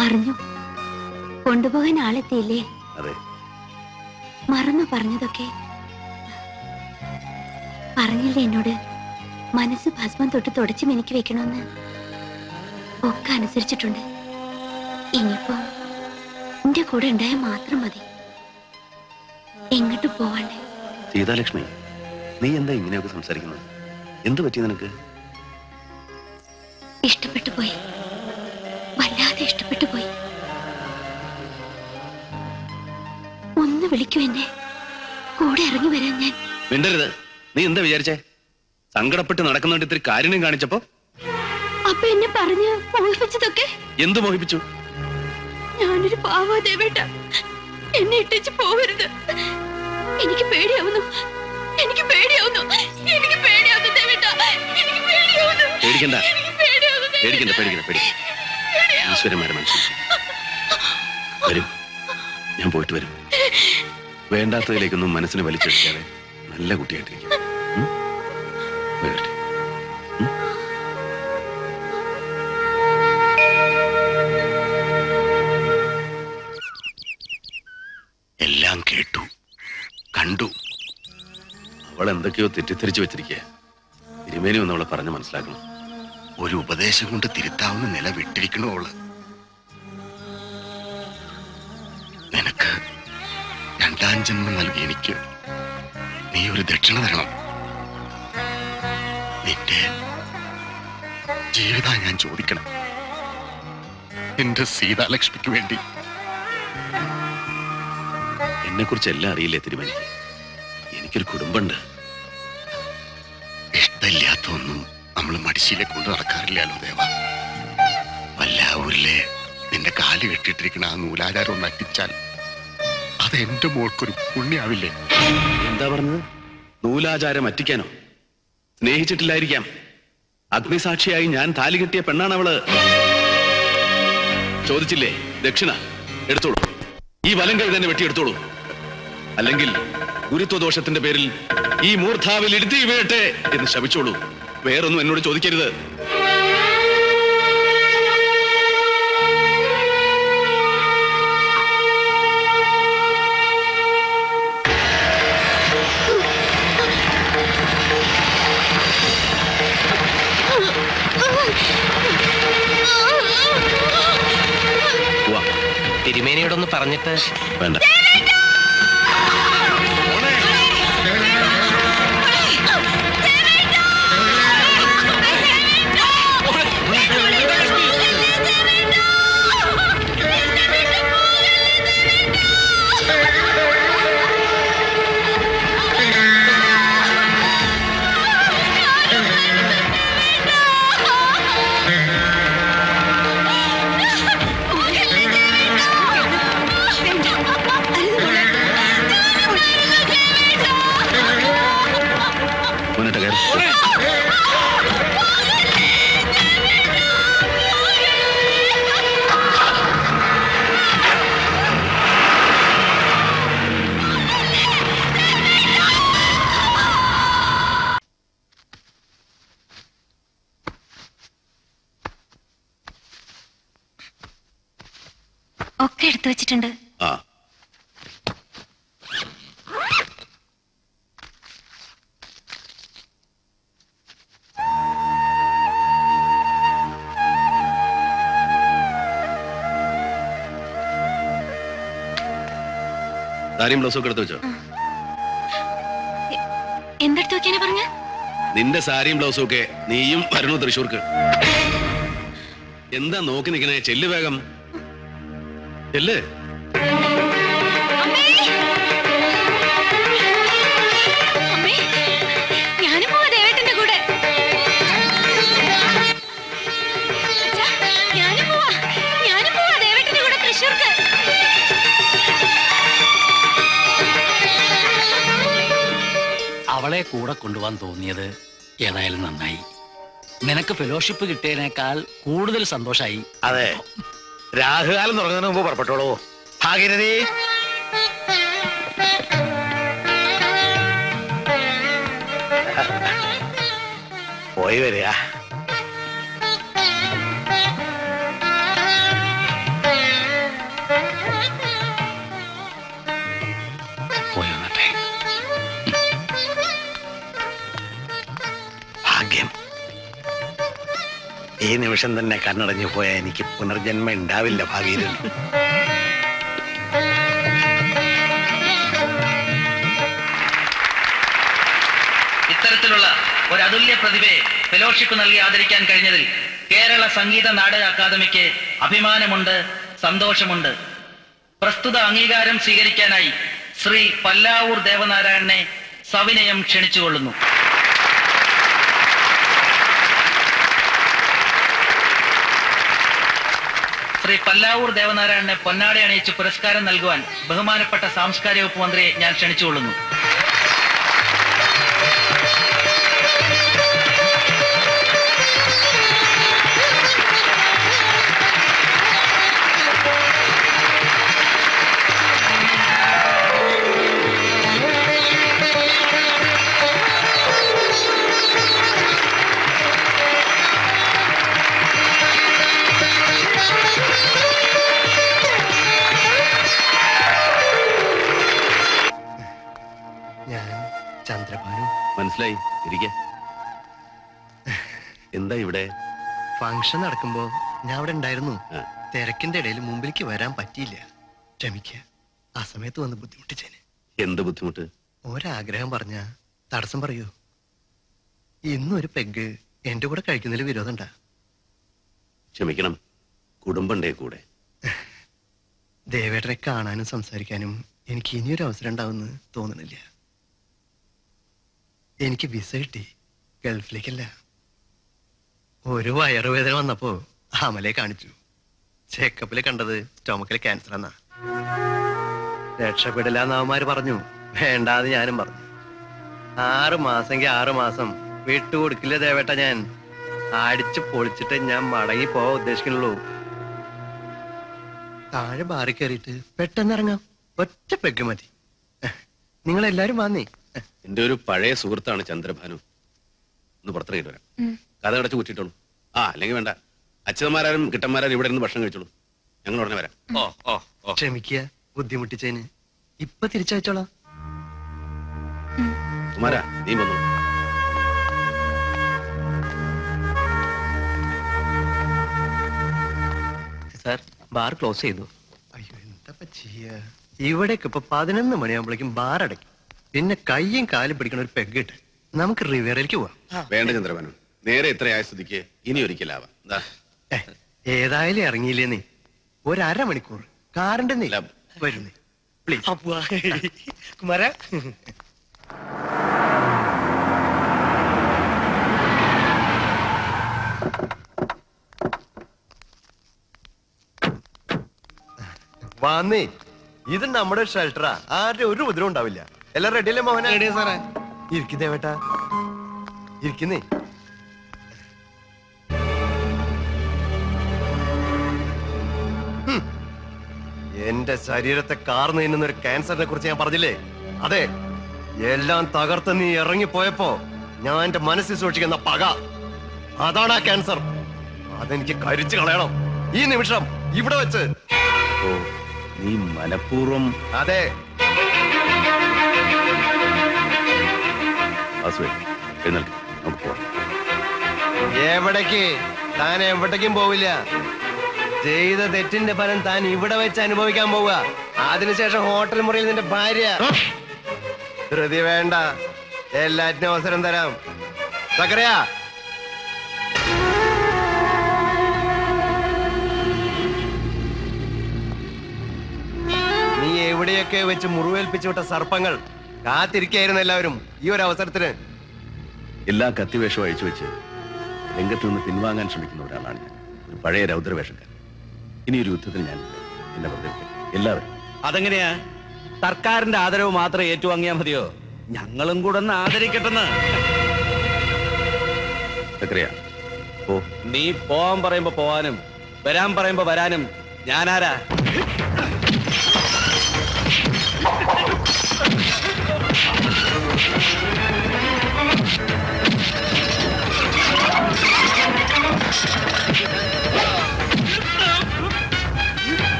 അറിഞ്ഞു? കൊണ്ടുപോകാൻ ആളെത്തിയില്ലേ? അതെ. മറന്നു പറഞ്ഞതൊക്കെ. പറഞ്ഞില്ലേ എന്നോട്? മനസ്സ് ഭസ്മം തൊട്ട് തുടച്ചു മെനിക്ക് വെക്കണമെന്ന്. ഒക്കെ അനുസരിച്ചിട്ടുണ്ട്. ഇനിയിപ്പോ കൂടെ ഉണ്ടായാൽ മാത്രം മതി. എങ്ങോട്ട് പോവാണ്ട്? സീതാലക്ഷ്മി നീ എന്താ ഇങ്ങനെയൊക്കെ സംസാരിക്കുന്നത്? എന്ത് പറ്റി നിനക്ക്? ഇഷ്ടപ്പെട്ടു പോയി. വല്ലാതെ ഇഷ്ടപ്പെട്ടു പോയി. ഒന്ന് വിളിക്കൂ എന്നെ. കൂടെ ഇറങ്ങി വരാൻ ഞാൻ. മിണ്ടരുത്. നീ എന്താ വിചാരിച്ചേ? സങ്കടപ്പെട്ട് നടക്കുന്നുണ്ട് ഇത്തിരി കാരുണ്യം കാണിച്ചപ്പോ? അപ്പൊ എന്നെ പറഞ്ഞ് മോഹിപ്പിച്ചതൊക്കെ? എന്ത് മോഹിപ്പിച്ചു? ഞാനൊരു പാവാ ദേവേട്ട എന്നെ ഇട്ടിച്ച് പോവരുത്. എനിക്ക് പേടിയാവുന്നു. എനിക്ക് പേടിയാവുന്നു. എനിക്ക് പേടിയാവുന്നു ദേവേട്ട എനിക്ക് പേടിയാവുന്നു. പേടിക്കണ്ട. പേടിക്കണ്ട പേടിക്കണ്ട പേടിക്കണ്ട. ഈശ്വരന്മാരെ മനസ്സിൽ വരും. ഞാൻ പോയിട്ട് വരും. വേണ്ടാത്തതിലേക്കൊന്നും മനസ്സിനെ വലിച്ചെടുക്കാതെ നല്ല കുട്ടിയായിട്ടിരിക്കും? വരട്ടെ. എല്ലാം കേട്ടു. കണ്ടു. അവൾ എന്തൊക്കെയോ തെറ്റിദ്ധരിച്ചു വെച്ചിരിക്കുക തിരുമേനി ഒന്ന് അവളെ പറഞ്ഞ് മനസ്സിലാക്കണം. ഒരു ഉപദേശം കൊണ്ട് തിരുത്താവുന്ന നില വിട്ടിരിക്കണു അവൾ. നിനക്ക് രണ്ടാം ജന്മം നൽകി എനിക്ക്. നീ ഒരു ദക്ഷിണ തരണം. നിന്റെ ജീവിതം ഞാൻ ചോദിക്കണം. എന്റെ സീതാലക്ഷ്മിക്ക് വേണ്ടി. എന്നെ കുറിച്ച് എല്ലാം അറിയില്ലേ തിരുമണി എനിക്കൊരു കുടുംബമുണ്ട്. ഇഷ്ടമില്ലാത്ത ഒന്നും നമ്മൾ മടിശീലെ കൊണ്ട് നടക്കാറില്ലല്ലോ ദേവ. വല്ല ഊരിലെ നിന്റെ കാൽ കെട്ടിയിട്ടിരിക്കുന്ന ആ നൂലാചാരം ഒന്ന് അറ്റിച്ചാൽ അത് എന്റെ മോൾക്കൊരു പുണ്യാവില്ലേ? എന്താ പറഞ്ഞത്? നൂലാചാരം അറ്റിക്കാനോ? സ്നേഹിച്ചിട്ടില്ലായിരിക്കാം. അഗ്നിസാക്ഷിയായി ഞാൻ താലി കെട്ടിയ പെണ്ണാണ് അവൾ ചോദിച്ചില്ലേ? ദക്ഷിണ എടുത്തോളൂ. ഈ വലം കൈ തന്നെ വെട്ടിയെടുത്തോളൂ. അല്ലെങ്കിൽ ഗുരുത്വദോഷത്തിന്റെ പേരിൽ ഈ മൂർധാവിൽ ഇടുത്തി വീഴട്ടെ എന്ന് ശപിച്ചോളൂ. വേറൊന്നും എന്നോട് ചോദിക്കരുത്. തിരുമേനിയോടൊന്ന് പറഞ്ഞിട്ട് വേണ്ട. സാരിയും ബ്ലൗസും ഒക്കെ എടുത്ത് വെച്ചോ. എന്തെടുത്ത് വെക്കാനാ പറഞ്ഞ? നിന്റെ സാരിയും ബ്ലൗസും ഒക്കെ നീയും വരണു തൃശ്ശൂർക്ക്. എന്താ നോക്കി നിൽക്കണേ? ചെല്ല് വേഗം. ചെല്ല്. കൂടെ കൊണ്ടുപോകാൻ തോന്നിയത് ഏതായാലും നന്നായി. നിനക്ക് ഫെലോഷിപ്പ് കിട്ടിയതിനേക്കാൾ കൂടുതൽ സന്തോഷായി. അതെ. രാഹുകാലം തുടങ്ങുന്നതിന് മുമ്പ് പുറപ്പെട്ടോളൂ. ഭാഗീരഥി പോയി വരിക. ഈ നിമിഷം തന്നെ കണ്ണടഞ്ഞു പോയ എനിക്ക് പുനർജന്മ ഉണ്ടാവില്ല ഭാവിയിൽ ഇത്തരത്തിലുള്ള ഒരു അതുല്യ പ്രതിഭയെ ഫെലോഷിപ്പ് നൽകി ആദരിക്കാൻ കഴിഞ്ഞതിൽ കേരള സംഗീത നാടക അക്കാദമിക്ക് അഭിമാനമുണ്ട് സന്തോഷമുണ്ട്. പ്രസ്തുത അംഗീകാരം സ്വീകരിക്കാനായി ശ്രീ പല്ലാവൂർ ദേവനാരായണനെ സവിനയം ക്ഷണിച്ചുകൊള്ളുന്നു. ശ്രീ പല്ലാവൂർ ദേവനാരായണനെ പൊന്നാടെ അണിയിച്ച് പുരസ്കാരം നൽകുവാൻ ബഹുമാനപ്പെട്ട സാംസ്കാരിക വകുപ്പ് മന്ത്രിയെ ഞാൻ ക്ഷണിച്ചുകൊള്ളുന്നു. ഫംഗ്ഷൻ നടക്കുമ്പോ ഞാൻ അവിടെ ഉണ്ടായിരുന്നു. തിരക്കിന്റെ ഇടയിൽ മുമ്പിലേക്ക് വരാൻ പറ്റിയില്ല. ക്ഷമിക്കുക ആ സമയത്ത് വന്ന് ബുദ്ധിമുട്ടിച്ചേനെ. എന്ത് ബുദ്ധിമുട്ട്? ഒരാഗ്രഹം പറഞ്ഞ തടസ്സം പറയൂ. ഇന്നും ഒരു പെഗ് എന്റെ കൂടെ കഴിക്കുന്നതിൽ വിരോധമുണ്ടാ ക്ഷമിക്കണം. കുടുംബണ്ടേ കൂടെ. ദേവേട്ടനെ കാണാനും സംസാരിക്കാനും എനിക്ക് ഇനിയൊരു അവസരം ഉണ്ടാവുമെന്ന് തോന്നണില്ല എനിക്ക് വിസ കിട്ടി. ഗൾഫിലേക്കല്ല. ഒരു വയറുവേദന വന്നപ്പോ അമലെ കാണിച്ചു. ചെക്കപ്പിൽ കണ്ടത് സ്റ്റൊമക്കിൽ ക്യാൻസർ എന്നാ രക്ഷപ്പെടില്ല എന്നവന്മാര് പറഞ്ഞു. വേണ്ടാന്ന് ഞാനും പറഞ്ഞു. ആറ് മാസമെങ്കിൽ ആറ് മാസം വിട്ടുകൊടുക്കില്ല ദേവേട്ട ഞാൻ. അടിച്ചു പൊളിച്ചിട്ട് ഞാൻ മടങ്ങി പോവാൻ ഉദ്ദേശിക്കുന്നുള്ളൂ. താഴെ ബാറി കയറിയിട്ട് പെട്ടെന്ന് ഇറങ്ങാം ഒറ്റ പെഗ് മതി. നിങ്ങൾ എല്ലാരും വന്നേ. എന്റെ ഒരു പഴയ സുഹൃത്താണ് ചന്ദ്രഭാനു. ഒന്ന് പുറത്തിറങ്ങിട്ട് വരാം. കഥ അടച്ച് കുറ്റിട്ടോളൂ ആ അല്ലെങ്കിൽ വേണ്ട. അച്ഛന്മാരും കിട്ടന്മാരും ഇവിടെ നിന്ന് ഭക്ഷണം കഴിച്ചോളൂ. ഞങ്ങൾ ഉടനെ വരാം. ഓ ഓ ക്ഷമിക്കുക ബുദ്ധിമുട്ടിച്ചതിന്. ഇപ്പൊ തിരിച്ചയച്ചോളാം. കുമാര നീ വന്നു സാർ ബാർ ക്ലോസ് ചെയ്തു. അയ്യോ എന്താ ചെയ്യാ? ഇവിടേക്ക് ഇപ്പൊ പതിനൊന്ന് മണിയാകുമ്പോഴേക്കും ബാർ അടയ്ക്കും. പിന്നെ കയ്യും കാലും പിടിക്കണ ഒരു പെഗ് ഇട്ട് നമുക്ക് റിവേറിലേക്ക് പോവാം. വേണ്ട ചന്ദ്രഭാനു. നേരെ എത്രയായ സ്ഥിതിക്ക്? ഇനി ഒരിക്കലാവാം ഏതായാലും ഇറങ്ങിയില്ലേ നീ? ഒരു അരമണിക്കൂർ കാറിന്റെ നില വരുന്നേ. പ്ലീസ് കുമാര. വന്നേ ഇത് നമ്മുടെ ഷെൽട്ടറാ. ആരുടെ ഒരു ഉപദ്രവം ഉണ്ടാവില്ല. എല്ലാം റെഡിയല്ലേ മോഹന? സാറേ. ഇരിക്കുന്നേ വേട്ടാ ഇരിക്കുന്നേ. എന്റെ ശരീരത്തെ കാർന്നു തിന്നുന്ന ഒരു ക്യാൻസറിനെ കുറിച്ച് ഞാൻ പറഞ്ഞില്ലേ? അതെ എല്ലാം തകർത്ത് നീ ഇറങ്ങിപ്പോയപ്പോ ഞാൻ എന്റെ മനസ്സിൽ സൂക്ഷിക്കുന്ന പക. അതാണ് ആ ക്യാൻസർ അതെനിക്ക് കരിച്ചു കളയണം. ഈ നിമിഷം ഇവിടെ വെച്ച്. നീ മനഃപൂർവം അതെ. എവിടേക്ക്? താൻ എവിടേക്കും പോവില്ല. ചെയ്ത തെറ്റിന്റെ ഫലം താൻ ഇവിടെ വെച്ച് അനുഭവിക്കാൻ പോവുക. അതിനുശേഷം ഹോട്ടൽ മുറിയിൽ നിന്റെ ഭാര്യ. ധൃതി വേണ്ട. എല്ലാറ്റിനും അവസരം തരാം. സക്കറിയാ. നീ എവിടെയൊക്കെ വെച്ച് മുറിവേൽപ്പിച്ചു വിട്ട സർപ്പങ്ങൾ കാത്തിരിക്കായിരുന്നു എല്ലാവരും ഈ ഒരു അവസരത്തിന്. എല്ലാ കത്തിവേഷവും അഴിച്ചു വെച്ച് രംഗത്ത് നിന്ന് പിൻവാങ്ങാൻ ശ്രമിക്കുന്ന ഒരാളാണ് ഞാൻ. ഒരു പഴയ രൗദ്രവേഷക്കാരൻ. ഇനി ഒരു യുദ്ധത്തിൽ ഞാൻ എന്നെ വെറുതെ എല്ലാവരും. അതെങ്ങനെയാ? സർക്കാരിന്റെ ആദരവ് മാത്രം ഏറ്റുവാങ്ങിയാ മതിയോ? ഞങ്ങളും കൂടെ ഒന്ന് ആദരിക്കട്ടെന്ന്. നീ പോവാൻ പറയുമ്പോ പോവാനും വരാൻ പറയുമ്പോ വരാനും ഞാനാരാ?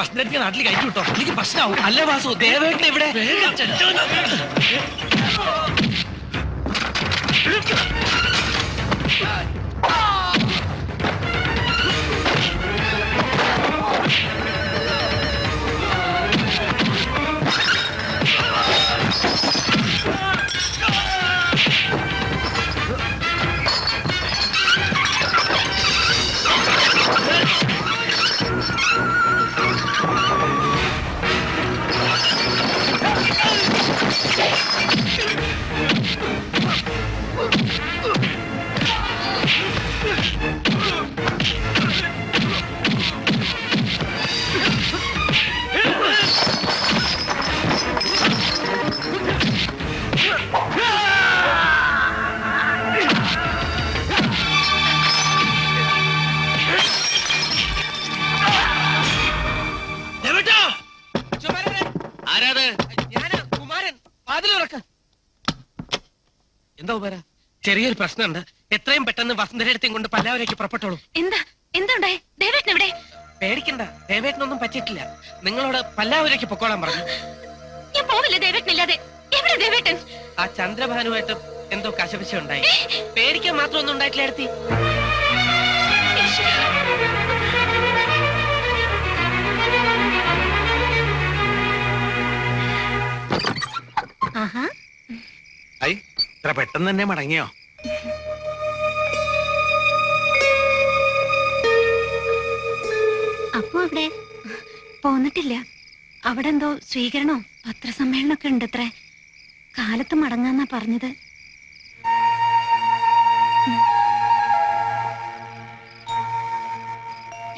വസ്ത്രത്തിന് നാട്ടിൽ കഴിക്കൂട്ടോ എനിക്ക് പ്രശ്നമാവും. അല്ലേ വാസു? ദേവേട്ടൻ ഇവിടെ. ചെറിയൊരു പ്രശ്നമുണ്ട്. എത്രയും പെട്ടെന്ന് വസന്തരടുത്തേം കൊണ്ട് പല്ലാവരേക്ക് പുറപ്പെട്ടോളൂ. എന്താ? എന്താ ഉണ്ടായേ ദേവേട്ടൻ എവിടെ? പേടിക്കണ്ട. ദേവേട്ടനൊന്നും പറ്റിയിട്ടില്ല. നിങ്ങളോട് പല്ലാവരേക്ക് പൊക്കോളാൻ പറഞ്ഞു. ഞാൻ പോവില്ല ദേവേട്ടനില്ലാതെ എവിടെ ദേവേട്ടൻ? ആ ചന്ദ്രഭാനുമായിട്ട് എന്തോ കശപിശ ഉണ്ടായി. പേടിക്കാൻ മാത്രമൊന്നും ഉണ്ടായിട്ടില്ല എടുത്തി. ആഹാ. ഇത്ര പെട്ടെന്ന് തന്നെ മടങ്ങിയോ? അപ്പോ അവിടെ? പോന്നിട്ടില്ല. അവിടെ എന്തോ സ്വീകരണോ പത്രസമ്മേളനമൊക്കെ ഉണ്ട് അത്രേ കാലത്ത് മടങ്ങാന്നാ പറഞ്ഞത്.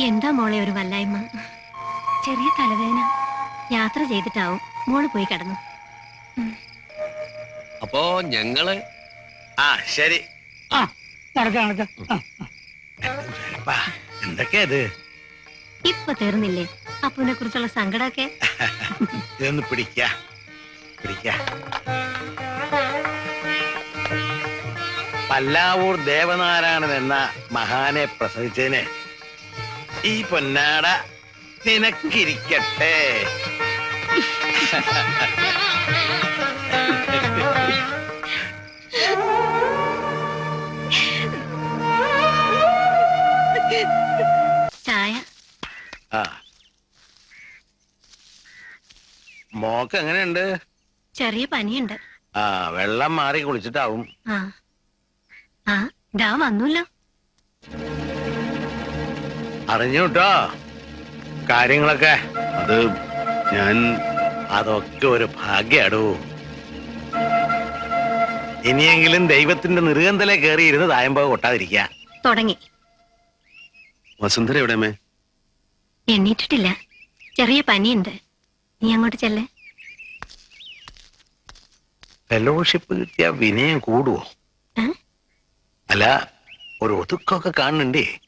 എന്താ മോളെ ഒരു വല്ലായ്മ? ചെറിയ തലവേദന. യാത്ര ചെയ്തിട്ടാവും. മോൾ പോയി കിടന്നു. അപ്പോ ഞങ്ങൾ ആ ശരി. എന്തൊക്കെയത് നടക്കാം എന്തൊക്കെയാ ഇത്? ഇപ്പൊ തീർന്നില്ലേ? അപ്പുവിനെ കുറിച്ചുള്ള സങ്കടമൊക്കെ? ഇതൊന്ന് പിടിക്ക. പിടിക്ക. പല്ലാവൂർ ദേവനാരായണൻ എന്ന മഹാനെ പ്രസവിച്ചതിന് ഈ പൊന്നാട നിനക്കിരിക്കട്ടെ. ചായ? ആ. മോക്ക് എങ്ങനെയുണ്ട്? ചെറിയ പനിയുണ്ട്. ആ വെള്ളം മാറി കുളിച്ചിട്ടാവും. ആ. ആ ദാ വന്നല്ലോ. അറിഞ്ഞു കേട്ടോ. കാര്യങ്ങളൊക്കെ. അത് ഞാൻ അതൊക്കെ ഒരു ഭാഗ്യാടോ. ഇനിയെങ്കിലും ദൈവത്തിന്റെ നിറുകന്തലെ കയറിയിരുന്ന് തായമ്പോ കൊട്ടാതിരിക്ക തുടങ്ങി. വസുന്ധര എവിടെമേ എണ്ണീറ്റിട്ടില്ല. ചെറിയ പനിയുണ്ട്. നീ അങ്ങോട്ട് ചെല്ലേ. ഫെലോഷിപ്പ് കിട്ടിയ വിനയം കൂടുവോ? അല്ല ഒരു ഒതുക്കൊക്കെ കാണുന്നുണ്ടേ.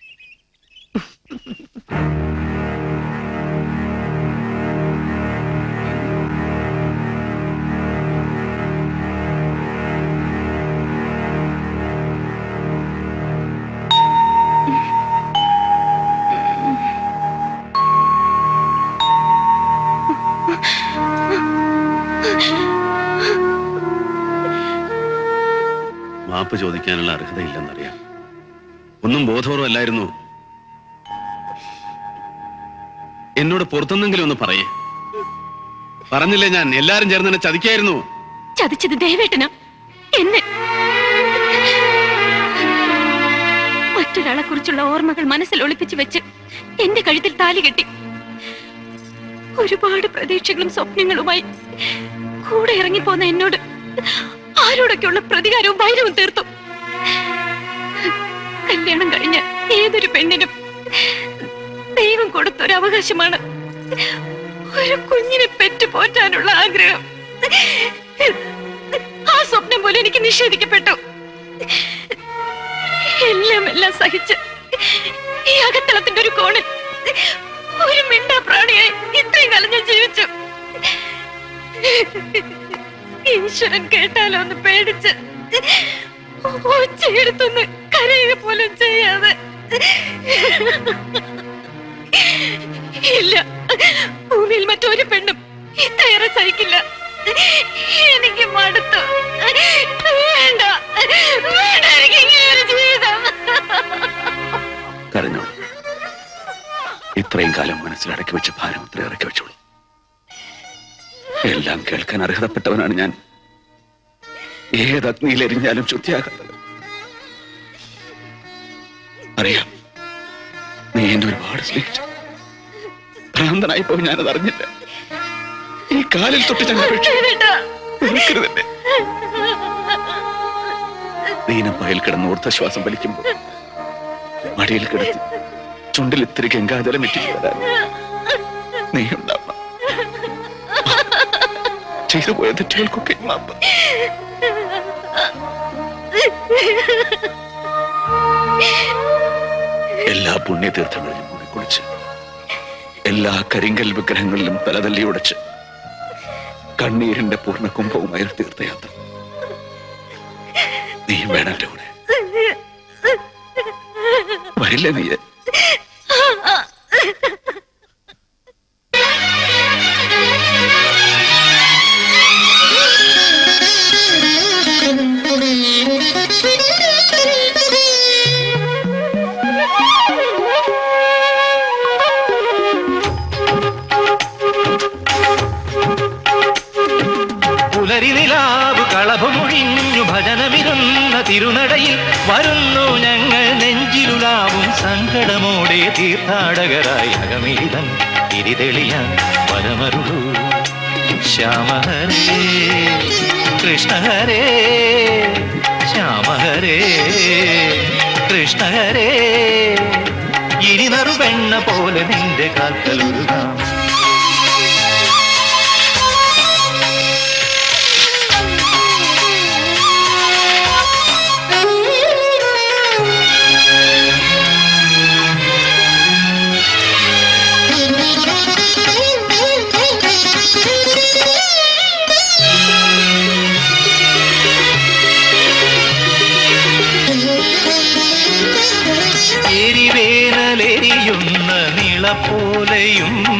മാപ്പ് ചോദിക്കാനുള്ള അർഹതയില്ലെന്നറിയാം. ഒന്നും ബോധപൂർവമല്ലായിരുന്നു. എന്നോട് പുറത്തുനിന്നെങ്കിലും ഒന്ന് പറയേ. പറഞ്ഞില്ലേ ഞാൻ? എല്ലാരും ചേർന്ന് എന്നെ ചതിക്കായിരുന്നു. ചതിച്ചത് ദേവേട്ടനാ. എന്നെ. മറ്റൊരാളെ കുറിച്ചുള്ള ഓർമ്മകൾ മനസ്സിൽ ഒളിപ്പിച്ചു വെച്ച് എന്റെ കഴുത്തിൽ താലി കെട്ടി. ഒരുപാട് പ്രതീക്ഷകളും സ്വപ്നങ്ങളുമായി കൂടെ ഇറങ്ങിപ്പോന്ന എന്നോട് ആരോടൊക്കെയുള്ള പ്രതികാരവും വൈരവും തീർത്തു. കല്യാണം കഴിഞ്ഞ ഏതൊരു പെണ്ണിനും ദൈവം കൊടുത്തൊരു അവകാശമാണ്. ഒരു കുഞ്ഞിനെ പെറ്റു പോറ്റാനുള്ള ആഗ്രഹം. ആ സ്വപ്നം പോലെ എനിക്ക് നിഷേധിക്കപ്പെട്ടു. എല്ലാം എല്ലാം സഹിച്ച് ഈ അകത്തളത്തിന്റെ ഒരു കോണിൽ ഒരു മിണ്ടാ പ്രാണിയായി ഇത്രയും കാലം ഞാൻ ജീവിച്ചു. ഈശ്വരൻ കേട്ടാലോ എന്ന് പേടിച്ച്? ഒച്ചയെടുത്തൊന്ന് കരയുക പോലും ചെയ്യാതെ. ഇല്ല ഭൂമിയിൽ മറ്റൊരു പെണ്ണും ഇത്രയേറെ സഹിക്കില്ല. എനിക്ക് മടുത്തു. വേണ്ട വേണ്ട എനിക്ക് ജീവിതം. കരഞ്ഞോളൂ ഇത്രയും കാലം മനസ്സിലടക്കി വെച്ച ഭാരം ഇത്ര ഇറക്കി വെച്ചോളൂ. എല്ലാം കേൾക്കാൻ അർഹതപ്പെട്ടവനാണ് ഞാൻ. ഏത് അഗ്നിയിലെരിഞ്ഞാലും ശുദ്ധിയാകാത്തത് അറിയാം നീ എന്നെ ഒരുപാട് സ്നേഹിച്ചു. ഭ്രാന്തനായി പോയി ഞാനത് അറിഞ്ഞില്ല. ഈ കാലിൽ തൊട്ട് ഞാൻ. വെറുക്കരുതെന്നെ. ദീനപ്പായിൽ കിടന്ന് ഊർദ്ധശ്വാസം വലിക്കുമ്പോൾ മടിയിൽ കിടത്തി ചുണ്ടിൽ ഇത്തിരി ഗംഗാജലം ഇറ്റിച്ചു തരാൻ നീ ഉണ്ടാവണം ചെയ്തു പോയ തെറ്റുകൾക്കൊക്കെ മാപ്പ് എല്ലാ പുണ്യതീർത്ഥങ്ങളിലും കുളിച്ച് എല്ലാ കരിങ്കൽ വിഗ്രഹങ്ങളിലും തലതല്ലി ഉടച്ച് കണ്ണീരിന്റെ പൂർണ കുംഭവുമായ തീർത്ഥയാത്ര. നീ വേണം കൂടെ. വരില്ല നീ. പുലരി നിലാവ് കളഭമൊഴിഞ്ഞു ഭജനമിരുന്ന തിരുനടയിൽ വരുന്നു ഞങ്ങൾ നെഞ്ചിലുലാവും സങ്കടമോടെ തീർത്ഥാടകരായി അകമീതൻ തിരിതെളിയാൻ പരമരുളു ശ്യാമഹരേ കൃഷ്ണഹരേ ശ്യാമഹരേ കൃഷ്ണഹരേ ഇനി നറുവെണ്ണ പോലെ നിന്റെ കാൽക്കലൊരുകാം போலையும்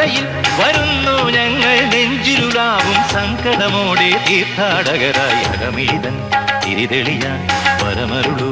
തിരുനടയിൽ വരുന്നു ഞങ്ങൾ നെഞ്ചിലുടാവും സങ്കടമോടെ തീർത്ഥാടകരായി അകമീതൻ പരമരുളൂ.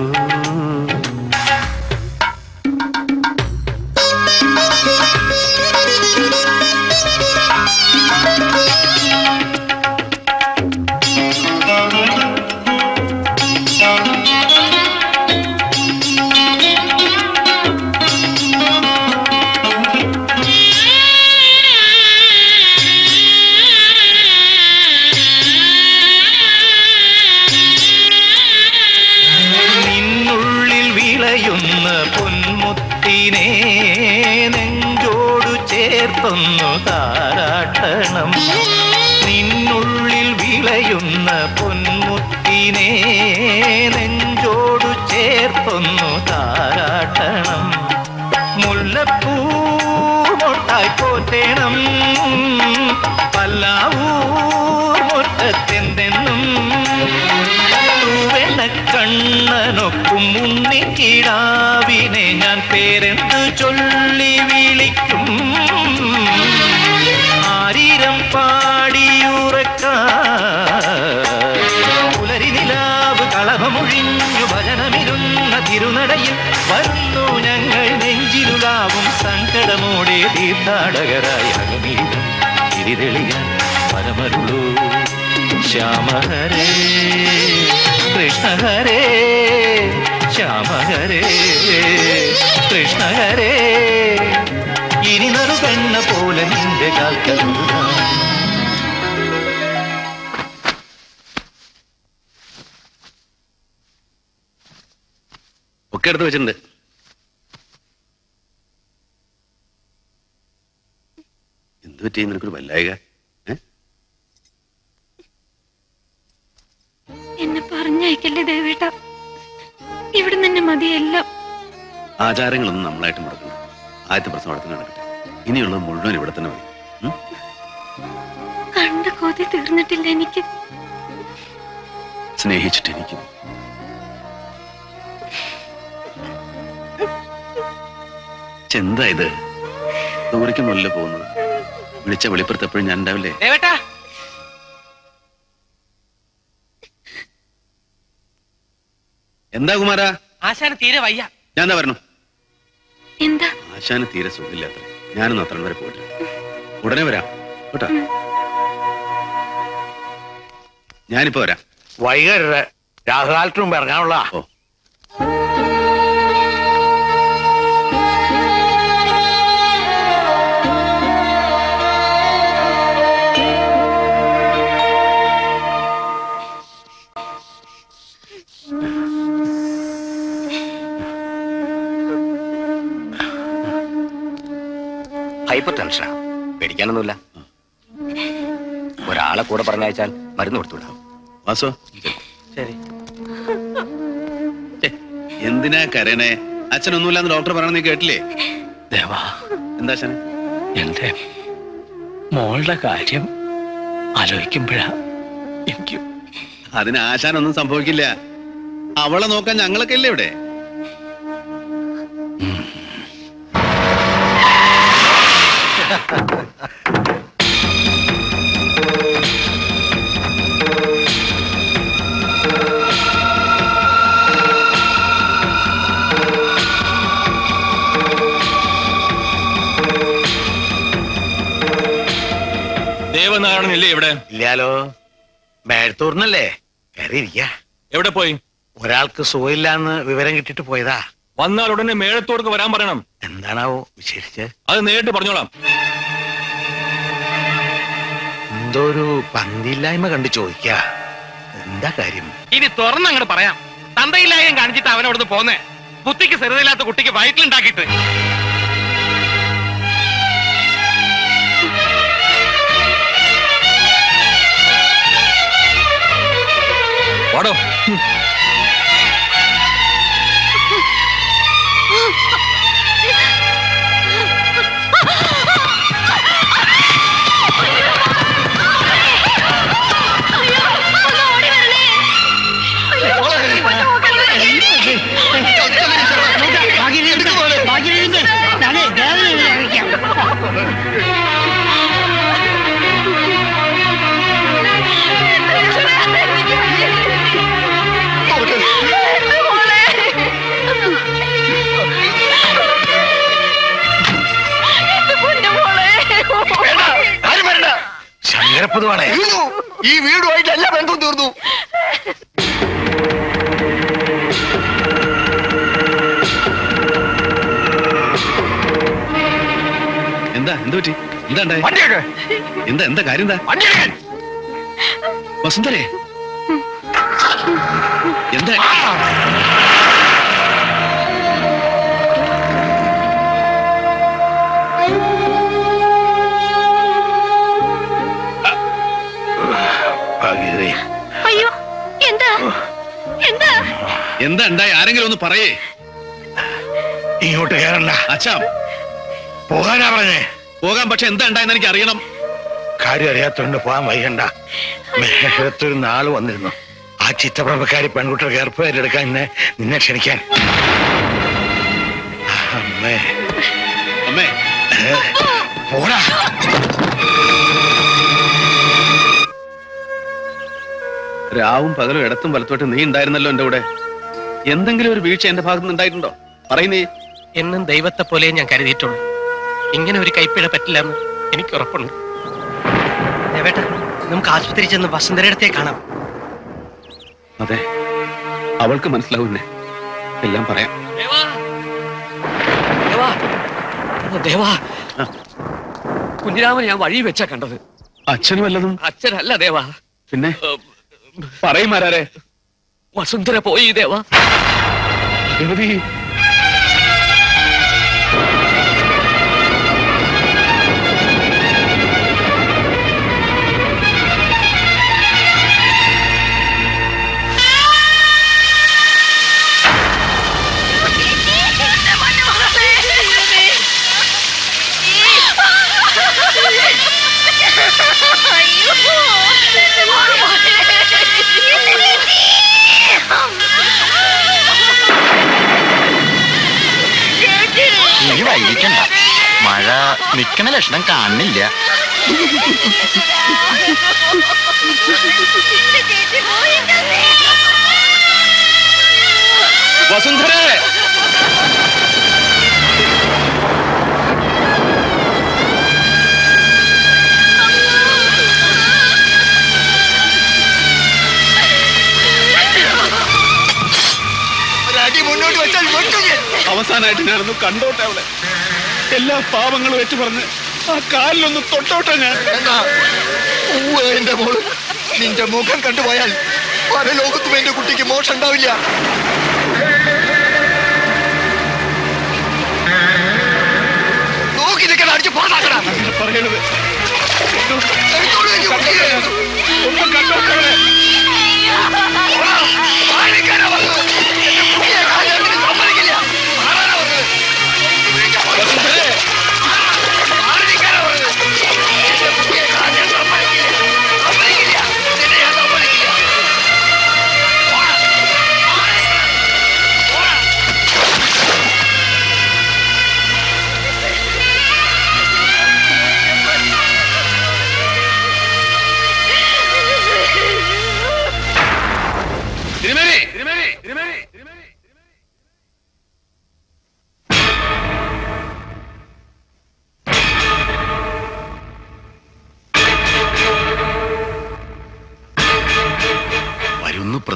ശ്യാമഹരേ കൃഷ്ണഹരേ കൃഷ്ണ കൃഷ്ണഹരേ. ഇനി നറുകണ്ണ പോലെ നിന്റെ കാൽക്കലുക ഒക്കെ എടുത്ത് വെച്ചിട്ടുണ്ട്. എന്ത് പറ്റി? നിനക്കൊരു വല്ലായിക? എന്നെ പറഞ്ഞയക്കല്ലേ ദേവേട്ട? ഇവിടെ തന്നെ മതിയെല്ലാം. ആചാരങ്ങളൊന്നും നമ്മളായിട്ട് മുടക്കണം ആദ്യത്തെ പ്രശ്നം അവിടെ തന്നെ നടക്കട്ടെ. ഇനിയുള്ളത് മുഴുവൻ ഇവിടെ തന്നെ മതി? കണ്ട കൊതി തീർന്നിട്ടില്ല എനിക്ക്. സ്നേഹിച്ചിട്ട് എനിക്ക് ചെന്താ ഇത് ദൂരയ്ക്കൊന്നുമല്ല പോകുന്നത്. വിളിച്ച വെളിപ്പുറത്ത് എപ്പോഴും ഞാൻ ഉണ്ടാവില്ലേ? എന്താ കുമാര? ആശാന് തീരെ വയ്യ. ഞാൻ എന്താ പറഞ്ഞു? എന്താ? ആശാന് തീരെ സുഖമില്ലാത്ര ഞാനൊന്ന് അത്ര വരെ പോയിട്ട് ഉടനെ വരാം. കേട്ടോ? ഞാനിപ്പോ വരാം. വൈകരുത്. രാഹുകാലത്തിനും മുമ്പ് ഇറങ്ങാനുള്ള ഓ. സൂപ്പർ ടെൻഷനാ പേടിക്കാനൊന്നുമില്ല. ഒരാളെ കൂടെ പറഞ്ഞയച്ചാൽ മരുന്ന് കൊടുത്തുവിടാം. വാസോ. ശരി. എന്തിനാ കരനെ അച്ഛനൊന്നുമില്ലാന്ന് ഡോക്ടർ പറയണ നീ കേട്ടില്ലേ? ദേവാ. എന്താ അച്ഛനെ? എന്റെ മോളുടെ കാര്യം ആലോചിക്കുമ്പോഴാ എനിക്ക് അതിന് ആശാനൊന്നും സംഭവിക്കില്ല. അവളെ നോക്കാൻ ഞങ്ങളൊക്കെ ഇല്ലേ ഇവിടെ? ദേവനാരായണനില്ലേ ഇവിടെ? ഇല്ലാലോ. മേഴത്തൂർന്നല്ലേ കയറിയിരിക്ക. എവിടെ പോയി? ഒരാൾക്ക് സുഖമില്ലാന്ന് വിവരം കിട്ടിട്ട് പോയതാ. വന്നാൽ ഉടനെ മേഴത്തോർക്ക് വരാൻ പറയണം. എന്താണാവോ വിശേഷിച്ച്? അത് നേരിട്ട് പറഞ്ഞോളാം. എന്തോ ഒരു പന്തില്ലായ്മ കണ്ട് ചോദിക്ക. എന്താ കാര്യം? ഇനി തുറന്നങ്ങോട്ട് പറയാം. തന്തയില്ലായ്മ കാണിച്ചിട്ട് അവനവിടുന്ന് പോന്നേ. ബുദ്ധിക്ക് സ്ഥിരതയില്ലാത്ത കുട്ടിക്ക് വയറ്റിലുണ്ടാക്കിയിട്ട്. വാടോ. ഈ വീടുമായിട്ട് എല്ലാ ബന്ധവും തീർന്നു എന്താ? എന്ത് പറ്റി? എന്താ? എന്താ? എന്താ കാര്യം എന്താ? വസുന്ധരേ. എന്താ? അയ്യോ എന്താ? എന്താ? എന്താ ഉണ്ടായി? ആരെങ്കിലും ഒന്ന് പറയേ. ഇങ്ങോട്ട് കയറണ്ട. അച്ഛാ. പോകാനാ പറഞ്ഞേ. പോകാൻ പക്ഷെ എന്താ ഉണ്ടായെന്ന് എനിക്ക് അറിയണം കാര്യം അറിയാത്തോണ്ട് പോകാൻ വൈകണ്ട. മേഘത്തൊരു നാൾ വന്നിരുന്നു. ആ ചിത്തപ്രഭക്കാരി പെൺകുട്ടികൾ ഏർപ്പേരെടുക്കാൻ എന്നെ നിന്നെ ക്ഷണിക്കാൻ. അമ്മേ. അമ്മേ. പോടാ. രാവും പകലും ഇടത്തും വലത്തോട്ട് നീ ഉണ്ടായിരുന്നല്ലോ എന്റെ കൂടെ. എന്തെങ്കിലും ഒരു വീഴ്ച എന്റെ ഭാഗത്ത് നിന്ന് ഉണ്ടായിട്ടുണ്ടോ പറയുന്നേ. എന്നും ദൈവത്തെ പോലെ ഞാൻ കരുതിയിട്ടുള്ളൂ. ഇങ്ങനെ ഒരു കൈപ്പിഴ പറ്റില്ല എന്ന് എനിക്ക് ഉറപ്പുണ്ട്. ദേവേട്ട നമുക്ക് ആശുപത്രി ചെന്ന് വസുന്ധരയിടത്തെ കാണാം. അതെ അവൾക്ക് മനസ്സിലാവുന്നേ. എല്ലാം പറയാം. ദേവാ. ദേവാ കുഞ്ഞിരാമൻ ഞാൻ വഴി വെച്ചാ കണ്ടത്. അച്ഛനും വല്ലതും അച്ഛനല്ല ദേവാ. പിന്നെ? പറയും ആരാരെ? വസുന്ധര പോയി ദേവാ. വൈകിക്കണ്ട മഴ നിക്കണ ലക്ഷണം കാണുന്നില്ല. വസുന്ധരേ! അവസാനായിട്ട് ഞാനൊന്ന് കണ്ടോട്ടെ അവളെ. എല്ലാ പാപങ്ങളും ഏറ്റു പറഞ്ഞ് ആ കാലിലൊന്ന് തൊട്ടോട്ടെ ഞാൻ. എന്റെ മോൾ. നിന്റെ മുഖം കണ്ടുപോയാൽ പല ലോകത്തും എന്റെ കുട്ടിക്ക് മോശം ഉണ്ടാവില്ല നോക്കി നിൽക്കണം അടിച്ച് പുറത്താക്കണം പറയരുത്. ഒന്ന് കണ്ടോക്കണേ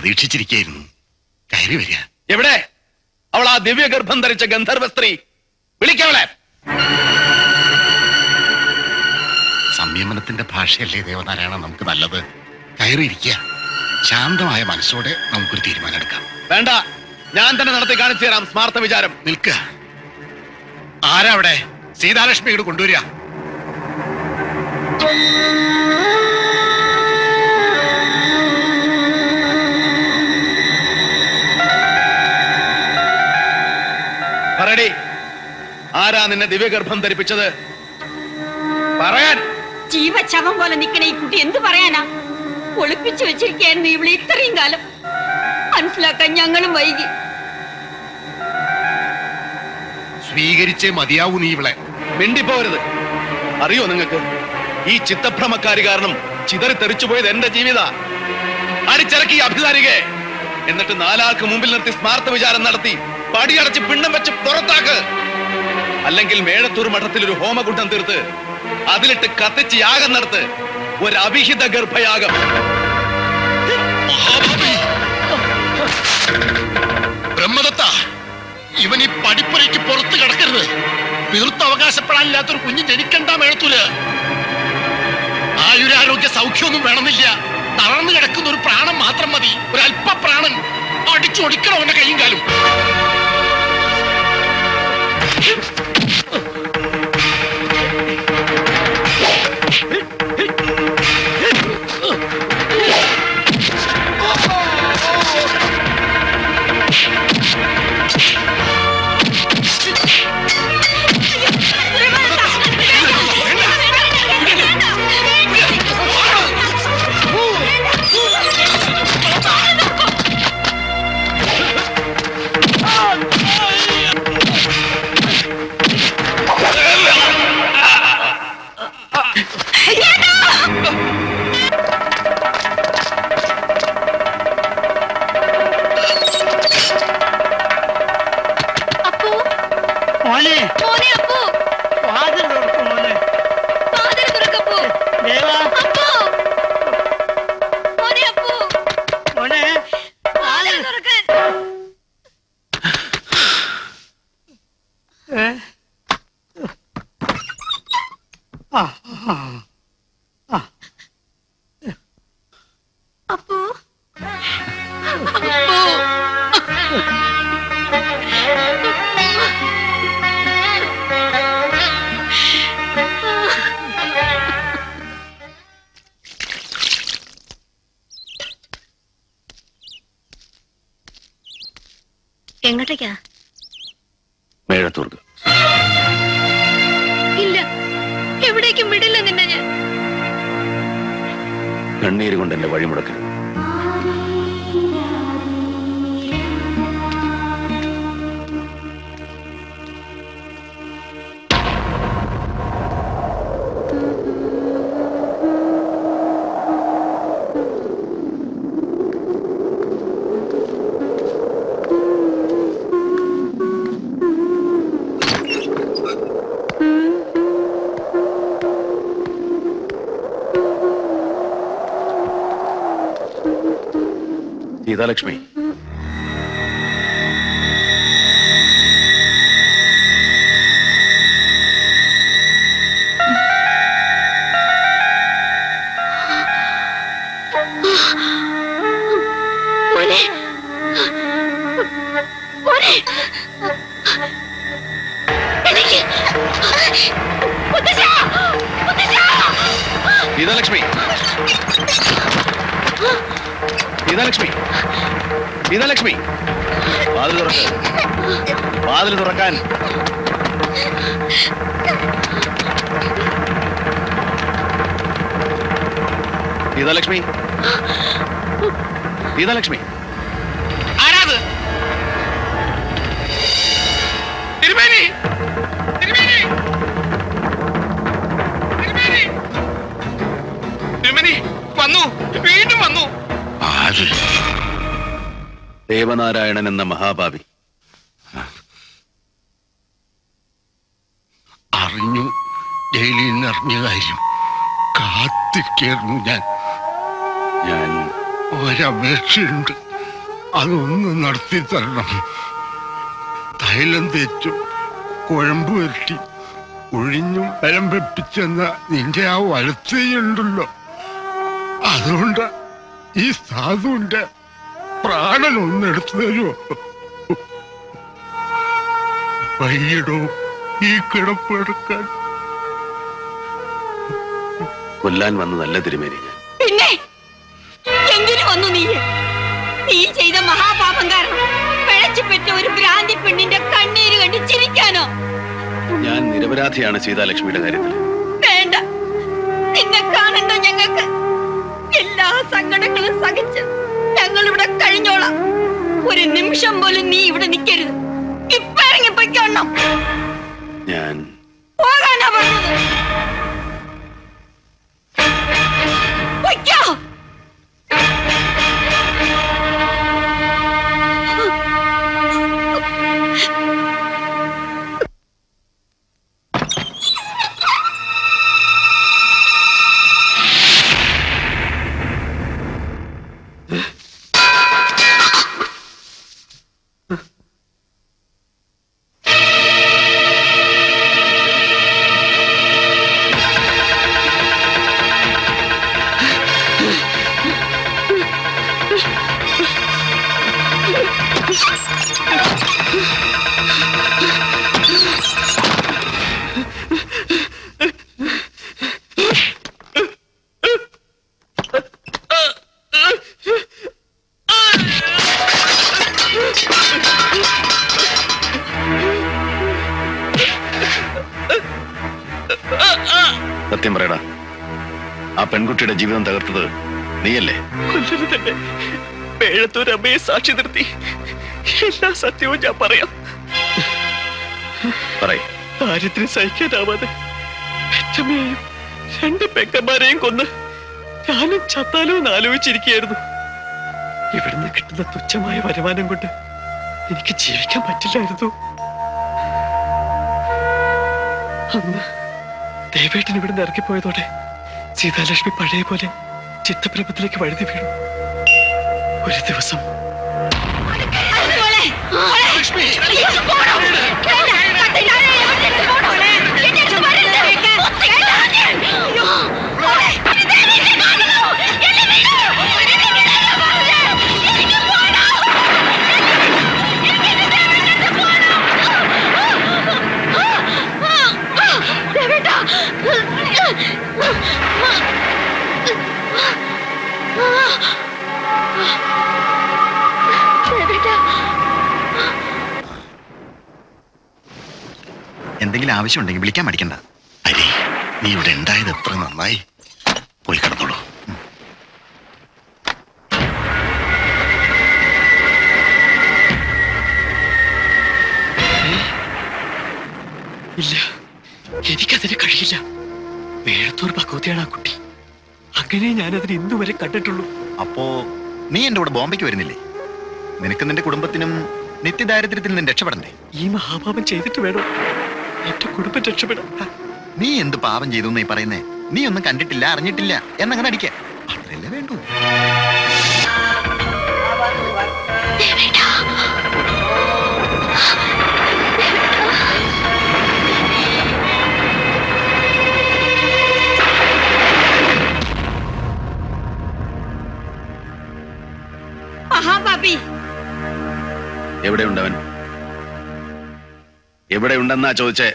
വരുന്നു പ്രതീക്ഷിച്ചിരിക്കായിരുന്നു കയറി വരിക. എവിടെ? അവൾ ആ ദിവ്യഗർഭം ധരിച്ച ഗന്ധർവ സ്ത്രീ വിളിക്കവളെ സംയമനത്തിന്റെ ഭാഷയല്ലേ ദേവനാരായണ നമുക്ക് നല്ലത്? കയറിയിരിക്കുക ശാന്തമായ മനസ്സോടെ നമുക്കൊരു തീരുമാനം എടുക്കാം വേണ്ട. ഞാൻ തന്നെ നടത്തി കാണിച്ചു തരാം സ്മാർത്ഥ വിചാരം. നിൽക്കുക ആരാ അവിടെ? സീതാലക്ഷ്മി ഇവിടെ കൊണ്ടുവരിക. ആരാ നിന്നെ ദിവ്യഗർഭം ധരിപ്പിച്ചത്? പറയാൻ. ജീവശവം പോലെ നിക്കണ ഈ കുട്ടി എന്ത് പറയാനാ? ഒളിപ്പിച്ചു വെച്ചിരിക്കായിരുന്നു ഇവിടെ ഇത്രയും കാലം. മനസ്സിലാക്കാൻ ഞങ്ങളും വൈകി. സ്വീകരിച്ചേ മതിയാവൂ നീ ഇവളെ. മിണ്ടിപ്പോരുത് അറിയോ നിങ്ങൾക്ക്? ഈ ചിത്തഭ്രമക്കാരി കാരണം ചിതറി തെറിച്ചുപോയത് എന്റെ ജീവിത. അടിച്ചിറക്കി അഭിസാരികെ. എന്നിട്ട് നാലാൾക്ക് മുമ്പിൽ നിർത്തി സ്മാർത്ഥ വിചാരം നടത്തി പടിയടച്ച് പിണ്ണം വെച്ച് പുറത്താക്ക്. അല്ലെങ്കിൽ മേഴത്തൂർ മഠത്തിൽ ഒരു ഹോമകുണ്ഠം തീർത്ത് അതിലിട്ട് കത്തിച്ച് യാഗം നടത്ത് ഒരു അഭിഹിത ഗർഭയാഗം. ബ്രഹ്മദത്ത ഇവൻ ഈ പടിപ്പുരയ്ക്ക് പുറത്ത് കിടക്കരുത്. പിതൃത്വ അവകാശപ്പെടാനില്ലാത്തൊരു കുഞ്ഞ് ജനിക്കണ്ട മേളത്തൂര് ആയുരാരോഗ്യ സൗഖ്യമൊന്നും വേണമെന്നില്ല. തളർന്നു കിടക്കുന്ന ഒരു പ്രാണം മാത്രം മതി. ഒരു അല്പ പ്രാണൻ അടിച്ചൊടിക്കണം അവന്റെ കൈയും കാലും. Oh! സീതാലക്ഷ്മി ഒഴിഞ്ഞും ബലം വെപ്പിച്ചെന്ന നിന്റെ ആ വലത്തേയുണ്ടല്ലോ അതുകൊണ്ട് ഈ സാധുവിന്റെ പ്രാണൻ ഒന്നെടുത്തു തരുമോ വൈകിടോ ഈ കിടപ്പെടുക്കാൻ കൊല്ലാൻ വന്നതല്ല തിരുമേനി നിരപരാധിയാണ് സീതാലക്ഷ്മിയുടെ കാര്യത്തിൽ. വേണ്ട. നിന്നെ കാണണ്ട ഞങ്ങൾക്ക് എല്ലാ സങ്കടങ്ങളും സഹിച്ച് ഞങ്ങൾ ഇവിടെ കഴിഞ്ഞോളാം. ഒരു നിമിഷം പോലും നീ ഇവിടെ നിൽക്കരുത്. ഇപ്പൊ ഇറങ്ങി പൊയ്ക്കോണം ഞാൻ പോകാനാ പറഞ്ഞത്. സാക്ഷി നിർത്തി. എല്ലാ സത്യവും ഞാൻ പറയാം. ദാരിദ്ര്യം സഹിക്കാനാവാതെ അച്ഛമ്മയെയും രണ്ട് പെക്കന്മാരെയും കൊന്ന് ഞാനും ചത്താലോ എന്ന് ആലോചിച്ചിരിക്കുകയായിരുന്നു. ഇവിടുന്ന് കിട്ടുന്ന തുച്ഛമായ വരുമാനം കൊണ്ട് എനിക്ക് ജീവിക്കാൻ പറ്റില്ലായിരുന്നു. അന്ന് ദേവേട്ടൻ ഇവിടുന്ന് ഇറക്കിപ്പോയതോടെ സീതാലക്ഷ്മി പഴയ പോലെ ചിത്തപ്രഭത്തിലേക്ക് വഴുതി വീണു. ഒരു ദിവസം Lakshmi! എന്തെങ്കിലും ആവശ്യമുണ്ടെങ്കിൽ വിളിക്കാൻ മടിക്കണ്ട. അരി നീ ഇവിടെ ഉണ്ടായത് എത്ര നന്നായി. പോയി കിടന്നോളൂ. ഇല്ല എനിക്കതിന് കഴിയില്ല. വേഴത്തൂർ ഭഗവതിയാണ് ആ കുട്ടി. അങ്ങനെ ഞാനതിന് ഇന്നു വരെ കണ്ടിട്ടുള്ളൂ. അപ്പോ നീ എന്റെ കൂടെ ബോംബെക്ക് വരുന്നില്ലേ? നിനക്ക് നിന്റെ കുടുംബത്തിനും നിത്യദാരിദ്ര്യത്തിൽ നിന്ന് രക്ഷപ്പെടണ്ടേ? ഈ മഹാപാപം ചെയ്തിട്ട് വേണോ. എന്റെ കുടുംബം രക്ഷപ്പെടും. നീ എന്ത് പാപം ചെയ്തു നീ പറയുന്നേ? നീ ഒന്നും കണ്ടിട്ടില്ല അറിഞ്ഞിട്ടില്ല. എന്നങ്ങനെ അടിക്ക. അത്രയല്ലേ വേണ്ടു. മഹാപാപി. എവിടെയുണ്ടവൻ എവിടെയുണ്ടെന്നാ ചോദിച്ചേ?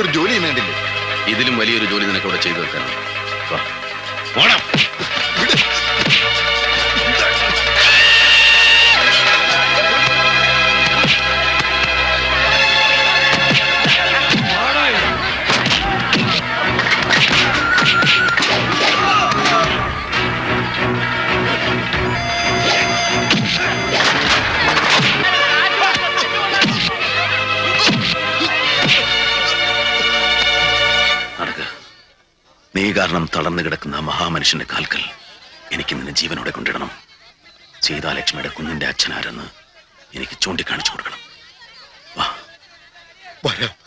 ഞാനിവിടെ ഒരു ജോലിയും വേണ്ടില്ലേ? ഇതിലും വലിയൊരു ജോലി നിനക്ക് ഇവിടെ ചെയ്തു വെക്കാനാണ്. വാ. തളർന്നു കിടക്കുന്ന ആ മഹാമനുഷ്യന്റെ കാൽക്കൽ എനിക്ക് നിന്നെ ജീവനോടെ കൊണ്ടിടണം. സീതാലക്ഷ്മിയുടെ കുഞ്ഞിന്റെ അച്ഛനാരെന്ന് എനിക്ക് ചൂണ്ടിക്കാണിച്ചു കൊടുക്കണം. വാ. വരാം.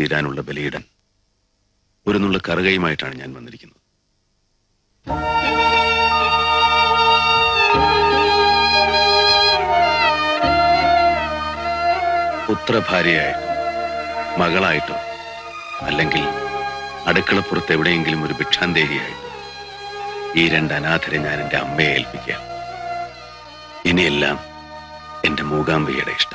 തീരാനുള്ള ബലിയിടൻ ഒരു നുള്ള കറുകയുമായിട്ടാണ് ഞാൻ വന്നിരിക്കുന്നത്. പുത്രഭാര്യയായിട്ടോ മകളായിട്ടോ അല്ലെങ്കിൽ അടുക്കളപ്പുറത്ത് എവിടെയെങ്കിലും ഒരു ഭിക്ഷാന്തേഹിയായിട്ടോ ഈ രണ്ട് അനാഥരെ ഞാൻ എന്റെ അമ്മയെ ഏൽപ്പിക്കാം. ഇനിയെല്ലാം എന്റെ മൂകാംബികയുടെ ഇഷ്ടം.